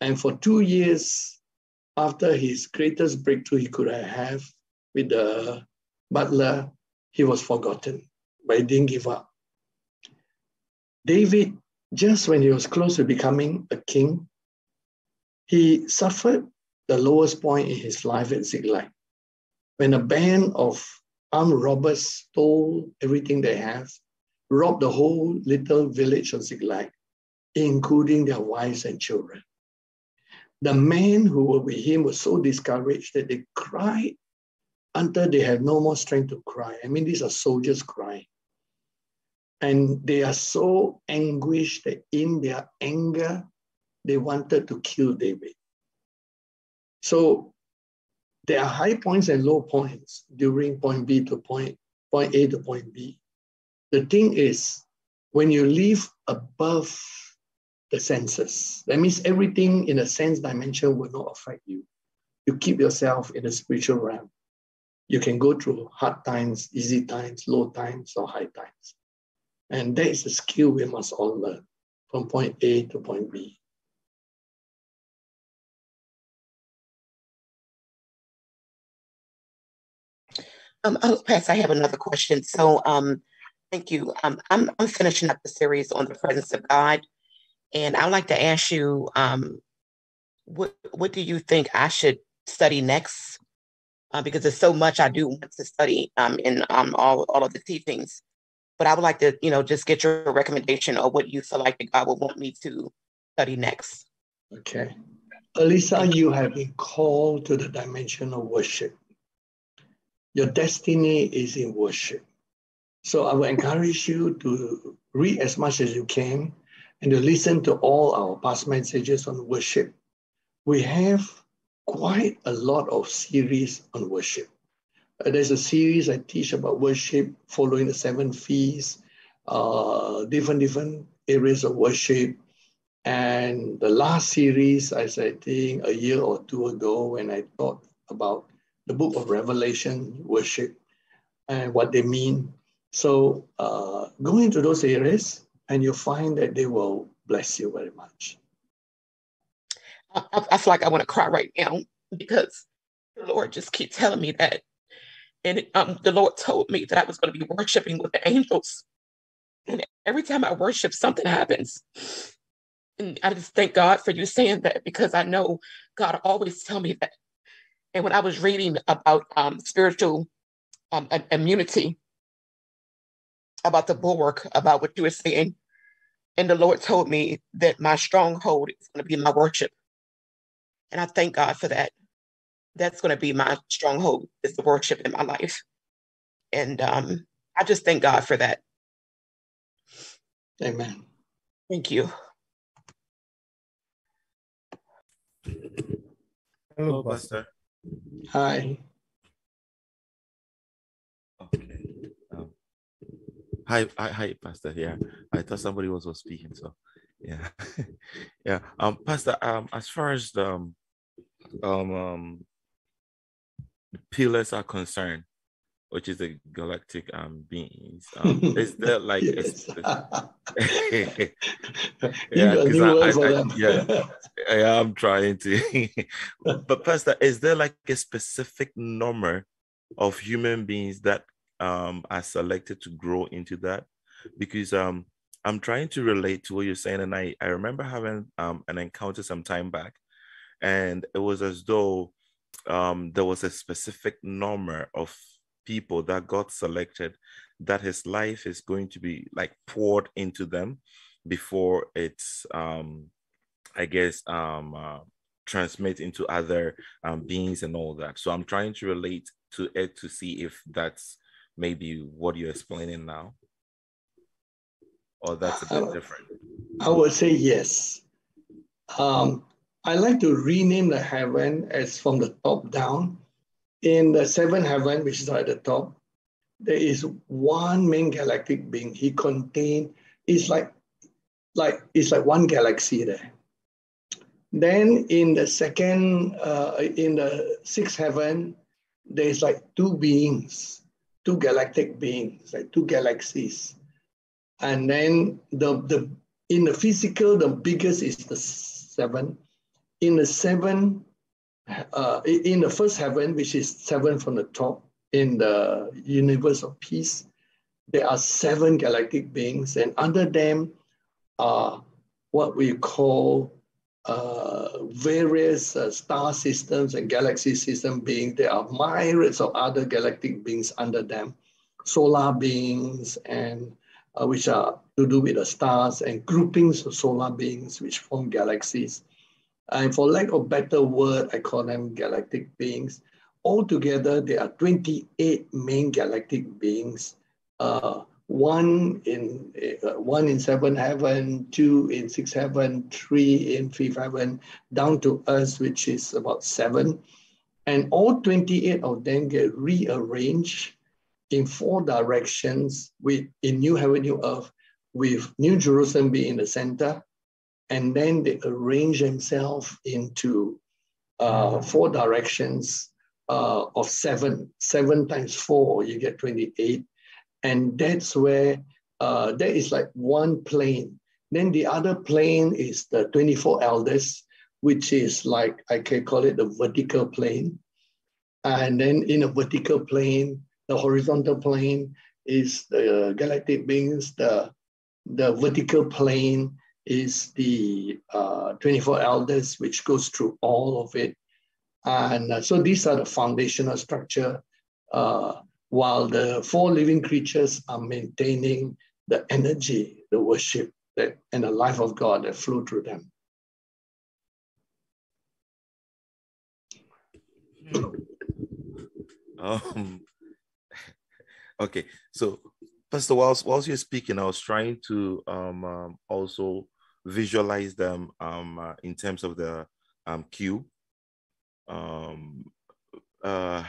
And for two years after his greatest breakthrough he could have with the butler, he was forgotten, but he didn't give up. David, just when he was close to becoming a king, he suffered the lowest point in his life at Ziklag. When a band of armed robbers stole everything they have, robbed the whole little village of Ziklag, including their wives and children. The men who were with him were so discouraged that they cried until they had no more strength to cry. I mean, these are soldiers crying. And they are so anguished that in their anger, they wanted to kill David. So there are high points and low points during point B to point, point A to point B. The thing is, when you live above the senses, that means everything in a sense dimension will not affect you. You keep yourself in the spiritual realm. You can go through hard times, easy times, low times, or high times. And that is a skill we must all learn from point A to point B. Um, oh, I have another question. So, um, thank you. Um, I'm, I'm finishing up the series on the presence of God, and I'd like to ask you, um, what what do you think I should study next? Uh, because there's so much I do want to study um, in um, all all of the teachings, but I would like to, you know, just get your recommendation of what you feel like that God would want me to study next. Okay, Elisa, you have been called to the dimension of worship. Your destiny is in worship. So I will encourage you to read as much as you can and to listen to all our past messages on worship. We have quite a lot of series on worship. Uh, there's a series I teach about worship following the seven feasts, uh, different different areas of worship. And the last series, as I think a year or two ago, when I taught about the book of Revelation, worship, and what they mean. So uh, go into those areas and you'll find that they will bless you very much. I, I feel like I want to cry right now because the Lord just keeps telling me that. And um, the Lord told me that I was going to be worshiping with the angels. And every time I worship, something happens. And I just thank God for you saying that because I know God always tell me that and when I was reading about um, spiritual um, immunity, about the bulwark, about what you were saying. And the Lord told me that my stronghold is going to be my worship. And I thank God for that. That's going to be my stronghold, is the worship in my life. And um, I just thank God for that. Amen. Thank you. Hello, Pastor. Hi. Okay. Um, hi, hi, hi, Pastor. Yeah, I thought somebody was, was speaking. So, yeah, yeah. Um, Pastor. Um, as far as the um, um, pillars are concerned, which is the galactic um beings, um, is there like yes. yeah, because I, I, I, yeah, I am trying to. but Pastor, is there like a specific number of human beings that um, are selected to grow into that because um, I'm trying to relate to what you're saying. And I, I remember having um, an encounter some time back, and it was as though um, there was a specific number of people that got selected that his life is going to be like poured into them before it's um i guess um uh, transmit into other um, beings and all that so i'm trying to relate to it to see if that's maybe what you're explaining now? Or that's a bit I, different? I would say yes. Um, I like to rename the heaven as from the top down. In the seventh heaven, which is at the top, there is one main galactic being. He contained, it's like, like it's like one galaxy there. Then in the second, uh, in the sixth heaven, there's like two beings two galactic beings, like two galaxies. And then the, the in the physical, the biggest is the seven. In the seven, uh, in the first heaven, which is seven from the top, in the universe of peace, there are seven galactic beings, and under them are what we call uh, various uh, star systems and galaxy system beings. There are myriads of other galactic beings under them, solar beings, and uh, which are to do with the stars, and groupings of solar beings which form galaxies. And for lack of better word, I call them galactic beings. Altogether, there are 28 main galactic beings uh, one in uh, one in seven heaven, two in six heaven, three in fifth heaven, down to us, which is about seven. And all 28 of them get rearranged in four directions with in New Heaven, New Earth, with New Jerusalem being in the center. And then they arrange themselves into uh, four directions uh, of seven. Seven times four, you get 28 and that's where uh, that is like one plane. Then the other plane is the 24 elders, which is like, I can call it the vertical plane. And then in a vertical plane, the horizontal plane is the galactic beings, the, the vertical plane is the uh, 24 elders, which goes through all of it. And uh, so these are the foundational structure uh, while the four living creatures are maintaining the energy, the worship, that, and the life of God that flow through them. Um, okay, so Pastor, whilst, whilst you're speaking, I was trying to um, um, also visualize them um, uh, in terms of the um. Um, uh,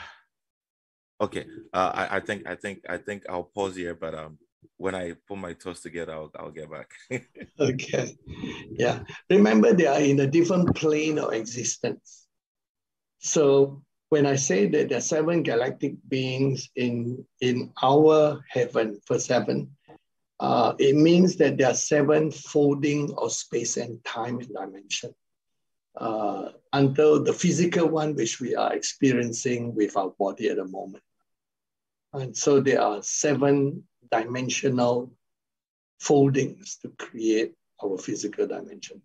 Okay, uh, I, I think I think I think I'll pause here, but um, when I put my thoughts together, I'll, I'll get back. okay, yeah. Remember, they are in a different plane of existence. So when I say that there are seven galactic beings in in our heaven, first heaven, uh, it means that there are seven folding of space and time and dimension. Uh, until the physical one, which we are experiencing with our body at the moment. And so there are seven dimensional foldings to create our physical dimension.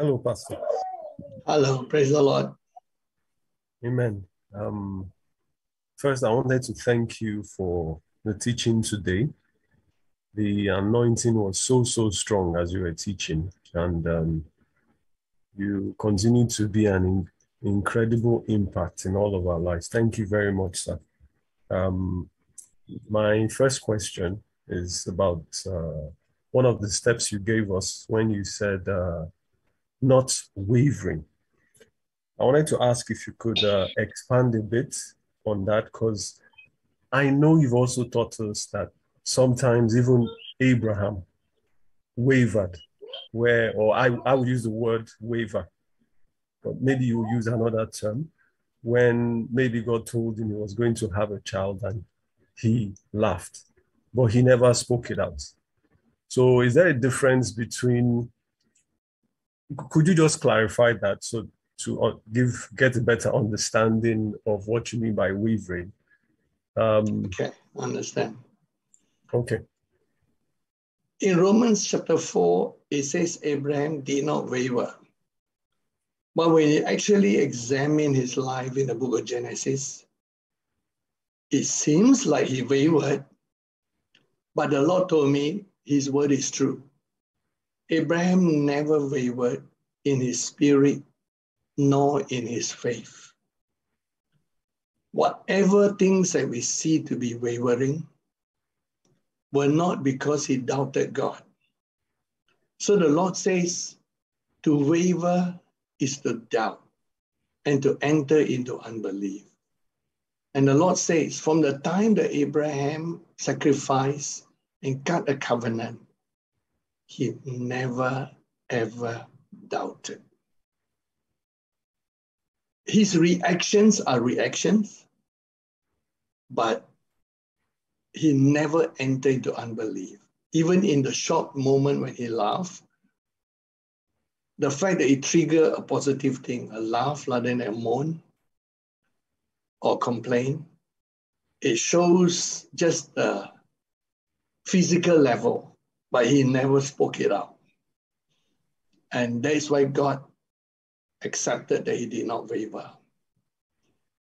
Hello, Pastor. Hello, praise the Lord. Amen. Um, first, I wanted to thank you for the teaching today. The anointing was so, so strong as you were teaching, and um, you continue to be an in- incredible impact in all of our lives. Thank you very much, sir. Um, my first question is about uh, one of the steps you gave us when you said uh, not wavering. I wanted to ask if you could uh, expand a bit on that because I know you've also taught us that sometimes even Abraham wavered, where, or I, I would use the word waver, but maybe you use another term when maybe God told him he was going to have a child and he laughed, but he never spoke it out. So, is there a difference between? Could you just clarify that so to uh, give get a better understanding of what you mean by wavering? Um, okay, understand. Okay. In Romans chapter 4, it says Abraham did not waver. But when you actually examine his life in the book of Genesis, it seems like he wavered, but the Lord told me his word is true. Abraham never wavered in his spirit nor in his faith. Whatever things that we see to be wavering were not because he doubted God. So the Lord says to waver is to doubt and to enter into unbelief. And the Lord says, from the time that Abraham sacrificed and cut a covenant, he never ever doubted. His reactions are reactions, but he never entered into unbelief. Even in the short moment when he laughed, the fact that it triggered a positive thing, a laugh rather than a moan or complain, it shows just the physical level, but he never spoke it out. And that's why God accepted that he did not waver.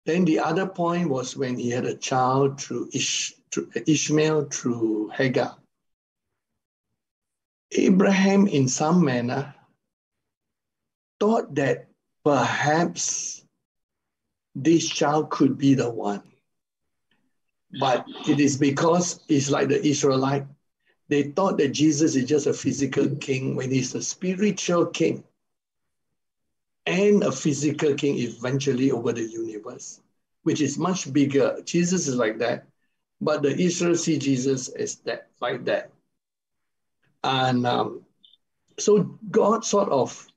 Then the other point was when he had a child through, Ish, through Ishmael through Hagar. Abraham, in some manner, thought that perhaps this child could be the one. But it is because it's like the Israelite. They thought that Jesus is just a physical king when he's a spiritual king and a physical king eventually over the universe, which is much bigger. Jesus is like that, but the Israel see Jesus as that, like that. And um, so God sort of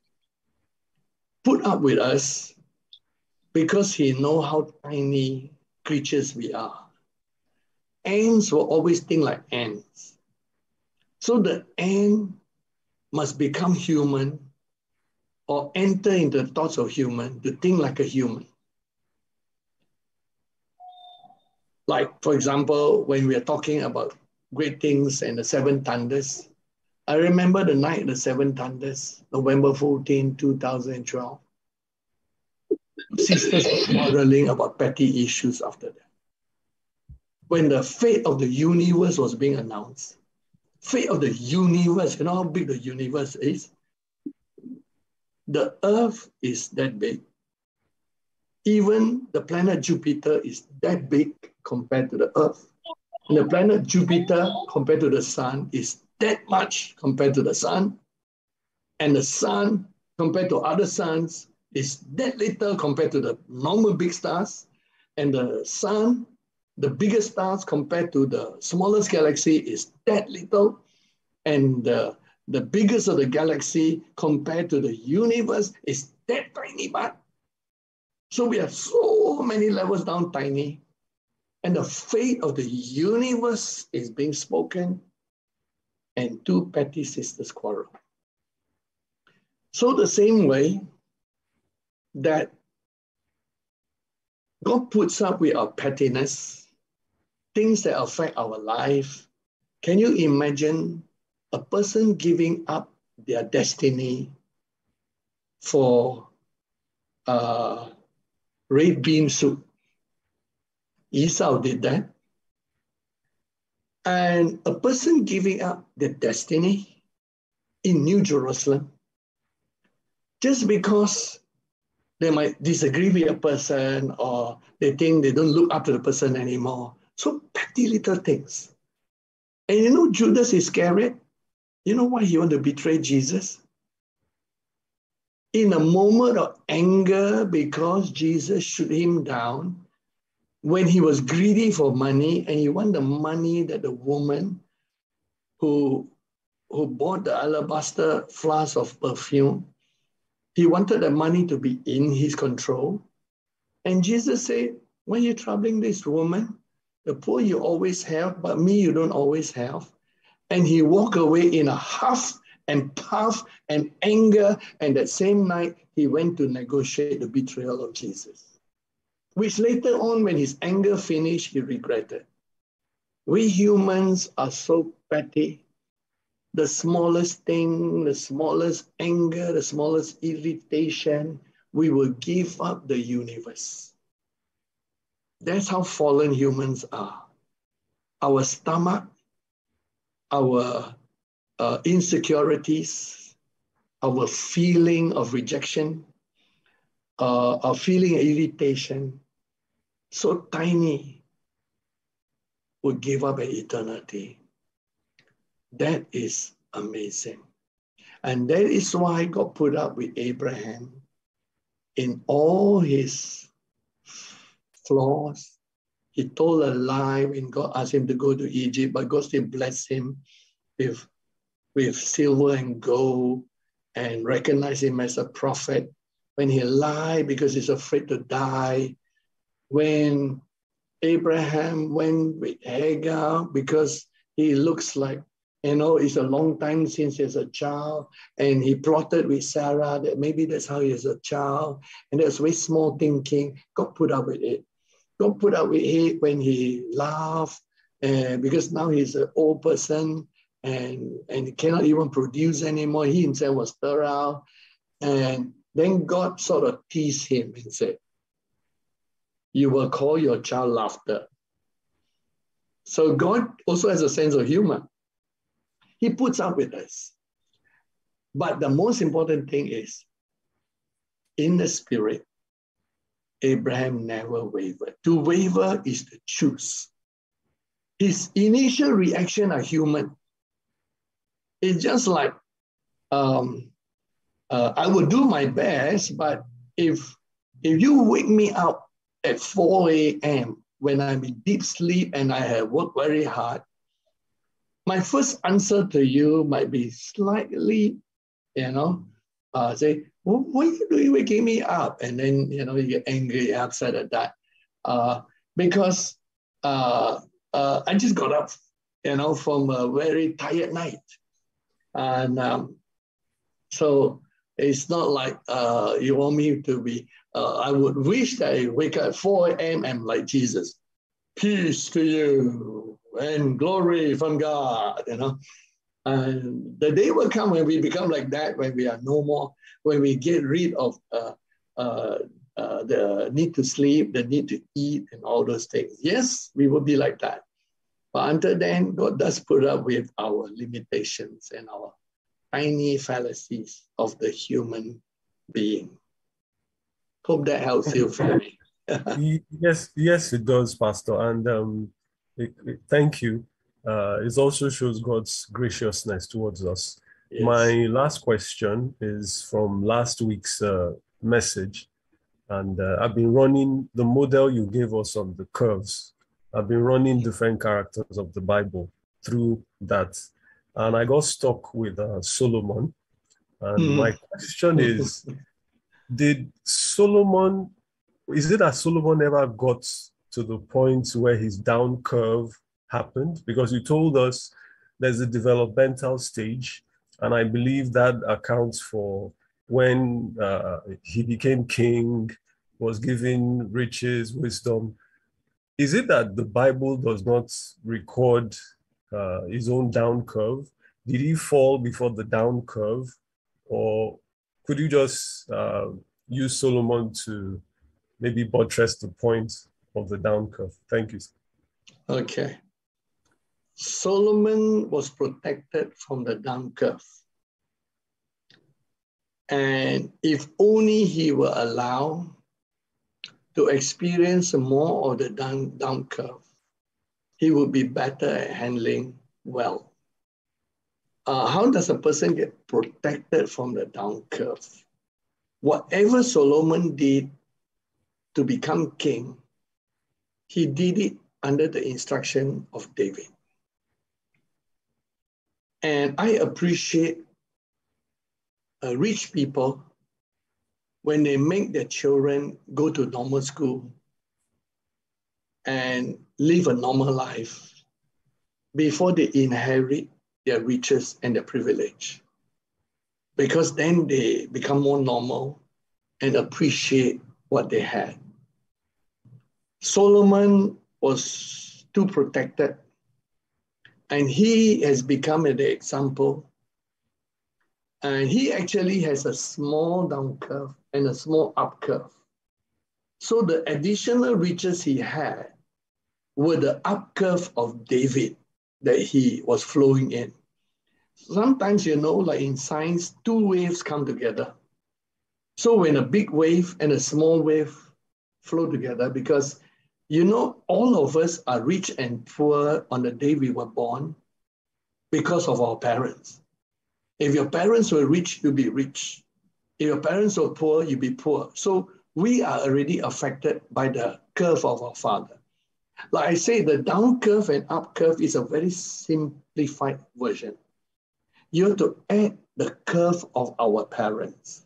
put up with us because he know how tiny creatures we are. Ants will always think like ants. So the ant must become human or enter into the thoughts of human to think like a human. Like, for example, when we are talking about great things and the seven thunders, I remember the night the seven thunders, November 14, 2012. Sisters were quarreling about petty issues after that. When the fate of the universe was being announced, fate of the universe, you know how big the universe is? The earth is that big. Even the planet Jupiter is that big compared to the earth. And the planet Jupiter compared to the sun is that much compared to the sun. And the sun compared to other suns is that little compared to the normal big stars. And the sun, the biggest stars compared to the smallest galaxy is that little. And the, the biggest of the galaxy compared to the universe is that tiny but. So we are so many levels down tiny. And the fate of the universe is being spoken and two petty sisters quarrel. So the same way that God puts up with our pettiness, things that affect our life. Can you imagine a person giving up their destiny for uh, red bean soup? Esau did that. And a person giving up their destiny in New Jerusalem just because they might disagree with a person or they think they don't look up to the person anymore. So petty little things. And you know, Judas Iscariot, you know why he wanted to betray Jesus? In a moment of anger, because Jesus shoot him down, when he was greedy for money and he wanted the money that the woman who, who bought the alabaster flask of perfume he wanted the money to be in his control. And Jesus said, When you're troubling this woman, the poor you always have, but me you don't always have. And he walked away in a huff and puff and anger. And that same night, he went to negotiate the betrayal of Jesus, which later on, when his anger finished, he regretted. We humans are so petty the smallest thing, the smallest anger, the smallest irritation, we will give up the universe. That's how fallen humans are. Our stomach, our uh, insecurities, our feeling of rejection, uh, our feeling of irritation, so tiny, will give up an eternity. That is amazing. And that is why God put up with Abraham in all his flaws. He told a lie when God asked him to go to Egypt, but God still blessed him with, with silver and gold and recognized him as a prophet. When he lied because he's afraid to die. When Abraham went with Hagar because he looks like you know, it's a long time since he's a child, and he plotted with Sarah that maybe that's how he's a child, and that's very small thinking. God put up with it. God put up with it when he laughed, eh, and because now he's an old person and and cannot even produce anymore. He himself was sterile, and then God sort of teased him and said, "You will call your child laughter." So God also has a sense of humor. He puts up with us. But the most important thing is, in the spirit, Abraham never wavered. To waver is to choose. His initial reaction are human. It's just like, um, uh, I will do my best, but if if you wake me up at 4 a.m. when I'm in deep sleep and I have worked very hard, my first answer to you might be slightly, you know, uh, say, why are you doing waking me up? And then, you know, you get angry, upset at that. Uh, because uh, uh, I just got up, you know, from a very tired night. And um, so it's not like uh, you want me to be, uh, I would wish that I wake up at 4 a.m. and like Jesus, peace to you, and glory from God, you know. And the day will come when we become like that, when we are no more, when we get rid of uh, uh, uh, the need to sleep, the need to eat, and all those things. Yes, we will be like that. But until then, God does put up with our limitations and our tiny fallacies of the human being. Hope that helps you, Femi. yes, yes, it does, Pastor. And um, thank you. Uh, it also shows God's graciousness towards us. Yes. My last question is from last week's uh, message. And uh, I've been running the model you gave us on the curves. I've been running different characters of the Bible through that. And I got stuck with uh, Solomon. And mm. my question is Did Solomon, is it that Solomon ever got to the point where his down curve happened because you told us there's a developmental stage and i believe that accounts for when uh, he became king was given riches wisdom is it that the bible does not record uh, his own down curve did he fall before the down curve or could you just uh, use solomon to maybe buttress the point of the down curve. Thank you. Okay. Solomon was protected from the down curve. And if only he were allowed to experience more of the down, down curve, he would be better at handling well. Uh, how does a person get protected from the down curve? Whatever Solomon did to become king, he did it under the instruction of David. And I appreciate uh, rich people when they make their children go to normal school and live a normal life before they inherit their riches and their privilege. Because then they become more normal and appreciate what they had. Solomon was too protected, and he has become an example. And he actually has a small down curve and a small up curve. So the additional riches he had were the up curve of David that he was flowing in. Sometimes, you know, like in science, two waves come together. So when a big wave and a small wave flow together, because you know, all of us are rich and poor on the day we were born because of our parents. If your parents were rich, you'll be rich. If your parents were poor, you'll be poor. So we are already affected by the curve of our father. Like I say, the down curve and up curve is a very simplified version. You have to add the curve of our parents.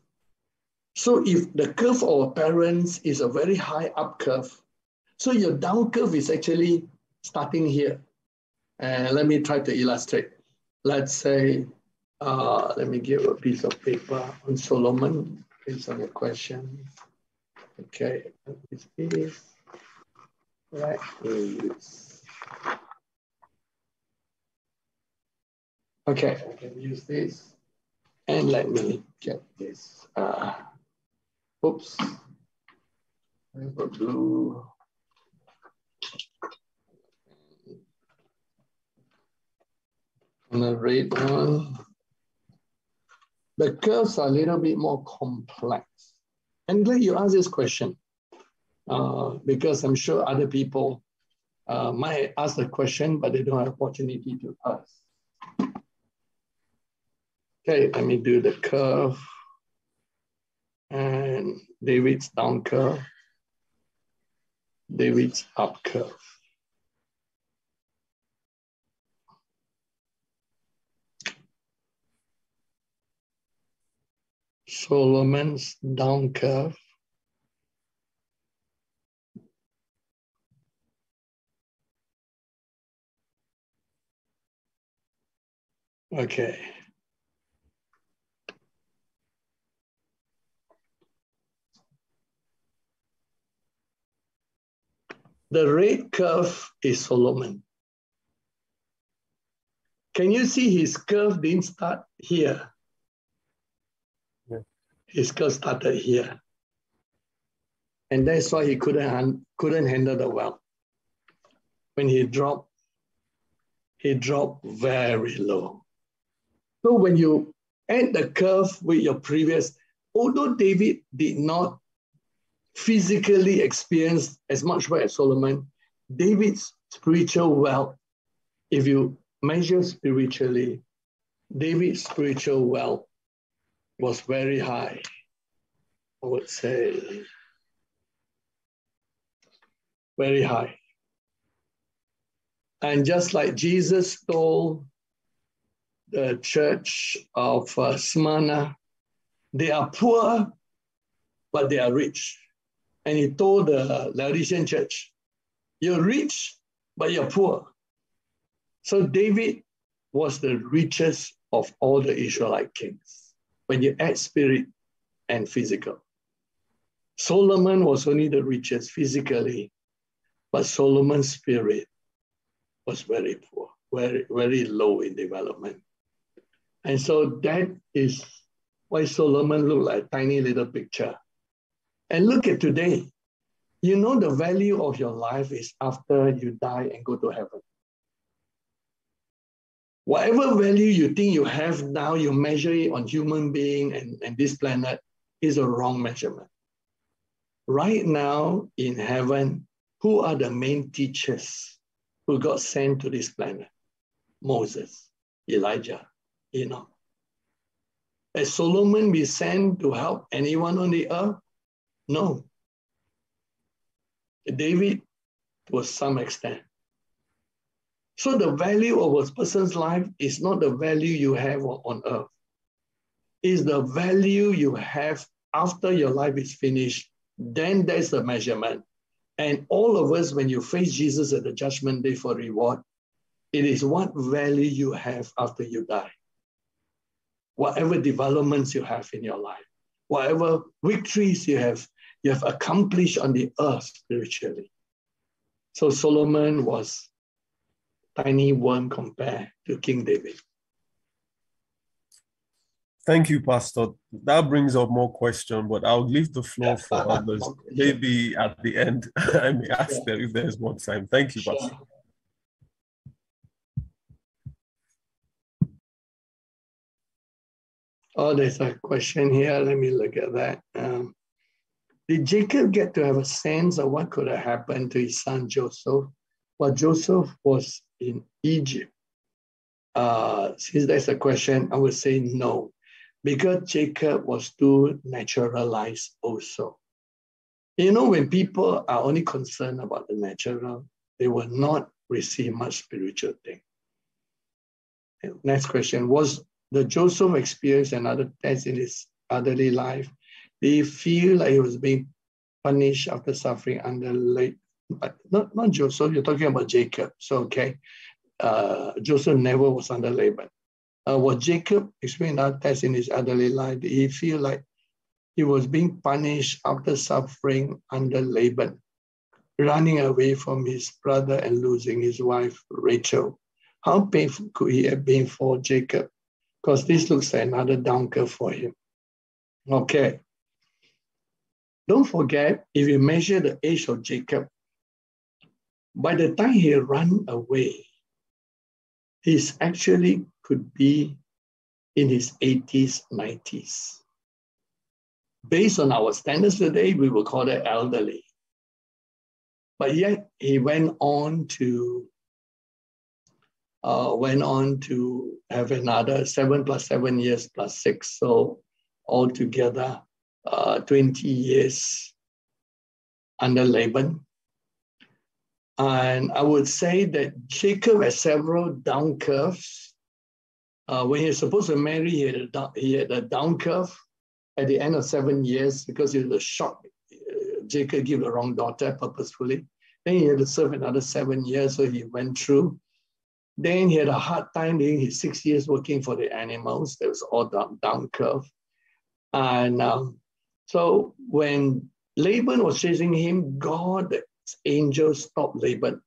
So if the curve of our parents is a very high up curve, so your down curve is actually starting here. And let me try to illustrate. Let's say, uh, let me give a piece of paper on Solomon based on your question. Okay, this is right Okay, I can use this. And let me get this. Uh, oops. I have a blue. The red one. The curves are a little bit more complex. I'm glad you asked this question uh, because I'm sure other people uh, might ask the question, but they don't have opportunity to ask. Okay, let me do the curve and David's down curve, David's up curve. Solomon's down curve. Okay. The red curve is Solomon. Can you see his curve didn't start here? His curve started here. And that's why he couldn't, couldn't handle the well. When he dropped, he dropped very low. So when you add the curve with your previous, although David did not physically experience as much wealth as Solomon, David's spiritual wealth, if you measure spiritually, David's spiritual wealth was very high. I would say very high. And just like Jesus told the church of uh, Smyrna, they are poor, but they are rich. And he told the Laodicean church, You're rich, but you're poor. So David was the richest of all the Israelite kings when you add spirit and physical. Solomon was only the richest physically, but Solomon's spirit was very poor, very, very low in development. And so that is why Solomon looked like a tiny little picture. And look at today. You know, the value of your life is after you die and go to heaven. Whatever value you think you have now, you measure it on human being and, and this planet is a wrong measurement. Right now in heaven, who are the main teachers who got sent to this planet? Moses, Elijah, Enoch. Has Solomon be sent to help anyone on the earth? No. David, to some extent. So the value of a person's life is not the value you have on earth. It's the value you have after your life is finished. Then there's the measurement. And all of us, when you face Jesus at the judgment day for reward, it is what value you have after you die. Whatever developments you have in your life, whatever victories you have, you have accomplished on the earth spiritually. So Solomon was tiny worm compared to King David. Thank you, Pastor. That brings up more questions, but I'll leave the floor for others. Maybe at the end, I may ask yeah. them if there's more time. Thank you, Pastor. Oh, there's a question here. Let me look at that. Um, did Jacob get to have a sense of what could have happened to his son Joseph? Well, Joseph was in Egypt. Uh, since that's a question, I would say no because Jacob was too naturalized also. You know, when people are only concerned about the natural, they will not receive much spiritual thing. Next question Was the Joseph experience another test in his elderly life? Did he feel like he was being punished after suffering under late? Not, not Joseph, you're talking about Jacob. So, okay. Uh, Joseph never was under Laban uh, what Jacob explained that test in his elderly life, he feel like he was being punished after suffering under Laban, running away from his brother and losing his wife, Rachel. How painful could he have been for Jacob? Because this looks like another down curve for him. Okay. Don't forget, if you measure the age of Jacob, by the time he ran away, he's actually could be in his 80s, 90s. Based on our standards today, we will call it elderly. But yet he went on to uh, went on to have another seven plus seven years plus six, so altogether uh, 20 years under Laban. And I would say that Jacob has several down curves uh, when he was supposed to marry, he had, a down, he had a down curve at the end of seven years because he was shocked. Uh, Jacob gave the wrong daughter purposefully. Then he had to serve another seven years, so he went through. Then he had a hard time during his six years working for the animals. That was all down, down curve. And um, so when Laban was chasing him, God's angel stopped Laban.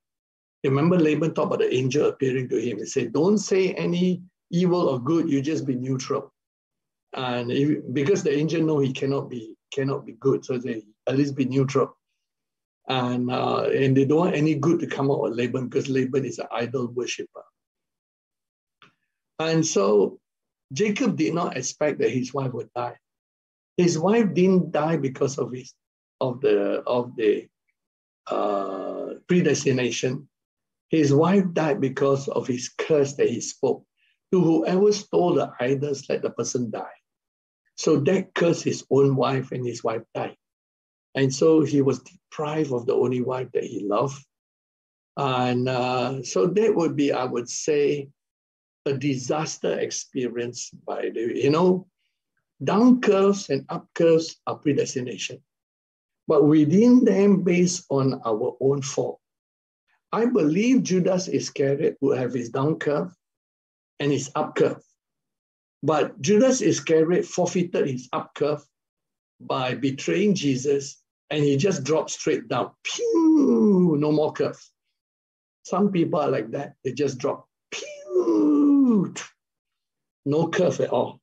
Remember, Laban talked about the angel appearing to him. He said, Don't say any evil or good, you just be neutral. And if, because the angel know he cannot be cannot be good, so they at least be neutral. And uh, and they don't want any good to come out of Laban because Laban is an idol worshiper. And so Jacob did not expect that his wife would die. His wife didn't die because of his of the of the uh, predestination. His wife died because of his curse that he spoke to whoever stole the idols, let the person die. So that cursed his own wife, and his wife died. And so he was deprived of the only wife that he loved. And uh, so that would be, I would say, a disaster experience by the, you know, down curves and up curves are predestination. But within them, based on our own fault. I believe Judas Iscariot would have his down curve and his up curve. But Judas Iscariot forfeited his up curve by betraying Jesus, and he just dropped straight down. Pew, no more curve. Some people are like that. They just drop. Pew, no curve at all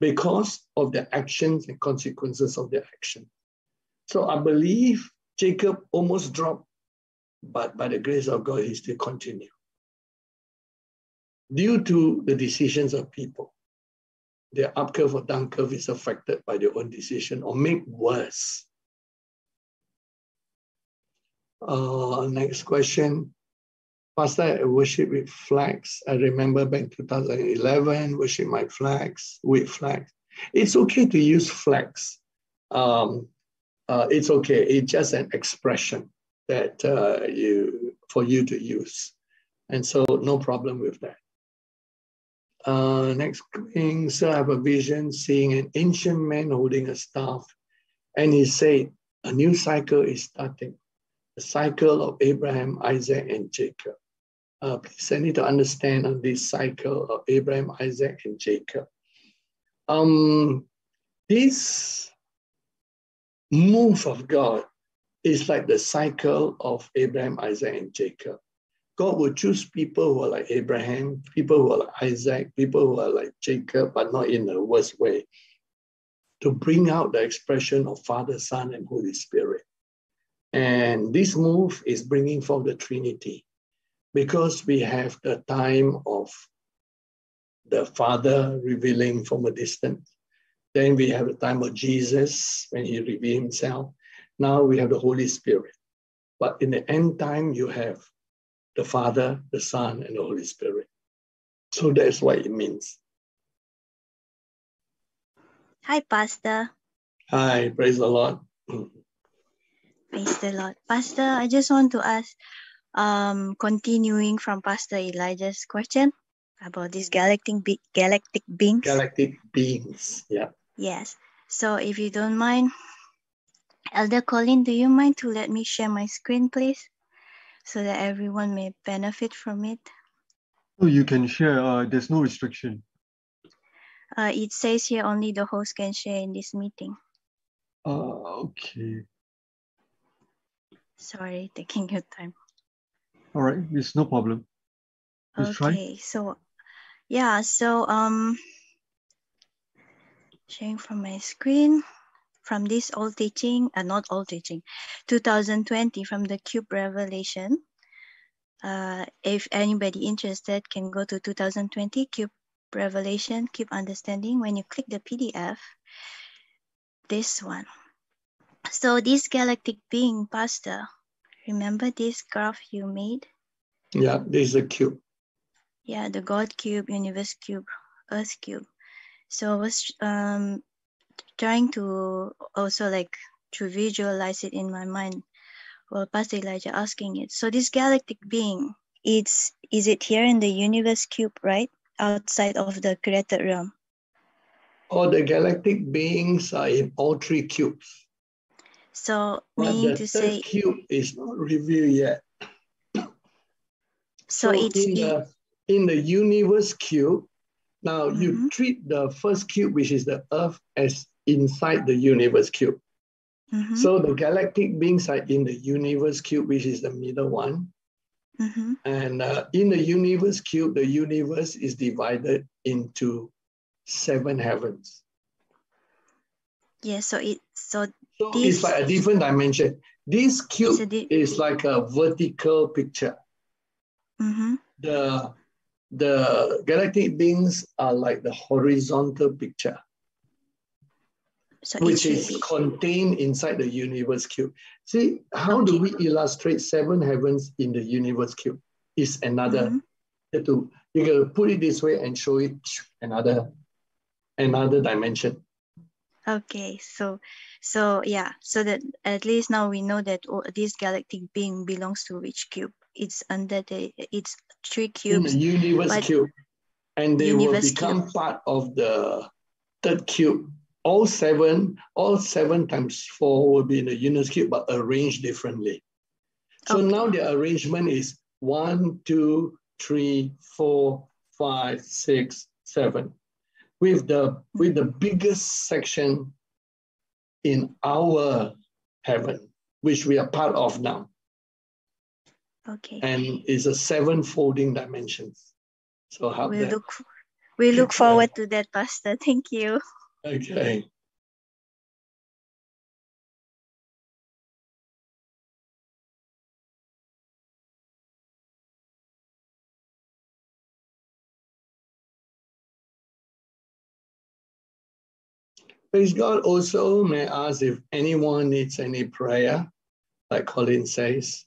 because of the actions and consequences of their action. So I believe Jacob almost dropped, but by the grace of God, he still continued. Due to the decisions of people, their up curve or down curve is affected by their own decision or make worse. Uh, next question. Pastor, I worship with flags. I remember back 2011, worship my flags, with flags. It's okay to use flags. Um, uh, it's okay. It's just an expression that uh, you for you to use, and so no problem with that. Uh, next thing, so I have a vision seeing an ancient man holding a staff, and he said, "A new cycle is starting, the cycle of Abraham, Isaac, and Jacob." Uh, please, I need to understand on this cycle of Abraham, Isaac, and Jacob. Um, this move of God is like the cycle of Abraham, Isaac, and Jacob. God will choose people who are like Abraham, people who are like Isaac, people who are like Jacob, but not in the worst way, to bring out the expression of Father, Son, and Holy Spirit. And this move is bringing forth the Trinity because we have the time of the Father revealing from a distance. Then we have the time of Jesus when he revealed himself. Now we have the Holy Spirit. But in the end time, you have the Father, the Son, and the Holy Spirit. So that's what it means. Hi, Pastor. Hi, praise the Lord. Praise the Lord. Pastor, I just want to ask um, continuing from Pastor Elijah's question about these galactic be- galactic beings. Galactic beings, yeah. Yes. So if you don't mind, Elder Colin, do you mind to let me share my screen, please, so that everyone may benefit from it? Oh, you can share. Uh, there's no restriction. Uh, it says here only the host can share in this meeting. Uh, okay. Sorry, taking your time. All right, it's no problem. Please okay, try. so yeah, so um, sharing from my screen from this old teaching, uh, not old teaching, 2020 from the Cube Revelation. Uh, if anybody interested can go to 2020 Cube Revelation, Cube Understanding. When you click the PDF, this one. So this galactic being, Pastor, Remember this graph you made? Yeah, this is a cube. Yeah, the God cube, universe cube, earth cube. So I was um, trying to also like to visualize it in my mind Well, Pastor Elijah asking it. So this galactic being, it's is it here in the universe cube, right? Outside of the created realm. All the galactic beings are in all three cubes. So but meaning to say the cube is not revealed yet. So, so it's in the, in the universe cube. Now mm-hmm. you treat the first cube, which is the Earth, as inside the universe cube. Mm-hmm. So the galactic beings are in the universe cube, which is the middle one. Mm-hmm. And uh, in the universe cube, the universe is divided into seven heavens. Yeah, so it so so this, it's like a different dimension. This cube di- is like a vertical picture. Mm-hmm. The the galactic beings are like the horizontal picture, so which is be- contained inside the universe cube. See, how okay. do we illustrate seven heavens in the universe cube? Is another. Mm-hmm. You to you can put it this way and show it another another dimension. Okay, so so yeah, so that at least now we know that this galactic being belongs to which cube? It's under the it's three cubes. In the universe cube, and they will become cube. part of the third cube. All seven, all seven times four will be in the universe cube, but arranged differently. So okay. now the arrangement is one, two, three, four, five, six, seven with the with the biggest section in our heaven, which we are part of now. Okay. And it's a seven folding dimensions. So how we look we look forward to that, Pastor. Thank you. Okay. Praise God. Also, may I ask if anyone needs any prayer, like Colin says.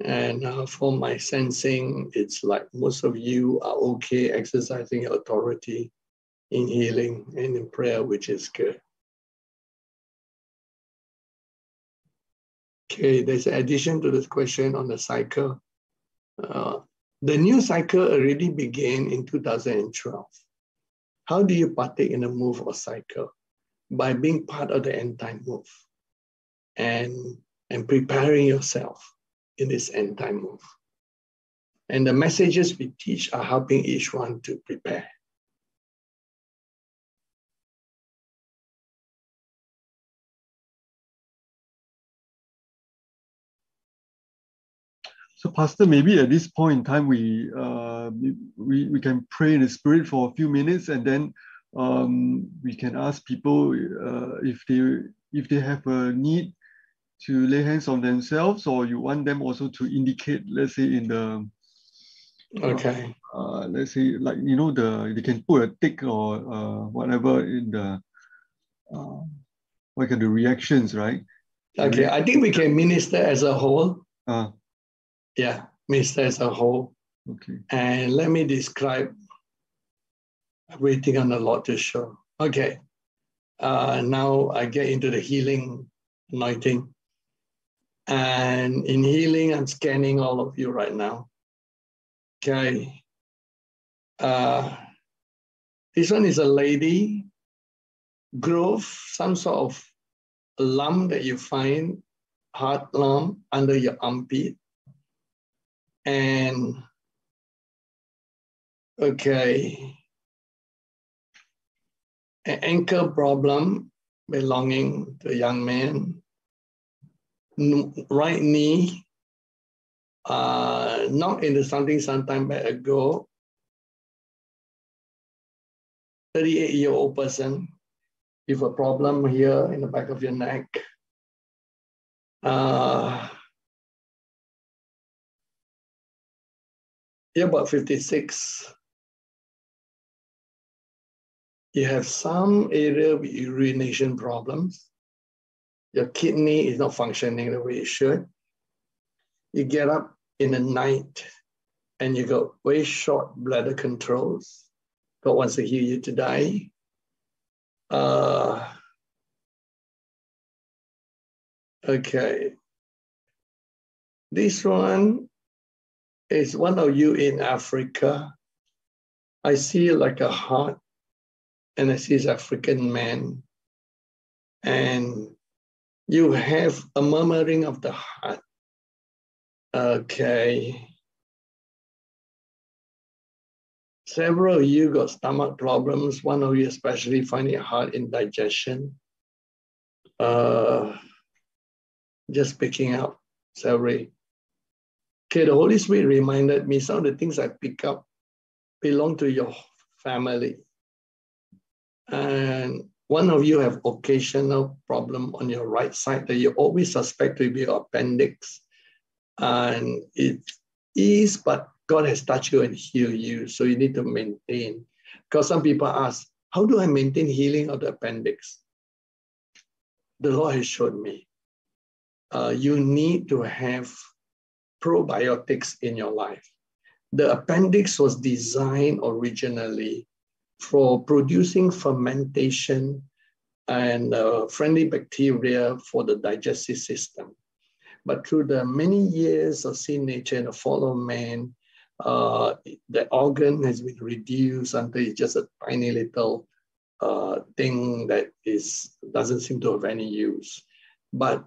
And uh, for my sensing, it's like most of you are okay exercising authority in healing and in prayer, which is good. Okay, there's an addition to this question on the cycle. Uh, the new cycle already began in 2012. How do you partake in a move or cycle? By being part of the end time move and, and preparing yourself in this end time move. And the messages we teach are helping each one to prepare. So, Pastor, maybe at this point in time, we uh, we, we can pray in the spirit for a few minutes, and then um, we can ask people uh, if they if they have a need to lay hands on themselves, or you want them also to indicate, let's say, in the okay, uh, let's say, like you know, the they can put a tick or uh, whatever in the uh, what can the reactions, right? Okay, I think we can minister as a whole. Uh, yeah, minister as a whole. Okay. And let me describe waiting on the Lord to show. Okay. Uh, now I get into the healing anointing. And in healing, I'm scanning all of you right now. Okay. Uh, this one is a lady, growth, some sort of lump that you find, hard lump under your armpit. And okay, an ankle problem belonging to a young man, right knee, uh, knocked into something sometime back ago, 38 year old person with a problem here in the back of your neck. Uh, you're about 56. You have some area with urination problems. Your kidney is not functioning the way it should. You get up in the night and you got very short bladder controls. God wants to heal you today. Uh, okay. This one is one of you in Africa. I see like a heart and I see this African man. And you have a murmuring of the heart. Okay. Several of you got stomach problems. One of you especially finding it hard in digestion. Uh, just picking up several. Okay, the Holy Spirit reminded me some of the things I pick up belong to your family. And one of you have occasional problem on your right side that you always suspect to be your appendix. And it is, but God has touched you and healed you. So you need to maintain. Because some people ask, how do I maintain healing of the appendix? The Lord has shown me. Uh, you need to have probiotics in your life. The appendix was designed originally for producing fermentation and uh, friendly bacteria for the digestive system. But through the many years of seeing nature and of man, uh, the organ has been reduced until it's just a tiny little uh, thing that is doesn't seem to have any use. But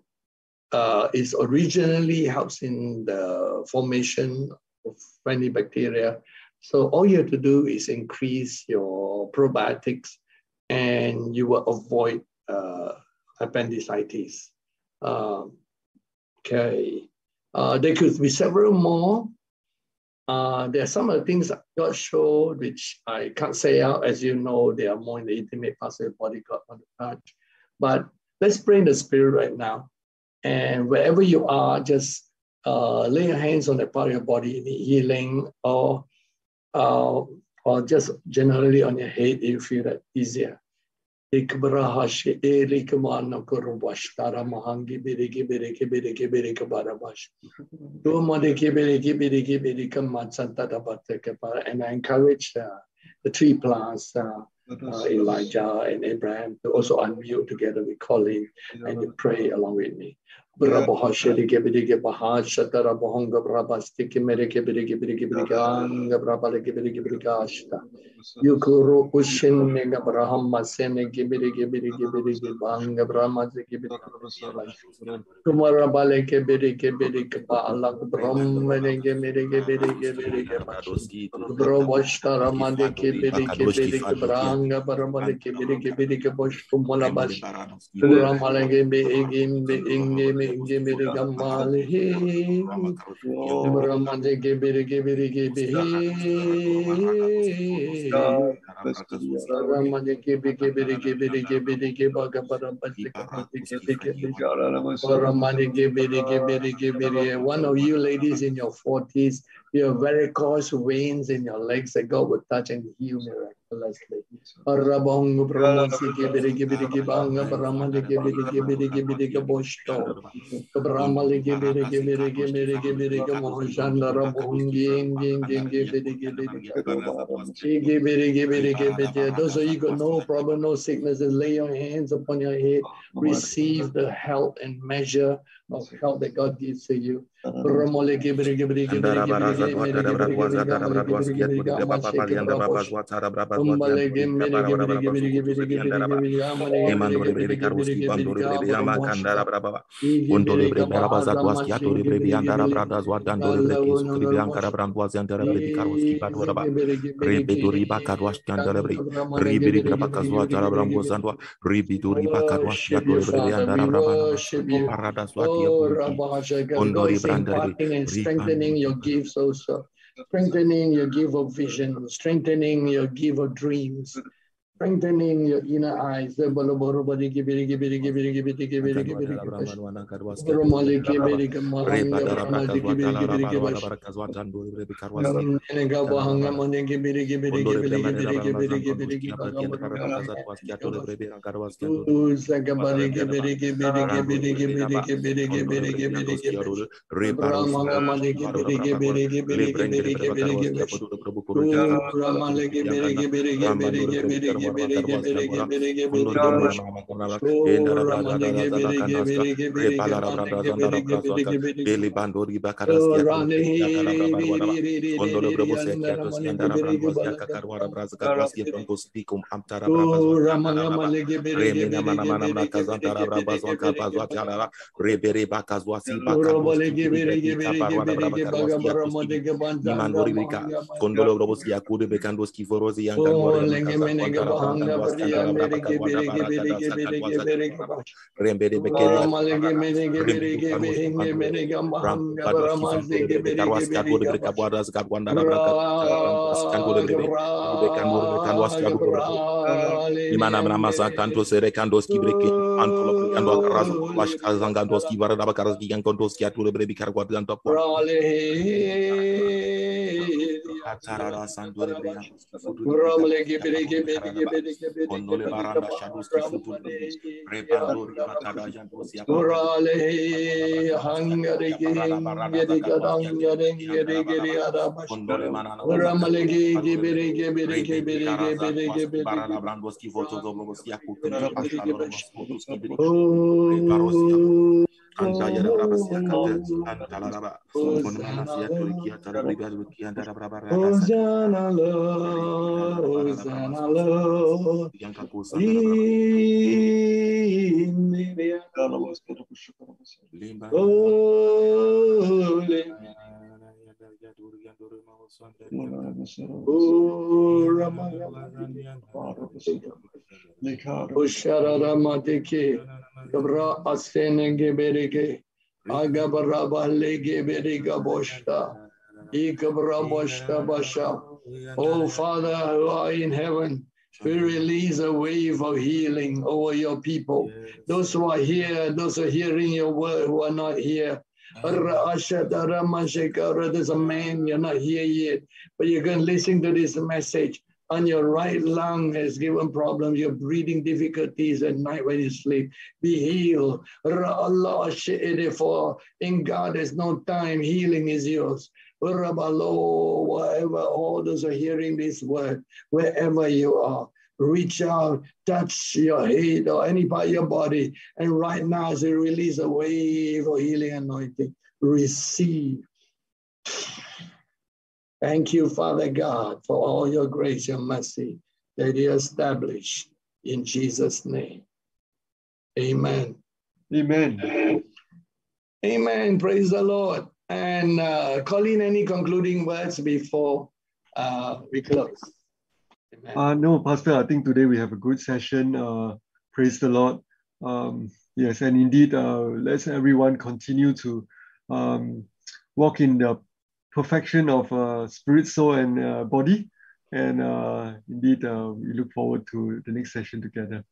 uh, it originally helps in the formation of friendly bacteria so all you have to do is increase your probiotics and you will avoid uh, appendicitis. Uh, okay. Uh, there could be several more. Uh, there are some of the things God showed, which I can't say out. As you know, they are more in the intimate parts of the body want to touch. But let's pray in the spirit right now. And wherever you are, just uh, lay your hands on that part of your body, in healing or uh, or just generally on your head, you feel that easier. And I encourage uh, the three plants, uh, uh, Elijah and Abraham, to also unmute together with Colin and to pray along with me. Rabaha Sherike Birike Baha Shatara Bohonga Braba Stiki Merike Birike Birike Birikanga Braba Leke Birike Birikashta Yukuru Ushin Nega Brahma Sene Gibirike Birike Birike Banga Brahma Ziki Birike Kumara Baleke Birike Birike Baalak Brahma Nege Birike Birike Birike Brobashta Ramadeke Birike Birike Branga Baramaleke Birike Birike Bosh Kumala Bash Ramalege Be Egim Be Ingim One of you ladies in your 40s, you have varicose veins in your legs that God will touch and heal miraculously. Arabong Brahmasi Gibiri Gibiri Gibanga Brahmani Gibiri Gibiri Gibiri Gaboshto. Brahmali Gibiri Gibiri Gibiri Gibiri Gamoshanda Rabungi Inging Gibiri Gibiri Those of you got no problem, no sicknesses, lay your hands upon your head, receive the health and measure of health that God gives to you. Imparting and strengthening your gifts also, strengthening your gift of vision, strengthening your gift of dreams, strengthening your inner eyes. Kondolo Robos Yakude Bekandos Kivorosi Rembere bekeri Imana namasa kanto sere kandos kibreke antolo kando razo wash kazangandos kivara daba karas kigan kondos kiatu lebre bikar kwat ganto Atarara baranda manana. Barana. Oh. anta ya raba sia kata anta la raba mon mana sia to ki anta la Ushararamadiki Gabra Asenenge Berige Agabara Balege Beriga Boshta Ikabra Boshta Basha Oh Father who are in heaven we release a wave of healing over your people. Those who are here, those who are hearing your word, who are not here, there's a man, you're not here yet, but you're going to listen to this message. on your right lung has given problems, your breathing difficulties at night when you sleep, be healed. Allah, for in God there's no time, healing is yours. Wherever all those are hearing this word, wherever you are, reach out, touch your head or any part of your body. And right now, as you release a wave of healing anointing, receive. Thank you, Father God, for all your grace and mercy that you established in Jesus' name. Amen. Amen. Amen. Praise the Lord. And uh, Colleen, any concluding words before uh, we close? Uh, no, Pastor, I think today we have a good session. Uh, praise the Lord. Um, yes, and indeed, uh, let's everyone continue to um, walk in the perfection of uh, spirit, soul, and uh, body. And uh, indeed, uh, we look forward to the next session together.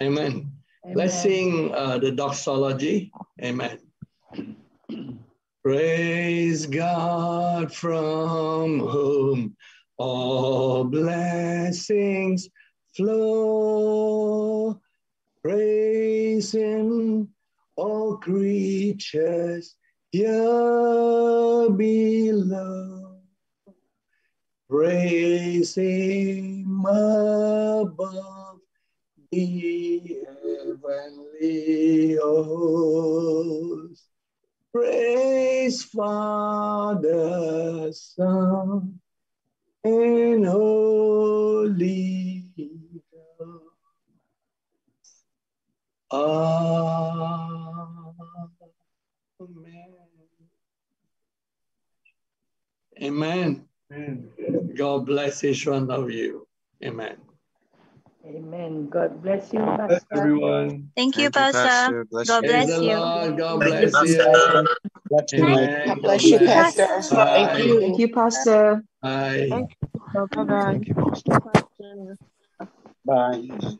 Amen. Amen. Let's sing uh, the doxology. Amen. Praise God from whom all blessings flow. Praise Him, all creatures here below. Praise Him above the heavenly host. Praise Father, Son, and Holy. Amen. Amen. Amen. God bless each one of you. Amen. Amen. God bless you, Pastor. everyone. Thank you, Pastor. God bless you. God bless you. God bless you, Pastor. Thank you. Thank you, Pastor. Bye. Thank you. Bye-bye. Thank you, Pastor. Bye.